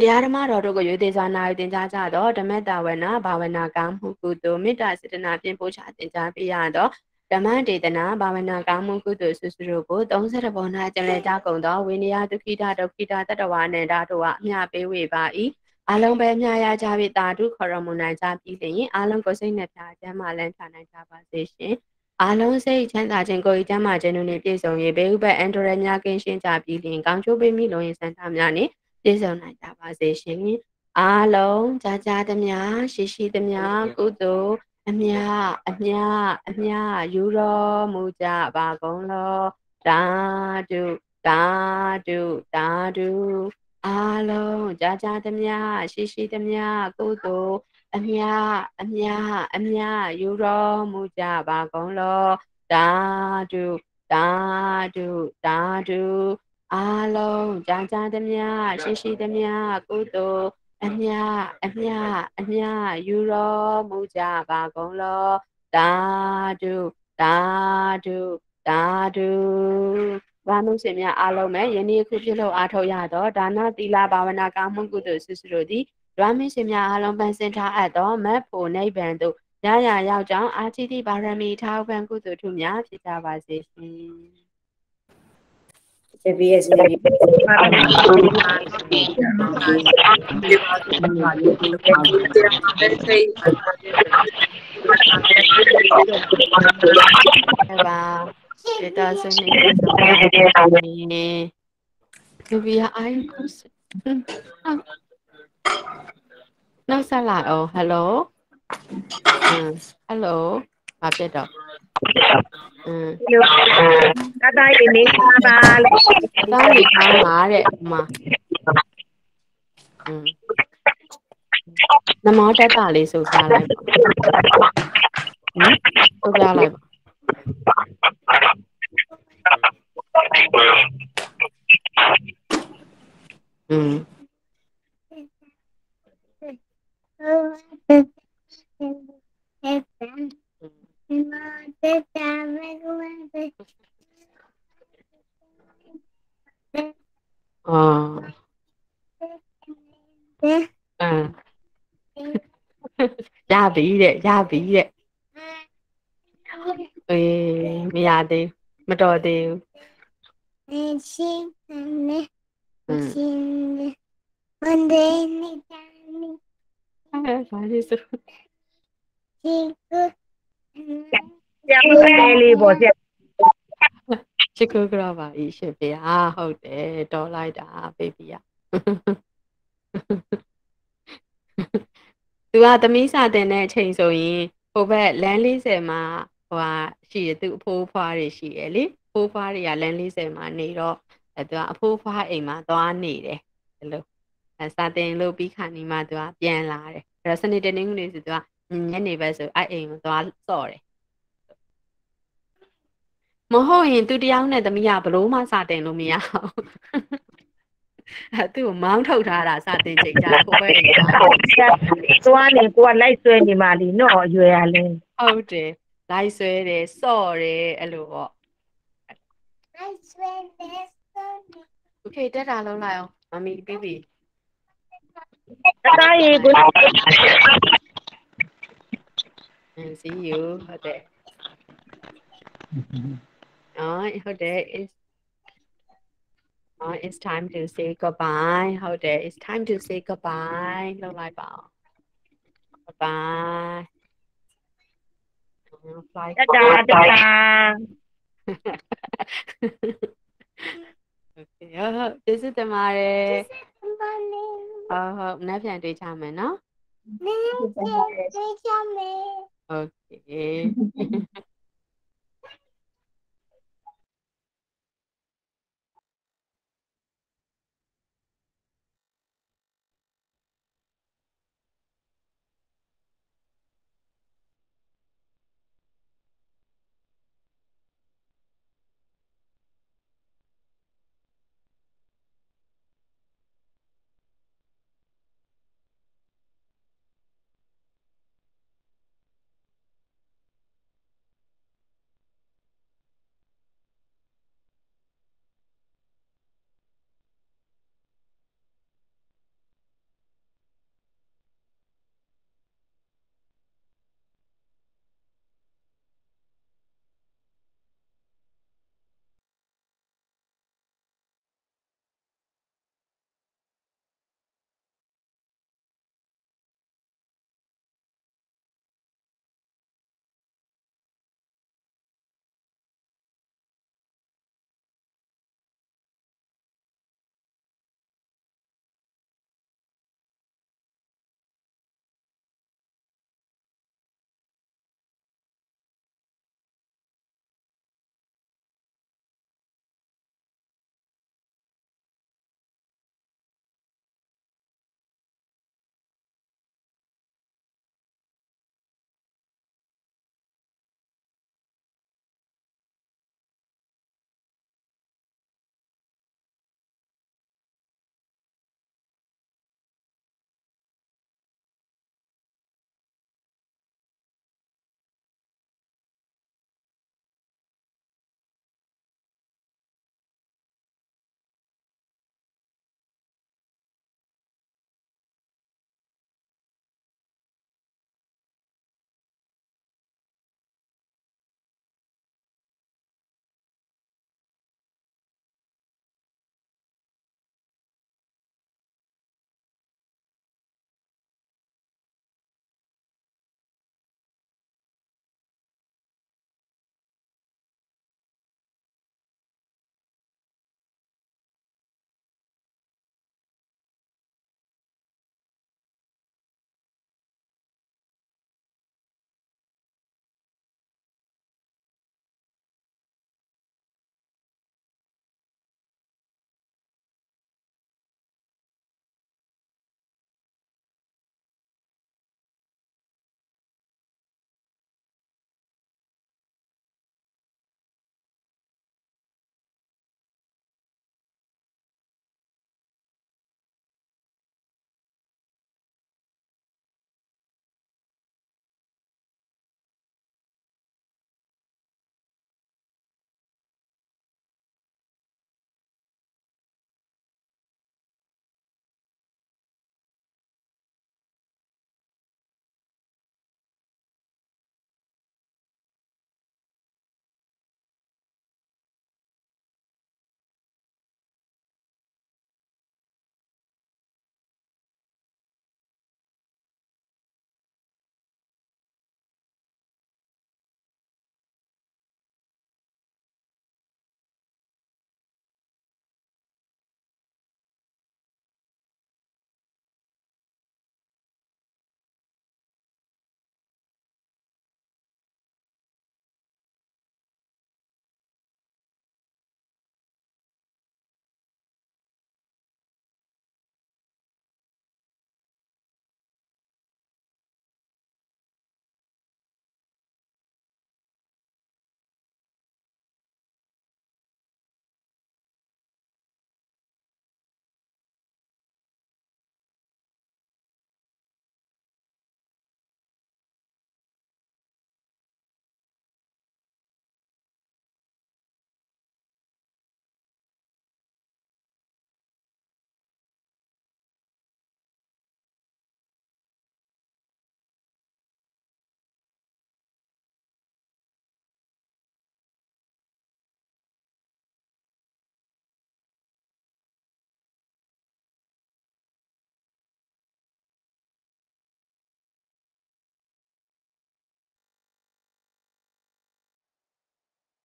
တရားဓမ္မတော်တို့ကိုရွေသေးစွာနာယူတင်ကြားကြသောဓမ္မတာဝနာဘာဝနာကောင်းမှုကုသိုလ်မေတ္တာစေတနာဖြင့်ပို့ချတင်ကြားပေးရသောဓမ္မဒေသနာဘာဝနာကောင်းမှုကုသိုလ်ဆုစုတို့ကို30ဘောနာကျန်လက်ကြကုန်သောဝိနည်းဒုက္ခိတဒုက္ခိတတတဝါနန္ဒတို့ကအမြပေးဝေပါ၏အလုံးပဲမြာရကြပြီတာဓုခေါ်ရမူနိုင်ကြပြီလျင်အလုံးကိုစိတ်နဲ့ဖြာကျမ်းမာလန်းချနိုင်ကြပါစေရှင် အားလုံးစိတ်ချမ်းသာခြင်းကိုယ်ကျမ်းမာခြင်းတို့နှင့်ပြည့်စုံ၍ဘေးဥပတ်အန္တရာယ်များကင်းရှင်းကြပြီးလျင်ကောင်းကျိုးပေးမိလုံးရင်စံထားများနှင့်ပြည့်စုံနိုင်ကြပါစေရှင်အားလုံးကြာကြာသမျှရှိရှိသမျှကုသိုလ်အမြအမြအမြယူတော်မူကြပါကုန်လောသာဓုသာဓုသာဓု အားလုံးကြာကြာသမျှရှိရှိသမျှကုသိုလ်အမြအမြအမြယူတော်မူကြပါကုန်လောသာဓုသာဓုသာဓုအားလုံးကြာကြာသမျှရှိရှိသမျှကုသိုလ်အမြအမြအမြယူတော်မူကြပါကုန်လောသာဓုသာဓုသာဓု ဘာနုရှင်များအားလုံးပဲယနေ့ခုပြုလုပ်အားထုတ်ရသောဒါနသီလဘာဝနာကောင်းမှုကုသိုလ်ဆုစုတို့သည်ဒွါမင်းရှင်များအားလုံးပန်းစင်ထားအပ်သောမတ်ဖို့နိဗ္ဗာန်သို့ရရရောက်ကြောင်းအာချီတိပါရမီထောက်ပံ့ကုသိုလ်ထုများဖြစ်ကြပါစေရှင် JBS ဟုတ်ပါဒေ ဒေတာစနေနေလူပြီးအိုင်နောက်ဆက်လာအောင်ဟယ်လိုဟယ်လိုမပြတ်တော့အင်းတတိုင်းနေပါပါလို့တိုင်းနေပါပါတဲ့အမအင်းနမောတတလေးစုစားလိုက်ပါဟမ်စုစားလိုက်ပါ ừ. ờ à ra vị đệ ra vị đệ အေးမရသေးဘူးမတော်သေးဘူးနေရှင်နေရှင်နေဝန်ဒေနေတန်နေအဲ့ဒါလေးဆိုဒီကူရံပဲလေးပေါ့ဆက်ချစ်ကူကြပါဤရှင်ဖေဟာဟုတ်တယ်တော်လိုက်တာဘေဘီယာသူကသမီးစာတင်တဲ့အချိန်ဆိုရင်ဟိုဘက်လမ်း40မှာ ဟိုဟာရှိရသူအဖိုးဖွားတွေရှိရလေအဖိုးဖွားတွေကလမ်း40မှာနေတော့အဲသူကအဖိုးဖွားအိမ်မှာသွားနေတယ်အဲ့လိုအဲစာတင်လို့ပြီးခါနီမှသူကပြန်လာတယ်အဲ့တော့စနေတနင်္ဂနွေဆိုသူကညနေဘက်ဆိုအဲ့အိမ်ကိုသွားစော့တယ်မဟုတ်ရင်သူတယောက်နဲ့သမီးကဘလို့မှစာတင်လို့မရဘူးအဲသူ့ကိုမောင်းထုတ်ထားတာစာတင်ချိန်ကြကိုပဲအိမ်ကသွားနေကိုကလိုက်ဆွဲနေမှလीနော်အရွယ်ရလဲဟုတ်တယ် လိုက်ဆွဲတယ်စော့တယ်အဲ့လိုပေါ့โอเคတက်တာလုံးလိုက်အောင်မမီပြီးပြီ တတရေကို and see you ဟုတ်တယ်အော်ဟုတ်တယ် is Oh, it's time to say goodbye. How there? It's time to say goodbye. လုပ်လိုက်ပါဦး Bye. Uh, Fly တတတတ Okay. ဟုတ်ကျေးဇူးတင်ပါတယ်ဟုတ်ဟုတ်နောက်ပြန်တွေ့ချမယ်နော် Okay